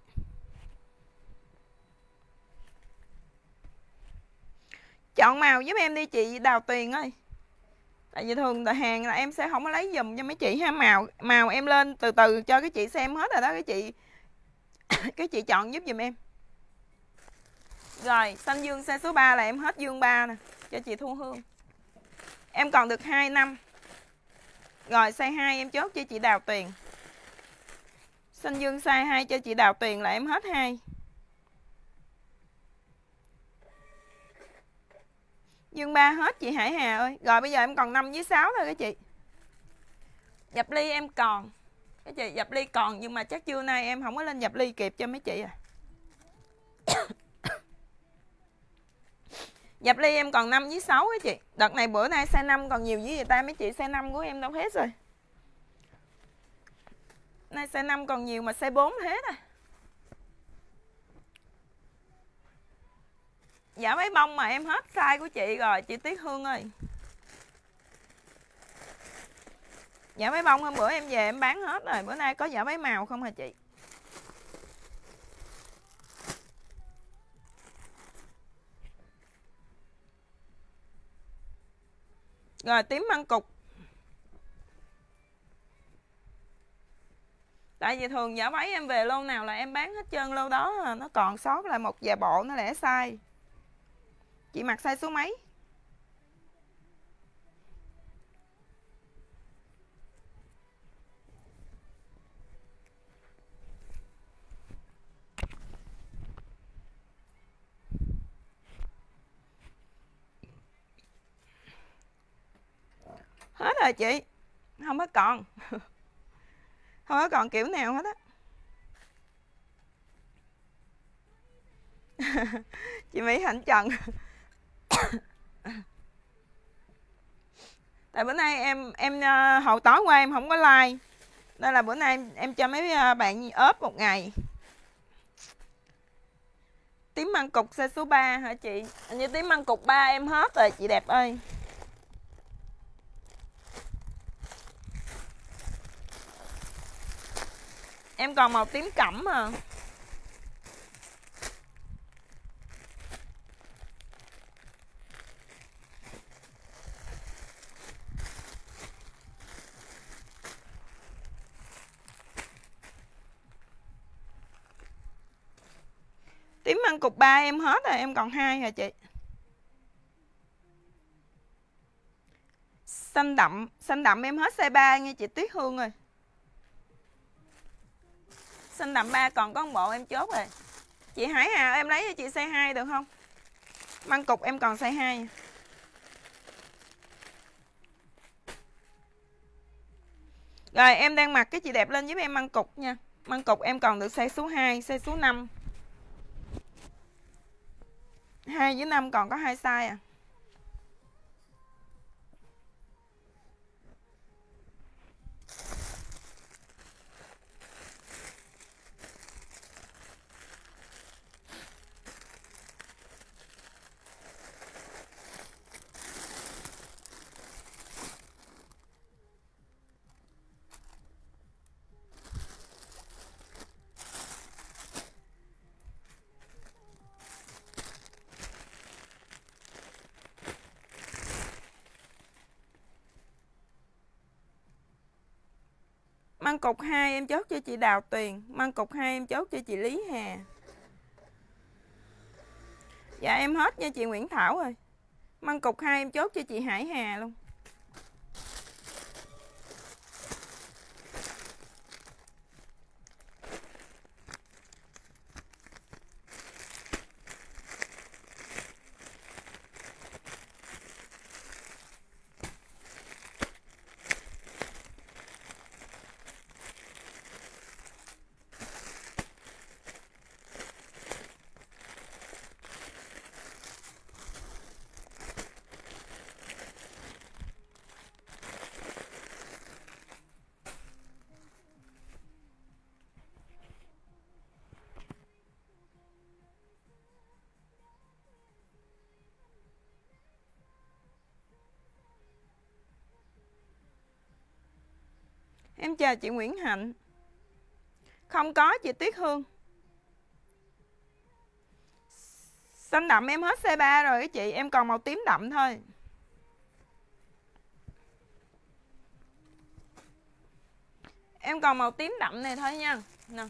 Chọn màu giúp em đi chị, Đào Tuyền ơi tại vì thường tại hàng là em sẽ không có lấy dùm cho mấy chị ha, màu màu em lên từ từ cho cái chị xem hết rồi đó, cái chị cái chị chọn giúp dùm em. Rồi, xanh dương xe số 3 là em hết dương 3 nè, cho chị Thu Hương. Em còn được 2 năm. Rồi size 2 em chốt cho chị Đào tiền xanh dương size 2 cho chị Đào tiền là em hết 2 Dương ba hết chị Hải Hà ơi. Rồi bây giờ em còn 5 với 6 thôi các chị. Dập ly em còn. Các chị, dập ly còn nhưng mà chắc trưa nay em không có lên dập ly kịp cho mấy chị à. dập ly em còn 5 với 6 các chị. Đợt này bữa nay xe 5 còn nhiều với người ta mấy chị xe 5 của em đâu hết rồi. Nay xe 5 còn nhiều mà xe 4 hết à. Dạ mấy bông mà em hết size của chị rồi, Chị Tiết Hương ơi. Dạ mấy bông hôm bữa em về em bán hết rồi, Bữa nay có giả mấy màu không hả chị? Rồi, tím măng cục. Tại vì thường giả váy em về lô nào là em bán hết trơn, lô đó Nó còn sót lại một vài bộ, nó lẻ sai chị mặc size số mấy? Hết rồi chị. Không có còn. Không có còn kiểu nào hết á. Chị mỹ hạnh trần. tại bữa nay em em ờ, hậu tối qua em không có like. Nên là bữa nay em, em cho mấy ờ, bạn ốp một ngày. Tím măng cục xe số 3 hả chị? Như tím măng cục 3 em hết rồi chị đẹp ơi. Em còn màu tím cẩm à tím ăn cục ba em hết rồi em còn hai hả chị? Xanh đậm xanh đậm em hết size 3 nha chị Tuyết Hương rồi xanh đậm 3 còn có một bộ em chốt rồi. Chị Hải Hà em lấy cho chị size 2 được không? Măng cục em còn size 2 Rồi em đang mặc cái chị đẹp lên giúp em măng cục nha. Măng cục em còn được size số 2, size số 5 2 với 5 còn có hai size à. Măng cục 2 em chốt cho chị Đào Tuyền, Măng cục 2 em chốt cho chị Lý Hà. Dạ em hết nha chị Nguyễn Thảo ơi. Măng cục 2 em chốt cho chị Hải Hà luôn. Chào chị Nguyễn Hạnh. Không có, chị Tuyết Hương. Xanh đậm em hết C3 rồi, cái chị, Em còn màu tím đậm thôi. Em còn màu tím đậm này thôi nha. Nè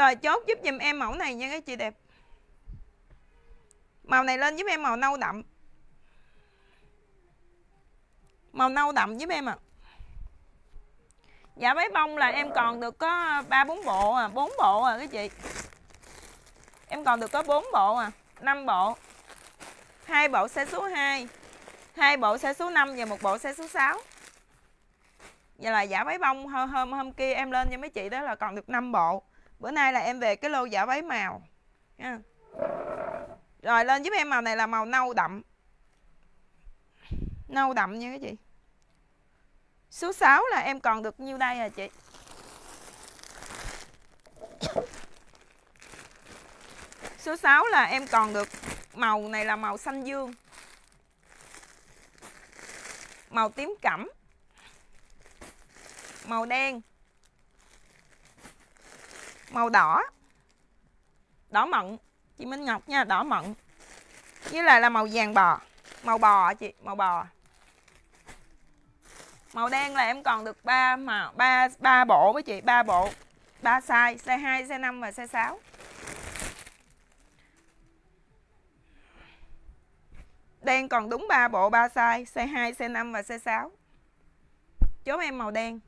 Rồi chốt giúp dùm em mẫu này nha các chị đẹp Màu này lên giúp em màu nâu đậm Màu nâu đậm giúp em ạ à. Dạ váy bông là em còn được có 3 4 bộ à, 4 bộ à các chị. Em còn được có 4 bộ à, 5 bộ. hai bộ xe số 2, hai bộ xe số 5 và một bộ xe số 6. Vậy là giả váy bông hôm hôm hôm kia em lên cho mấy chị đó là còn được 5 bộ bữa nay là em về cái lô giả váy màu, nha. Rồi, lên giúp em màu này là màu nâu đậm. Nâu đậm nha các chị số 6 là em còn được nhiêu đây à chị? Số 6 là em còn được màu này là màu xanh dương. Màu tím cẩm. Màu đen màu đỏ. Đỏ mận. Chị Minh Ngọc nha, đỏ mận. Với lại là màu vàng bò. Màu bò chị? Màu bò. Màu đen là em còn được ba màu ba ba bộ với chị. Ba bộ. Ba size size 2 size 5 và size 6 đen còn đúng ba bộ, ba size size 2 size 5 và size 6 chốt em màu đen.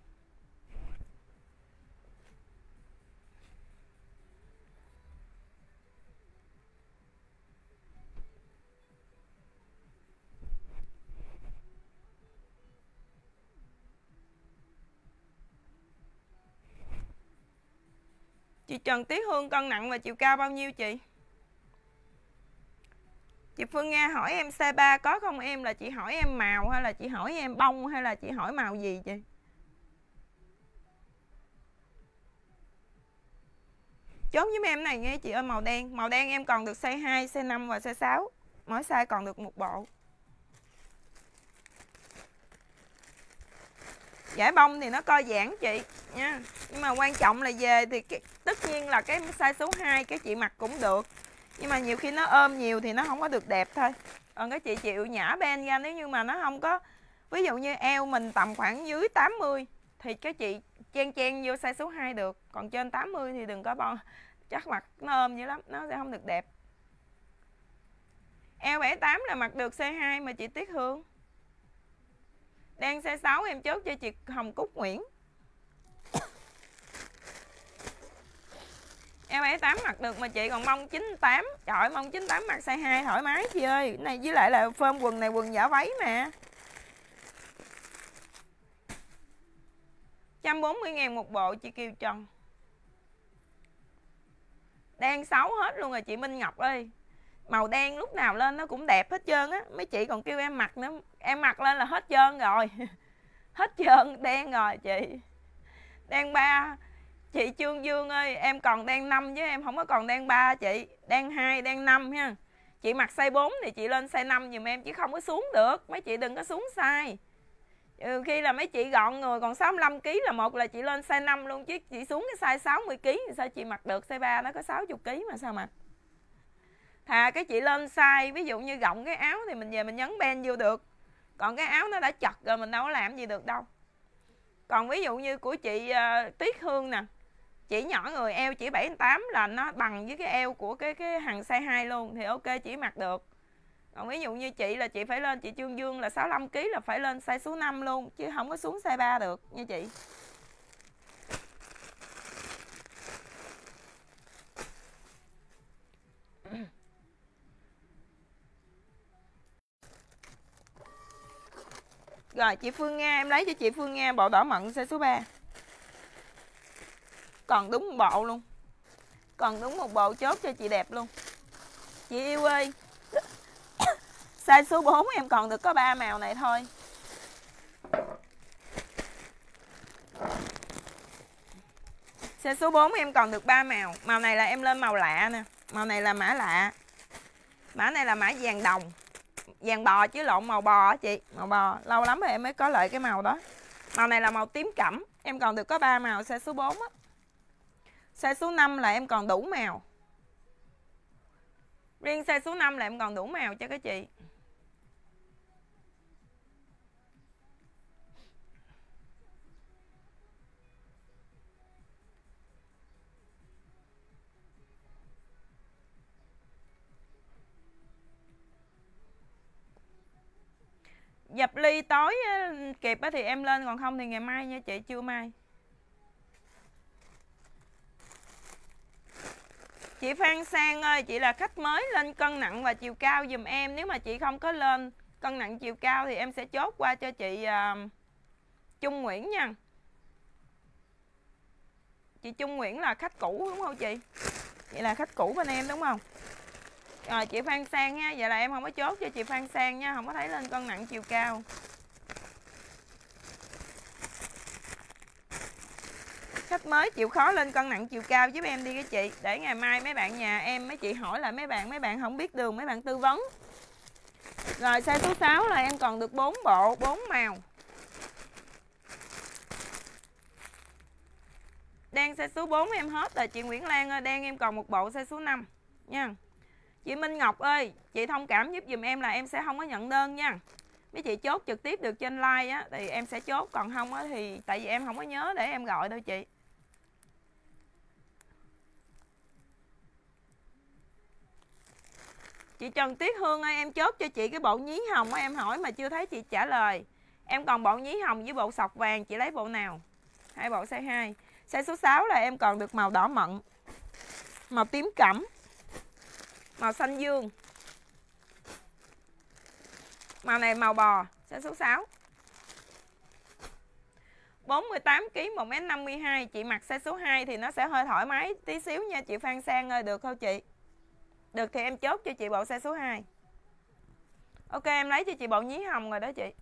Chị Trần Tí Hương cân nặng và chiều cao bao nhiêu chị? Chị Phương Nga hỏi em C3 có không em là chị hỏi em màu hay là chị hỏi em bông hay là chị hỏi màu gì chị? Chốt với em này nghe chị ơi màu đen Màu đen em còn được size 2, size 5 và size 6 Mỗi size còn được một bộ giải bông thì nó co giãn chị nha. Nhưng mà quan trọng là về thì cái, tất nhiên là cái size số 2 cái chị mặc cũng được. Nhưng mà nhiều khi nó ôm nhiều thì nó không có được đẹp thôi. Còn cái chị chịu nhả ben ra nếu như mà nó không có ví dụ như eo mình tầm khoảng dưới 80 thì cái chị chen chen vô size số 2 được. Còn trên 80 thì đừng có bon chắc mặc nó ôm dữ lắm nó sẽ không được đẹp. Eo 78 là mặc được C2 mà chị Tiết Hương đang xe 6 em chốt cho chị Hồng Cúc Nguyễn. Em 78 mặc được mà chị còn mong 98 Trời mong 98 mặc size 2 thoải mái chị ơi. Này, với lại là phơm quần này quần giả váy mà. 140 ngàn một bộ chị Kiều Trần. Đen 6 hết luôn rồi chị Minh Ngọc ơi màu đen lúc nào lên nó cũng đẹp hết trơn á. Mấy chị còn kêu em mặc nữa em mặc lên là hết trơn rồi. Hết trơn đen rồi chị. Đen ba. Chị trương dương ơi em còn đen năm chứ em không có còn đen ba chị. Đen hai đen năm ha. Chị mặc size 4 thì chị lên size 5 giùm em chứ không có xuống được. Mấy chị đừng có xuống size. Ừ, khi là mấy chị gọn người còn 65 kg là một là chị lên size 5 luôn chứ chị xuống cái size 60 kg thì sao chị mặc được? Size 3 nó có 60 kg mà sao mặc thà cái chị lên size ví dụ như gọng cái áo thì mình về mình nhấn ben vô được. Còn cái áo nó đã chật rồi mình đâu có làm gì được đâu. Còn ví dụ như của chị uh, tuyết Hương nè chỉ nhỏ người eo chỉ 78 là nó bằng với cái eo của cái cái hàng size 2 luôn thì ok chỉ mặc được. Còn ví dụ như chị là chị phải lên chị Trương Dương là 65 kg là phải lên size số 5 luôn chứ không có xuống size 3 được nha chị. Rồi, chị Phương Nga, em lấy cho chị Phương Nga bộ đỏ mận xe số 3 Còn đúng một bộ luôn. Còn đúng một bộ chốt cho chị đẹp luôn. Chị yêu ơi. Size số 4 em còn được có 3 màu này thôi. Size số 4 em còn được 3 màu. Màu này là em lên màu lạ nè. Màu này là mã lạ. Mã này là mã vàng đồng vàng bò chứ lộn màu bò á chị. Màu bò, lâu lắm rồi em mới có lại cái màu đó. Màu này là màu tím cẩm, em còn được có 3 màu size số 4 á. Size số 5 là em còn đủ màu. Riêng size số 5 là em còn đủ màu cho các chị. Dập ly tối kịp thì em lên còn không thì ngày mai nha chị chưa mai. Chị Phan Sang ơi chị là khách mới lên cân nặng và chiều cao dùm em. Nếu mà chị không có lên cân nặng chiều cao thì em sẽ chốt qua cho chị uh, Trung Nguyễn nha. Chị Trung Nguyễn là khách cũ đúng không chị? Vậy là khách cũ bên em đúng không? Rồi chị Phan Sang nha. Vậy là em không có chốt cho chị Phan Sang nha. Không có thấy lên cân nặng chiều cao. Khách mới chịu khó lên cân nặng chiều cao. Giúp em đi cái chị. Để ngày mai mấy bạn nhà em, mấy chị hỏi lại mấy bạn Mấy bạn không biết đường, mấy bạn tư vấn. Rồi size số 6 là em còn được 4 bộ 4 màu. Đang size số 4 em hết rồi. Chị Nguyễn Lan ơi Đang em còn một bộ size số 5 Nha. Chị Minh Ngọc ơi, chị thông cảm giúp dùm em là em sẽ không có nhận đơn nha. Mấy chị chốt trực tiếp được trên like á thì em sẽ chốt còn không á thì tại vì em không có nhớ để em gọi đâu chị. chị Trần Tiết Hương ơi em chốt cho chị cái bộ nhí hồng em hỏi mà chưa thấy chị trả lời em còn bộ nhí hồng với bộ sọc vàng chị lấy bộ nào hai bộ size 2 size số 6 là em còn được màu đỏ mận màu tím cẩm màu xanh dương. Màu này màu bò size số 6 48 kg 1m52 chị mặc size số 2 thì nó sẽ hơi thoải mái tí xíu nha chị Phan Sang ơi, được không chị? Được thì em chốt cho chị bộ size số 2 Ok, em lấy cho chị bộ nhí hồng rồi đó chị.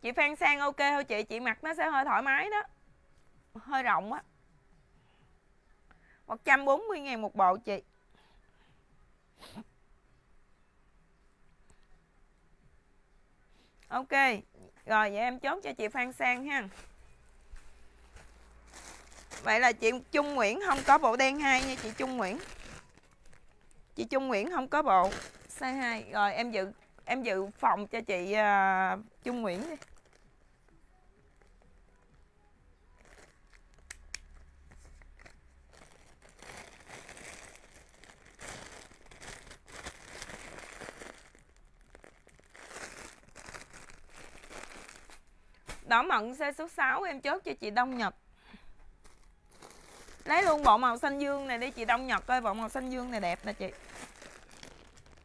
Chị Phan Sang ok thôi chị Chị mặc nó sẽ hơi thoải mái đó. Hơi rộng á. 140 ngàn một bộ chị. Ok Rồi vậy em chốt cho chị Phan Sang ha. Vậy là chị Trung Nguyễn không có bộ đen hai nha chị Trung Nguyễn. Chị Trung Nguyễn không có bộ size hai. Rồi em dự em dự phòng cho chị uh, Trung Nguyễn đi. Đỏ mận xe số 6 em chốt cho chị Đông Nhật. Lấy luôn bộ màu xanh dương này đi chị Đông Nhật ơi bộ màu xanh dương này đẹp nè chị.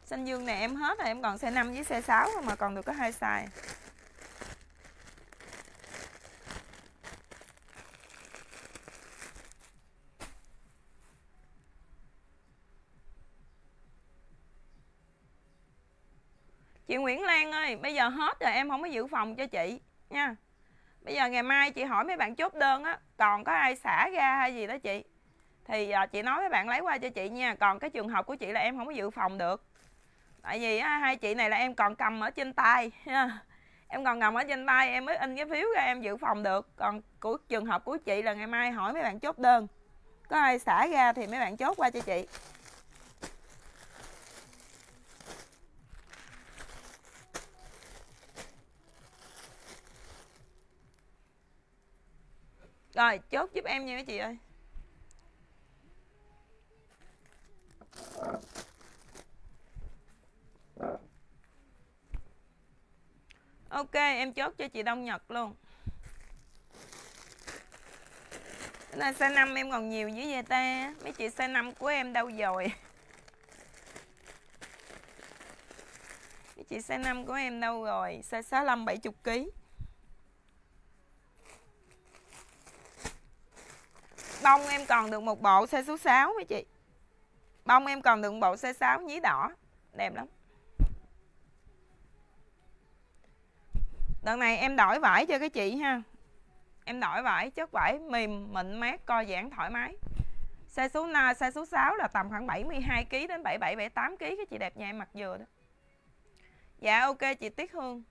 Xanh dương này em hết rồi em còn xe 5 với xe 6 mà còn được có hai size. Chị Nguyễn Lan ơi, bây giờ hết rồi em không có giữ phòng cho chị nha bây giờ ngày mai chị hỏi mấy bạn chốt đơn á còn có ai xả ra hay gì đó chị? Thì à, chị nói với bạn lấy qua cho chị nha còn cái trường hợp của chị là em không có dự phòng được. Tại vì á, hai chị này là em còn cầm ở trên tay em còn cầm ở trên tay em mới in cái phiếu ra em dự phòng được. Còn của trường hợp của chị là ngày mai hỏi mấy bạn chốt đơn. Có ai xả ra thì mấy bạn chốt qua cho chị. Rồi, chốt giúp em nha mấy chị ơi. Ok, em chốt cho chị Đông Nhật luôn. Là size 5 em còn nhiều dữ vậy ta? Mấy chị size 5 của em đâu rồi? Mấy chị size 5 của em đâu rồi? Size 65 70kg Bông em còn được một bộ size số 6 mấy chị? Bông em còn được một bộ size 6 nhí đỏ. Đẹp lắm. Đợt này em đổi vải cho các chị ha. Em đổi vải chất vải mềm mịn mát co giãn thoải mái. Size số 5, size số 6 là tầm khoảng 72 kg đến 77 78 kg các chị đẹp nha em mặc vừa đó. Dạ ok chị Tiết Hương.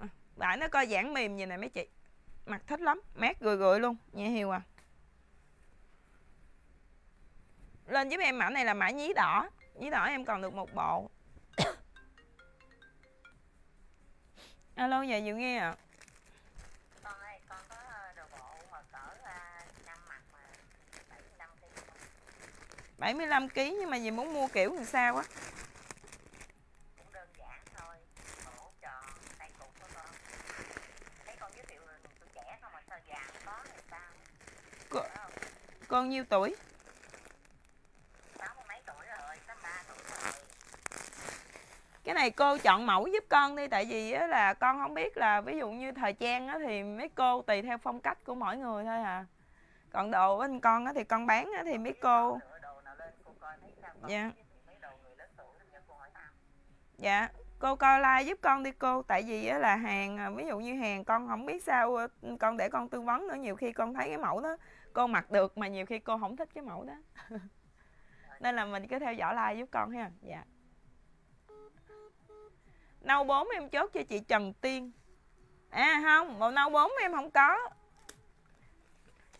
À, vải nó co giãn mềm như này mấy chị mặc thích lắm mát gửi gửi luôn nhẹ hiều à. Lên giúp em mã này là mã nhí đỏ nhí đỏ em còn được một bộ. Alo giờ dự nghe ạ. À? con ơi con có đồ bộ mà cỡ năm mặt mà 75 kg 75 kg nhưng mà gì muốn mua kiểu làm sao á bao nhiêu tuổi? Cái này cô chọn mẫu giúp con đi, Tại vì là con không biết là Ví dụ như thời trang thì mấy cô tùy theo phong cách của mỗi người thôi à Còn đồ bên con thì con bán thì mấy cô Dạ Dạ cô coi like giúp con đi cô, tại vì là hàng à, ví dụ như hàng con không biết sao à, con để con tư vấn nữa, nhiều khi con thấy cái mẫu đó cô mặc được mà nhiều khi cô không thích cái mẫu đó. Nên là mình cứ theo dõi like giúp con ha. Dạ. Nâu bốn em chốt cho chị Trần Tiên. À không, màu nâu bốn em không có.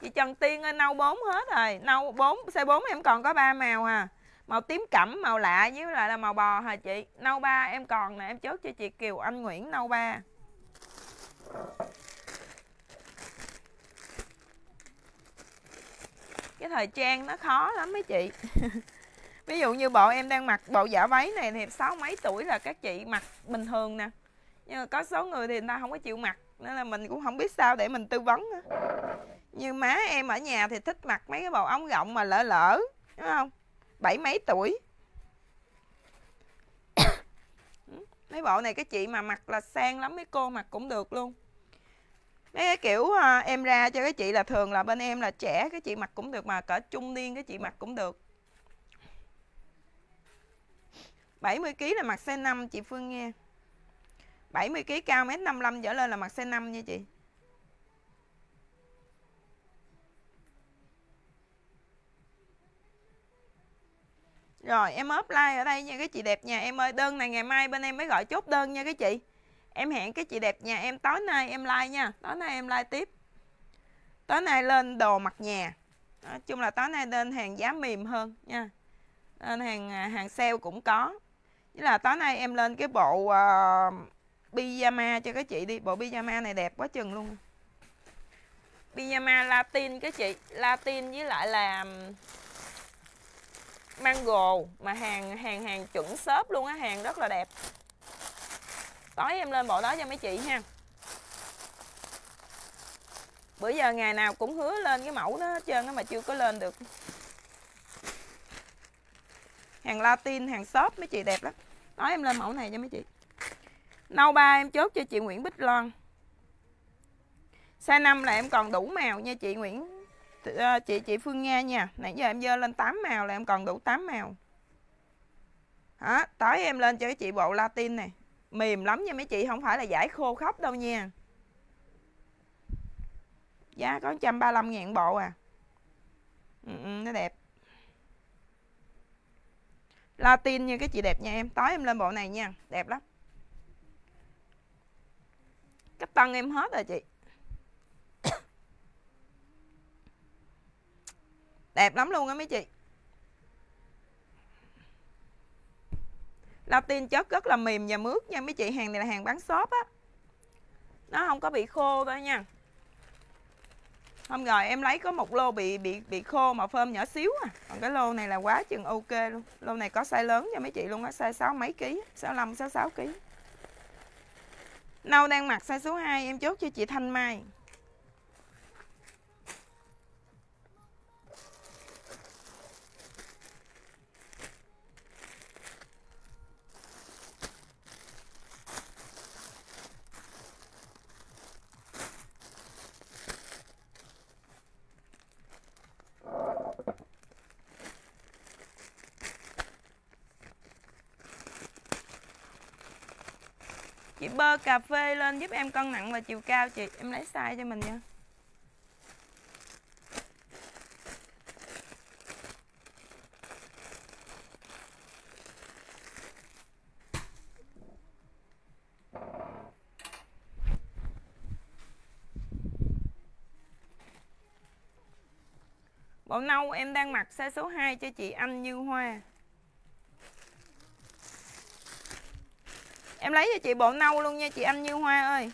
Chị Trần Tiên ơi, nâu bốn hết rồi. Nâu bốn, c 4 em còn có ba màu à. Màu tím cẩm, màu lạ với lại là màu bò hả chị? Nâu ba em còn nè, em chốt cho chị Kiều Anh Nguyễn nâu ba. Cái thời trang nó khó lắm mấy chị. Ví dụ như bộ em đang mặc bộ giả váy này thì sáu mấy tuổi là các chị mặc bình thường nè. Nhưng mà có số người thì người ta không có chịu mặc nên là mình cũng không biết sao để mình tư vấn nữa. như má em ở nhà thì thích mặc mấy cái bộ ống rộng mà lỡ lỡ đúng không? Bảy mấy tuổi. Mấy bộ này cái chị mà mặc là sang lắm mấy cô mặc cũng được luôn mấy cái kiểu à, em ra cho cái chị là thường là bên em là trẻ cái chị mặc cũng được mà cỡ trung niên cái chị mặc cũng được. 70 kg là mặc size 5 chị Phương nghe. 70 kg cao mét 55 trở lên là mặc size 5 nha chị. Rồi em offline like ở đây nha cái chị đẹp nhà em ơi. Đơn này ngày mai bên em mới gọi chốt đơn nha cái chị. Em hẹn cái chị đẹp nhà em tối nay em like nha. Tối nay em like tiếp. Tối nay lên đồ mặt nhà. Nói chung là tối nay lên hàng giá mềm hơn nha. Lên hàng à, hàng sale cũng có. Với là tối nay em lên cái bộ uh, pyjama cho cái chị đi. Bộ pyjama này đẹp quá chừng luôn. Pyjama Latin cái chị. Latin với lại là mango mà hàng hàng hàng chuẩn shop luôn á. Hàng rất là đẹp tối em lên bộ đó cho mấy chị ha. Bữa giờ ngày nào cũng hứa lên cái mẫu đó hết trơn á mà chưa có lên được. Hàng latin, hàng shop, mấy chị đẹp lắm. Tối em lên mẫu này cho mấy chị. Nâu ba em chốt cho chị Nguyễn Bích Loan. Size 5 là em còn đủ màu nha chị Nguyễn ờ, chị chị Phương Nga nha. Nãy giờ em dơ lên 8 màu là em còn đủ 8 màu. Đó, tối em lên cho cái chị bộ Latin này mềm lắm nha mấy chị không phải là giải khô khóc đâu nha. Giá có 135 ngàn bộ à. Ừ, ừ nó đẹp. Latin như cái chị đẹp nha em. Tối em lên bộ này nha đẹp lắm. Cách tân em hết rồi chị. Đẹp lắm luôn á mấy chị. Latin chất rất là mềm và mướt nha. Mấy chị hàng này là hàng bán shop á. Nó không có bị khô thôi nha. Hôm rồi em lấy có một lô bị bị bị khô mà phơm nhỏ xíu à. Còn cái lô này là quá chừng ok luôn. Lô này có size lớn cho mấy chị luôn á. Size sáu mấy ký, sáu năm sáu sáu ký. Nâu đang mặc size số 2 em chốt cho chị Thanh Mai. Cà phê lên giúp em cân nặng và chiều cao chị. Em lấy size cho mình nha. Bộ nâu em đang mặc size số 2 cho chị Anh Như Hoa. Em lấy cho chị bộ nâu luôn nha, chị Anh Như Hoa ơi.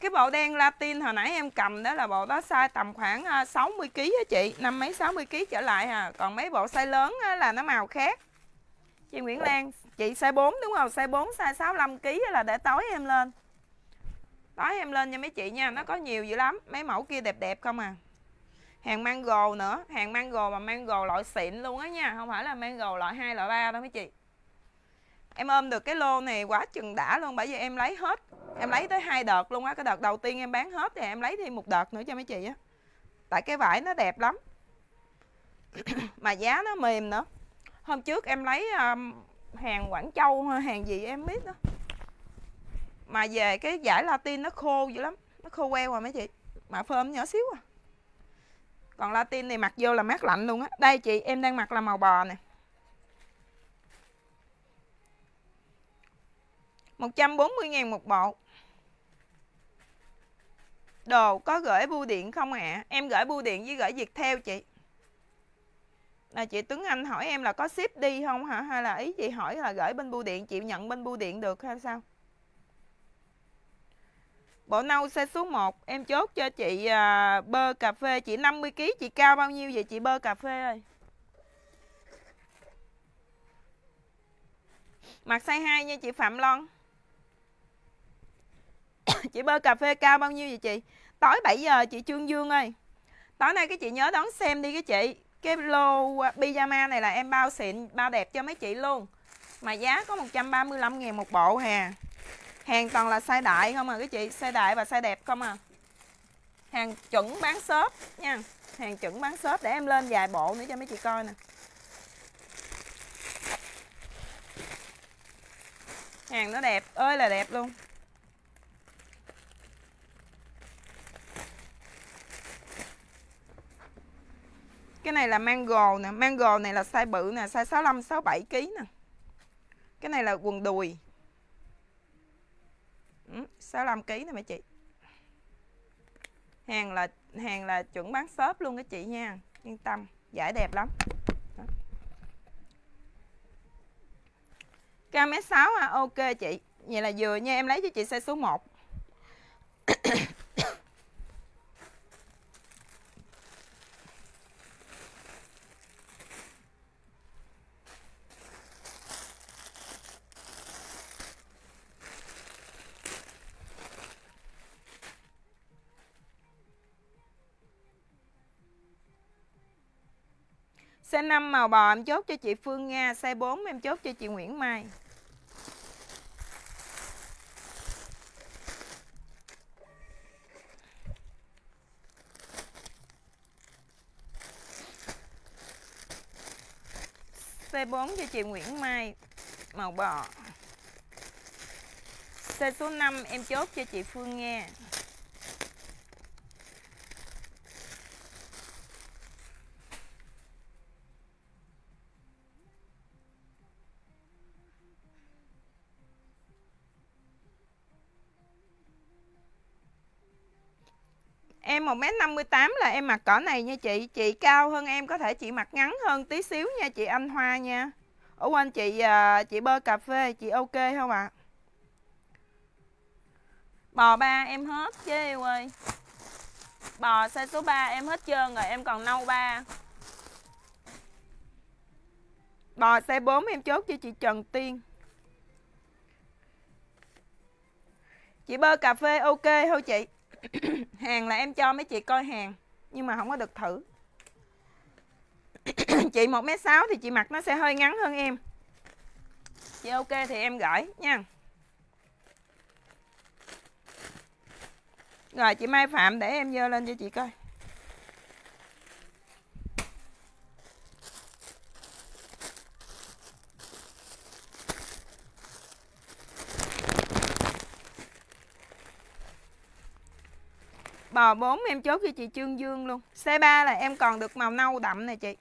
Cái bộ đen Latin hồi nãy em cầm đó là bộ đó size tầm khoảng à, 60kg á chị, Năm mấy 60kg trở lại à. Còn mấy bộ size lớn là nó màu khác. Chị Nguyễn Lan, Chị size 4 đúng không? Size 4 size 65kg là để tối em lên. Tối em lên nha mấy chị nha, Nó có nhiều dữ lắm. Mấy mẫu kia đẹp đẹp không à. Hàng mango nữa, hàng mango mà mango loại xịn luôn á nha, không phải là mango loại 2 loại 3 đâu mấy chị em ôm được cái lô này quá chừng đã luôn bởi vì em lấy hết. Em lấy tới hai đợt luôn á cái đợt đầu tiên em bán hết thì em lấy thêm một đợt nữa cho mấy chị á. Tại cái vải nó đẹp lắm. Mà giá nó mềm nữa. Hôm trước em lấy um, hàng quảng châu hàng gì em biết đó. Mà về cái giải latin nó khô dữ lắm. Nó khô queo mà mấy chị. Mà phơm nhỏ xíu à. Còn latin này mặc vô là mát lạnh luôn á. Đây chị em đang mặc là màu bò nè. 140 ngàn một bộ Đồ có gửi bưu điện không ạ? À? Em gửi bưu điện với gửi việc theo chị là chị Tuấn Anh hỏi em là có ship đi không hả? Hay là ý chị hỏi là gửi bên bưu điện, chị nhận bên bưu điện được hay sao? Bộ nâu size số 1 Em chốt cho chị à, bơ cà phê Chị 50kg chị cao bao nhiêu vậy chị bơ cà phê ơi mặt size 2 nha chị Phạm Loan Chị bơ cà phê cao bao nhiêu vậy chị? Tối 7 giờ chị Trương Dương ơi. Tối nay cái chị nhớ đón xem đi cái chị. Cái lô à, pyjama này là em bao xịn, Bao đẹp cho mấy chị luôn. Mà giá có 135 ngàn một bộ hà. Hàng toàn là size đại không à cái chị? Size đại và size đẹp không à? Hàng chuẩn bán shop nha. Hàng chuẩn bán shop để em lên vài bộ nữa cho mấy chị coi nè. Hàng nó đẹp, ơi là đẹp luôn. Cái này là mango nè Mango này là size bự nè Size 65, 67 kg nè. Cái này là quần đùi. Ừ, 65 kg nè mấy chị. Hàng là hàng là chuẩn bán shop luôn các chị nha. Yên tâm giải đẹp lắm. Cam S6 à, ok chị. Vậy là vừa nha em lấy cho chị size số 1 Size 5 màu bò em chốt cho chị Phương Nga Size 4 em chốt cho chị Nguyễn Mai. Size 4 cho chị Nguyễn Mai, Màu bò. Size số 5 em chốt cho chị Phương Nga Em 1m58 là em mặc cỡ này nha chị. Chị cao hơn em có thể chị mặc ngắn hơn tí xíu nha chị Anh Hoa nha. Ủa anh chị à, chị bơ cà phê chị ok không ạ? À? Bò ba em hết chứ yêu ơi. Bò size số 3 em hết trơn rồi em còn nâu ba. Bò size 4 em chốt cho chị Trần Tiên. Chị bơ cà phê ok thôi chị. hàng là em cho mấy chị coi hàng, nhưng mà không có được thử. Chị một m sáu thì chị mặc nó sẽ hơi ngắn hơn em. Chị ok thì em gửi nha. Rồi chị Mai Phạm để em dơ lên cho chị coi. Bò 4 em chốt cho chị Trương Dương luôn. C3 là em còn được màu nâu đậm này chị.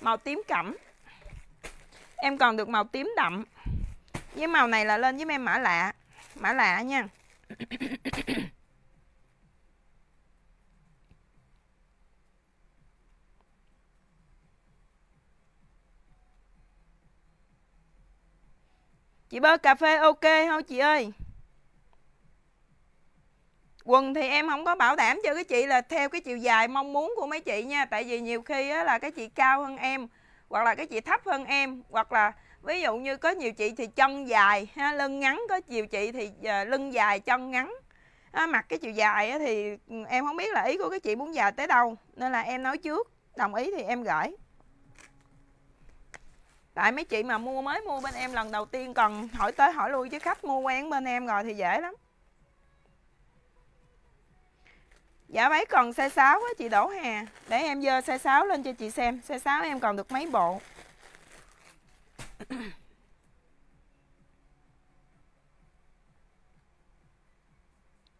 Màu tím cẩm. Em còn được màu tím đậm. Với màu này là lên với em mã lạ. Mã lạ nha. Chị bơ cà phê ok không chị ơi? Quần thì em không có bảo đảm cho cái chị là theo cái chiều dài mong muốn của mấy chị nha. Tại vì nhiều khi á, là cái chị cao hơn em hoặc là cái chị thấp hơn em hoặc là ví dụ như có nhiều chị thì chân dài ha, lưng ngắn có nhiều chị thì uh, lưng dài chân ngắn. À, mặc cái chiều dài á, thì ừ, em không biết là ý của cái chị muốn dài tới đâu nên là em nói trước đồng ý thì em gửi. Tại mấy chị mà mua mới mua bên em lần đầu tiên còn hỏi tới hỏi lui chứ khách mua quen bên em rồi thì dễ lắm. Dạ váy còn size 6 á, chị Đỗ Hà. Để em dơ size 6 lên cho chị xem. Size 6 em còn được mấy bộ?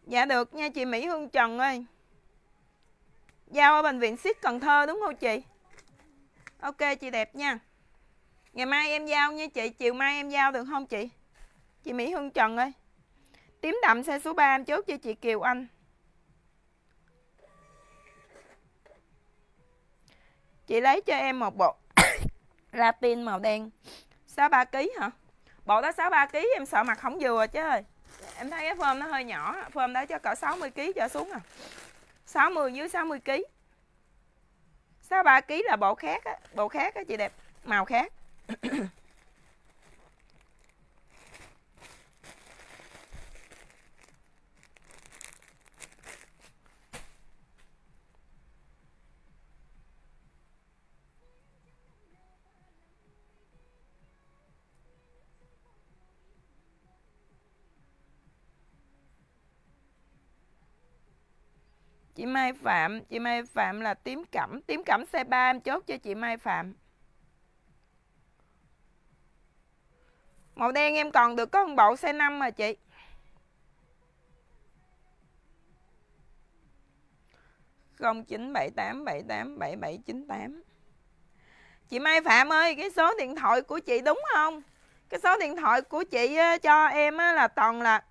Dạ được nha chị Mỹ Hương Trần ơi. Giao ở bệnh viện Siết Cần Thơ, đúng không chị? Ok, chị đẹp nha. Ngày mai em giao nha chị. Chiều mai em giao được không chị? Chị Mỹ Hương Trần ơi. Tím đậm size số 3 em chốt cho chị Kiều Anh. Chị lấy cho em một bộ Latin màu đen 63 kg hả? Bộ đó 63 kg em sợ mặt không vừa chứ ơi. em thấy cái phơm nó hơi nhỏ phơm đó cho cỡ 60 kg trở xuống à 60 dưới 60 kg 63 kg là bộ khác á, bộ khác á chị đẹp, màu khác Chị Mai Phạm, chị Mai Phạm là tím cẩm, tím cẩm xe ba em chốt cho chị Mai Phạm. Màu đen em còn được có một bộ xe 5 mà chị. không chín bảy tám bảy tám bảy bảy chín tám chị Mai Phạm ơi cái số điện thoại của chị đúng không cái số điện thoại của chị ờ, cho em là toàn là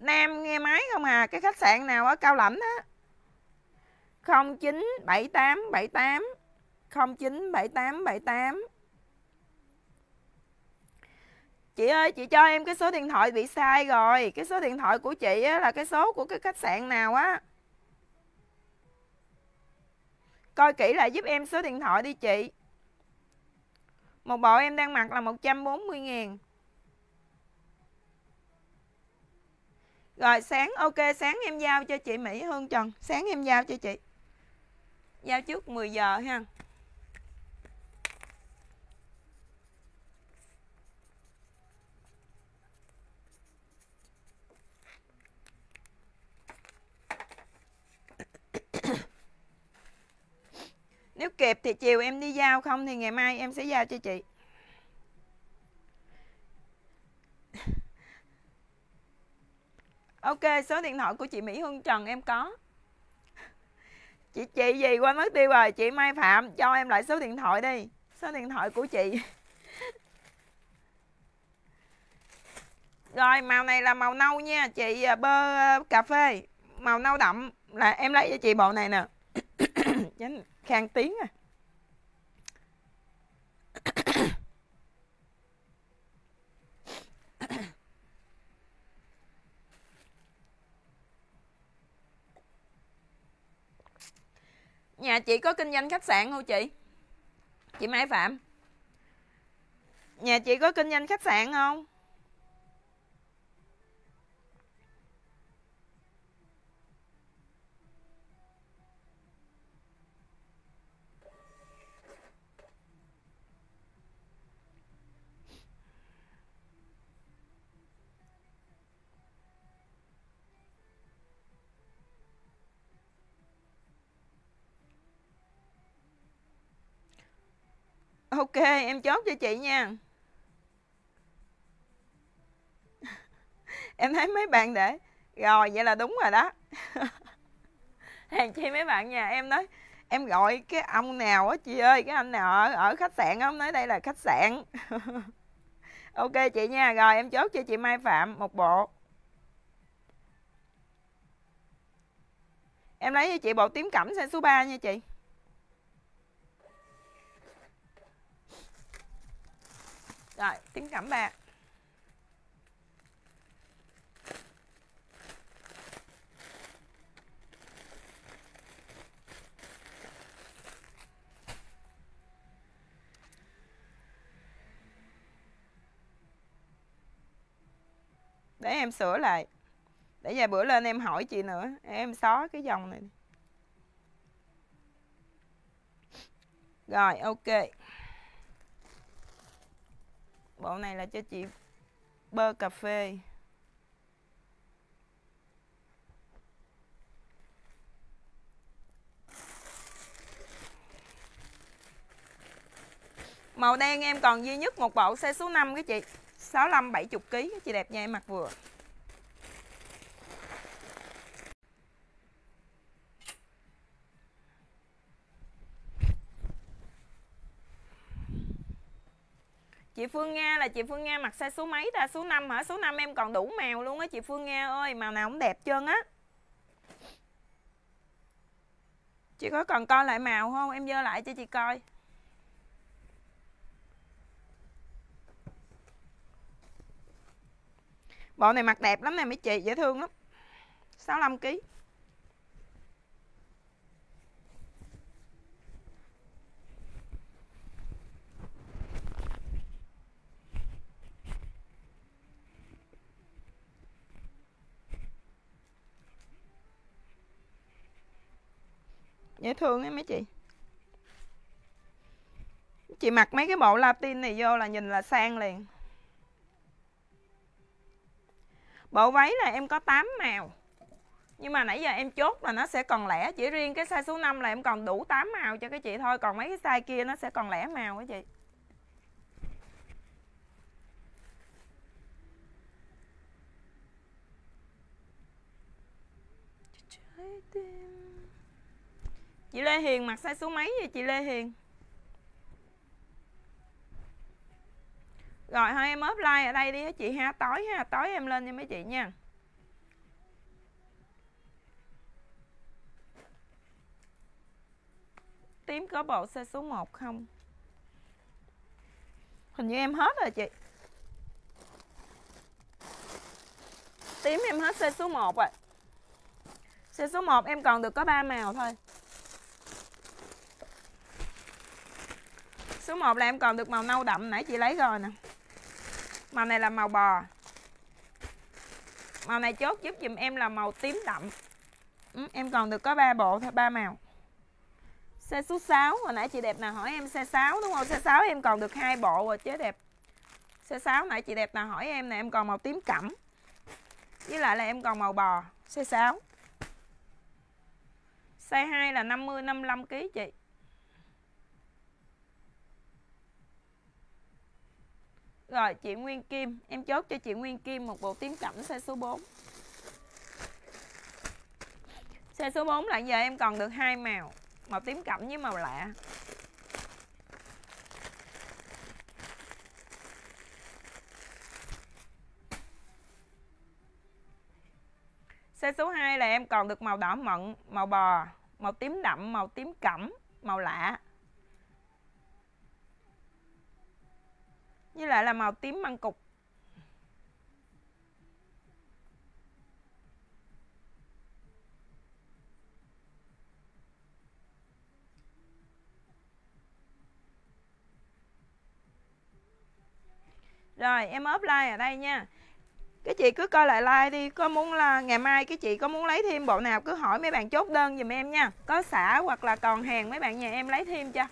Nam nghe máy không à Cái khách sạn nào ở Cao Lãnh á? 097878 097878 Chị ơi chị cho em cái số điện thoại bị sai rồi. Cái số điện thoại của chị á, là cái số của cái khách sạn nào á? Coi kỹ lại giúp em số điện thoại đi chị. Một bộ em đang mặc là 140 ngàn. Rồi, sáng, ok, sáng em giao cho chị Mỹ Hương Trần. Sáng em giao cho chị. Giao trước 10 giờ ha. Nếu kịp thì chiều em đi giao, không thì ngày mai em sẽ giao cho chị. Ok, số điện thoại của chị Mỹ Hương Trần em có. Chị chị gì quên mất tiêu rồi, chị Mai Phạm cho em lại số điện thoại đi. Số điện thoại của chị. Rồi màu này là màu nâu nha, chị à, bơ à, cà phê. Màu nâu đậm là em lấy cho chị bộ này nè. Tránh khang tiếng à. Nhà chị có kinh doanh khách sạn không chị? Chị Mai Phạm Nhà chị có kinh doanh khách sạn không? Ok em chốt cho chị nha. Em thấy mấy bạn để Rồi vậy là đúng rồi đó. Hàng chi mấy bạn nhà em nói Em gọi cái ông nào á chị ơi Cái anh nào ở, ở khách sạn ông nói đây là khách sạn. Ok chị nha Rồi em chốt cho chị Mai Phạm một bộ. Em lấy cho chị bộ tím cẩm size số 3 nha chị. Rồi, tiếng cảm bạc. Để em sửa lại. Để vài bữa lên em hỏi chị nữa. Em xóa cái dòng này. Rồi, ok bộ này là cho chị bơ cà phê. Màu đen em còn duy nhất, một bộ size số 5 cái chị. 65 70 kg chị đẹp nha, em mặc vừa. Chị Phương Nga là chị Phương Nga mặc size số mấy ta? Số 5 hả? Số 5 em còn đủ màu luôn á chị Phương Nga ơi, màu nào cũng đẹp trơn á. Chị có còn coi lại màu không? Em dơ lại cho chị coi. bộ này mặc đẹp lắm nè mấy chị dễ thương lắm 65 kg dễ thương ấy mấy chị. Chị mặc mấy cái bộ latin này vô là nhìn là sang liền. Bộ váy là em có 8 màu. Nhưng mà nãy giờ em chốt là nó sẽ còn lẻ, chỉ riêng cái size số 5 là em còn đủ 8 màu cho cái chị thôi, còn mấy cái size kia nó sẽ còn lẻ màu á chị. Trái tim chị Lê Hiền mặc size số mấy vậy chị Lê Hiền? Rồi thôi, em ốp like ở đây đi hả chị ha? Tối ha, tối em lên cho mấy chị nha. Tím có bộ size số 1 không? Hình như em hết rồi chị. Tím em hết size số 1 rồi. Size số 1 em còn được có 3 màu thôi. Số 1 là em còn được màu nâu đậm nãy chị lấy rồi nè. Màu này là màu bò. Màu này chốt giúp dùm em là màu tím đậm. Ừ, Em còn được có 3 bộ thôi, 3 màu. Xe số 6, hồi nãy chị đẹp nào hỏi em xe 6 đúng không? Xe 6 em còn được hai bộ rồi chế đẹp. Xe 6 nãy chị đẹp nào hỏi em nè em còn màu tím cẩm. Với lại là em còn màu bò Xe 6 Size 2 là 50 55 kg chị. Rồi chị Nguyên Kim. Em chốt cho chị Nguyên Kim một bộ tím cẩm size số 4 Size số 4 là giờ em còn được hai màu Màu tím cẩm với màu lạ. Size số 2 là em còn được màu đỏ mận, màu bò, màu tím đậm, màu tím cẩm, màu lạ. Với lại là màu tím măng cục. Rồi, em ốp like ở đây nha. Cái chị cứ coi lại like đi, Có muốn là ngày mai cái chị có muốn lấy thêm bộ nào Cứ hỏi mấy bạn chốt đơn giùm em nha. Có xả hoặc là còn hàng mấy bạn nhà em lấy thêm cho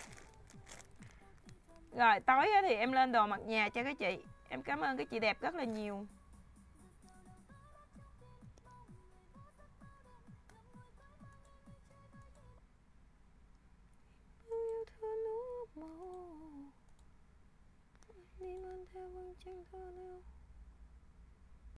rồi, tối thì em lên đồ mặt nhà cho các chị. Em cảm ơn các chị đẹp rất là nhiều. Hãy subscribe cho kênh Ghiền Mì Gõ Để không bỏ lỡ những video hấp dẫn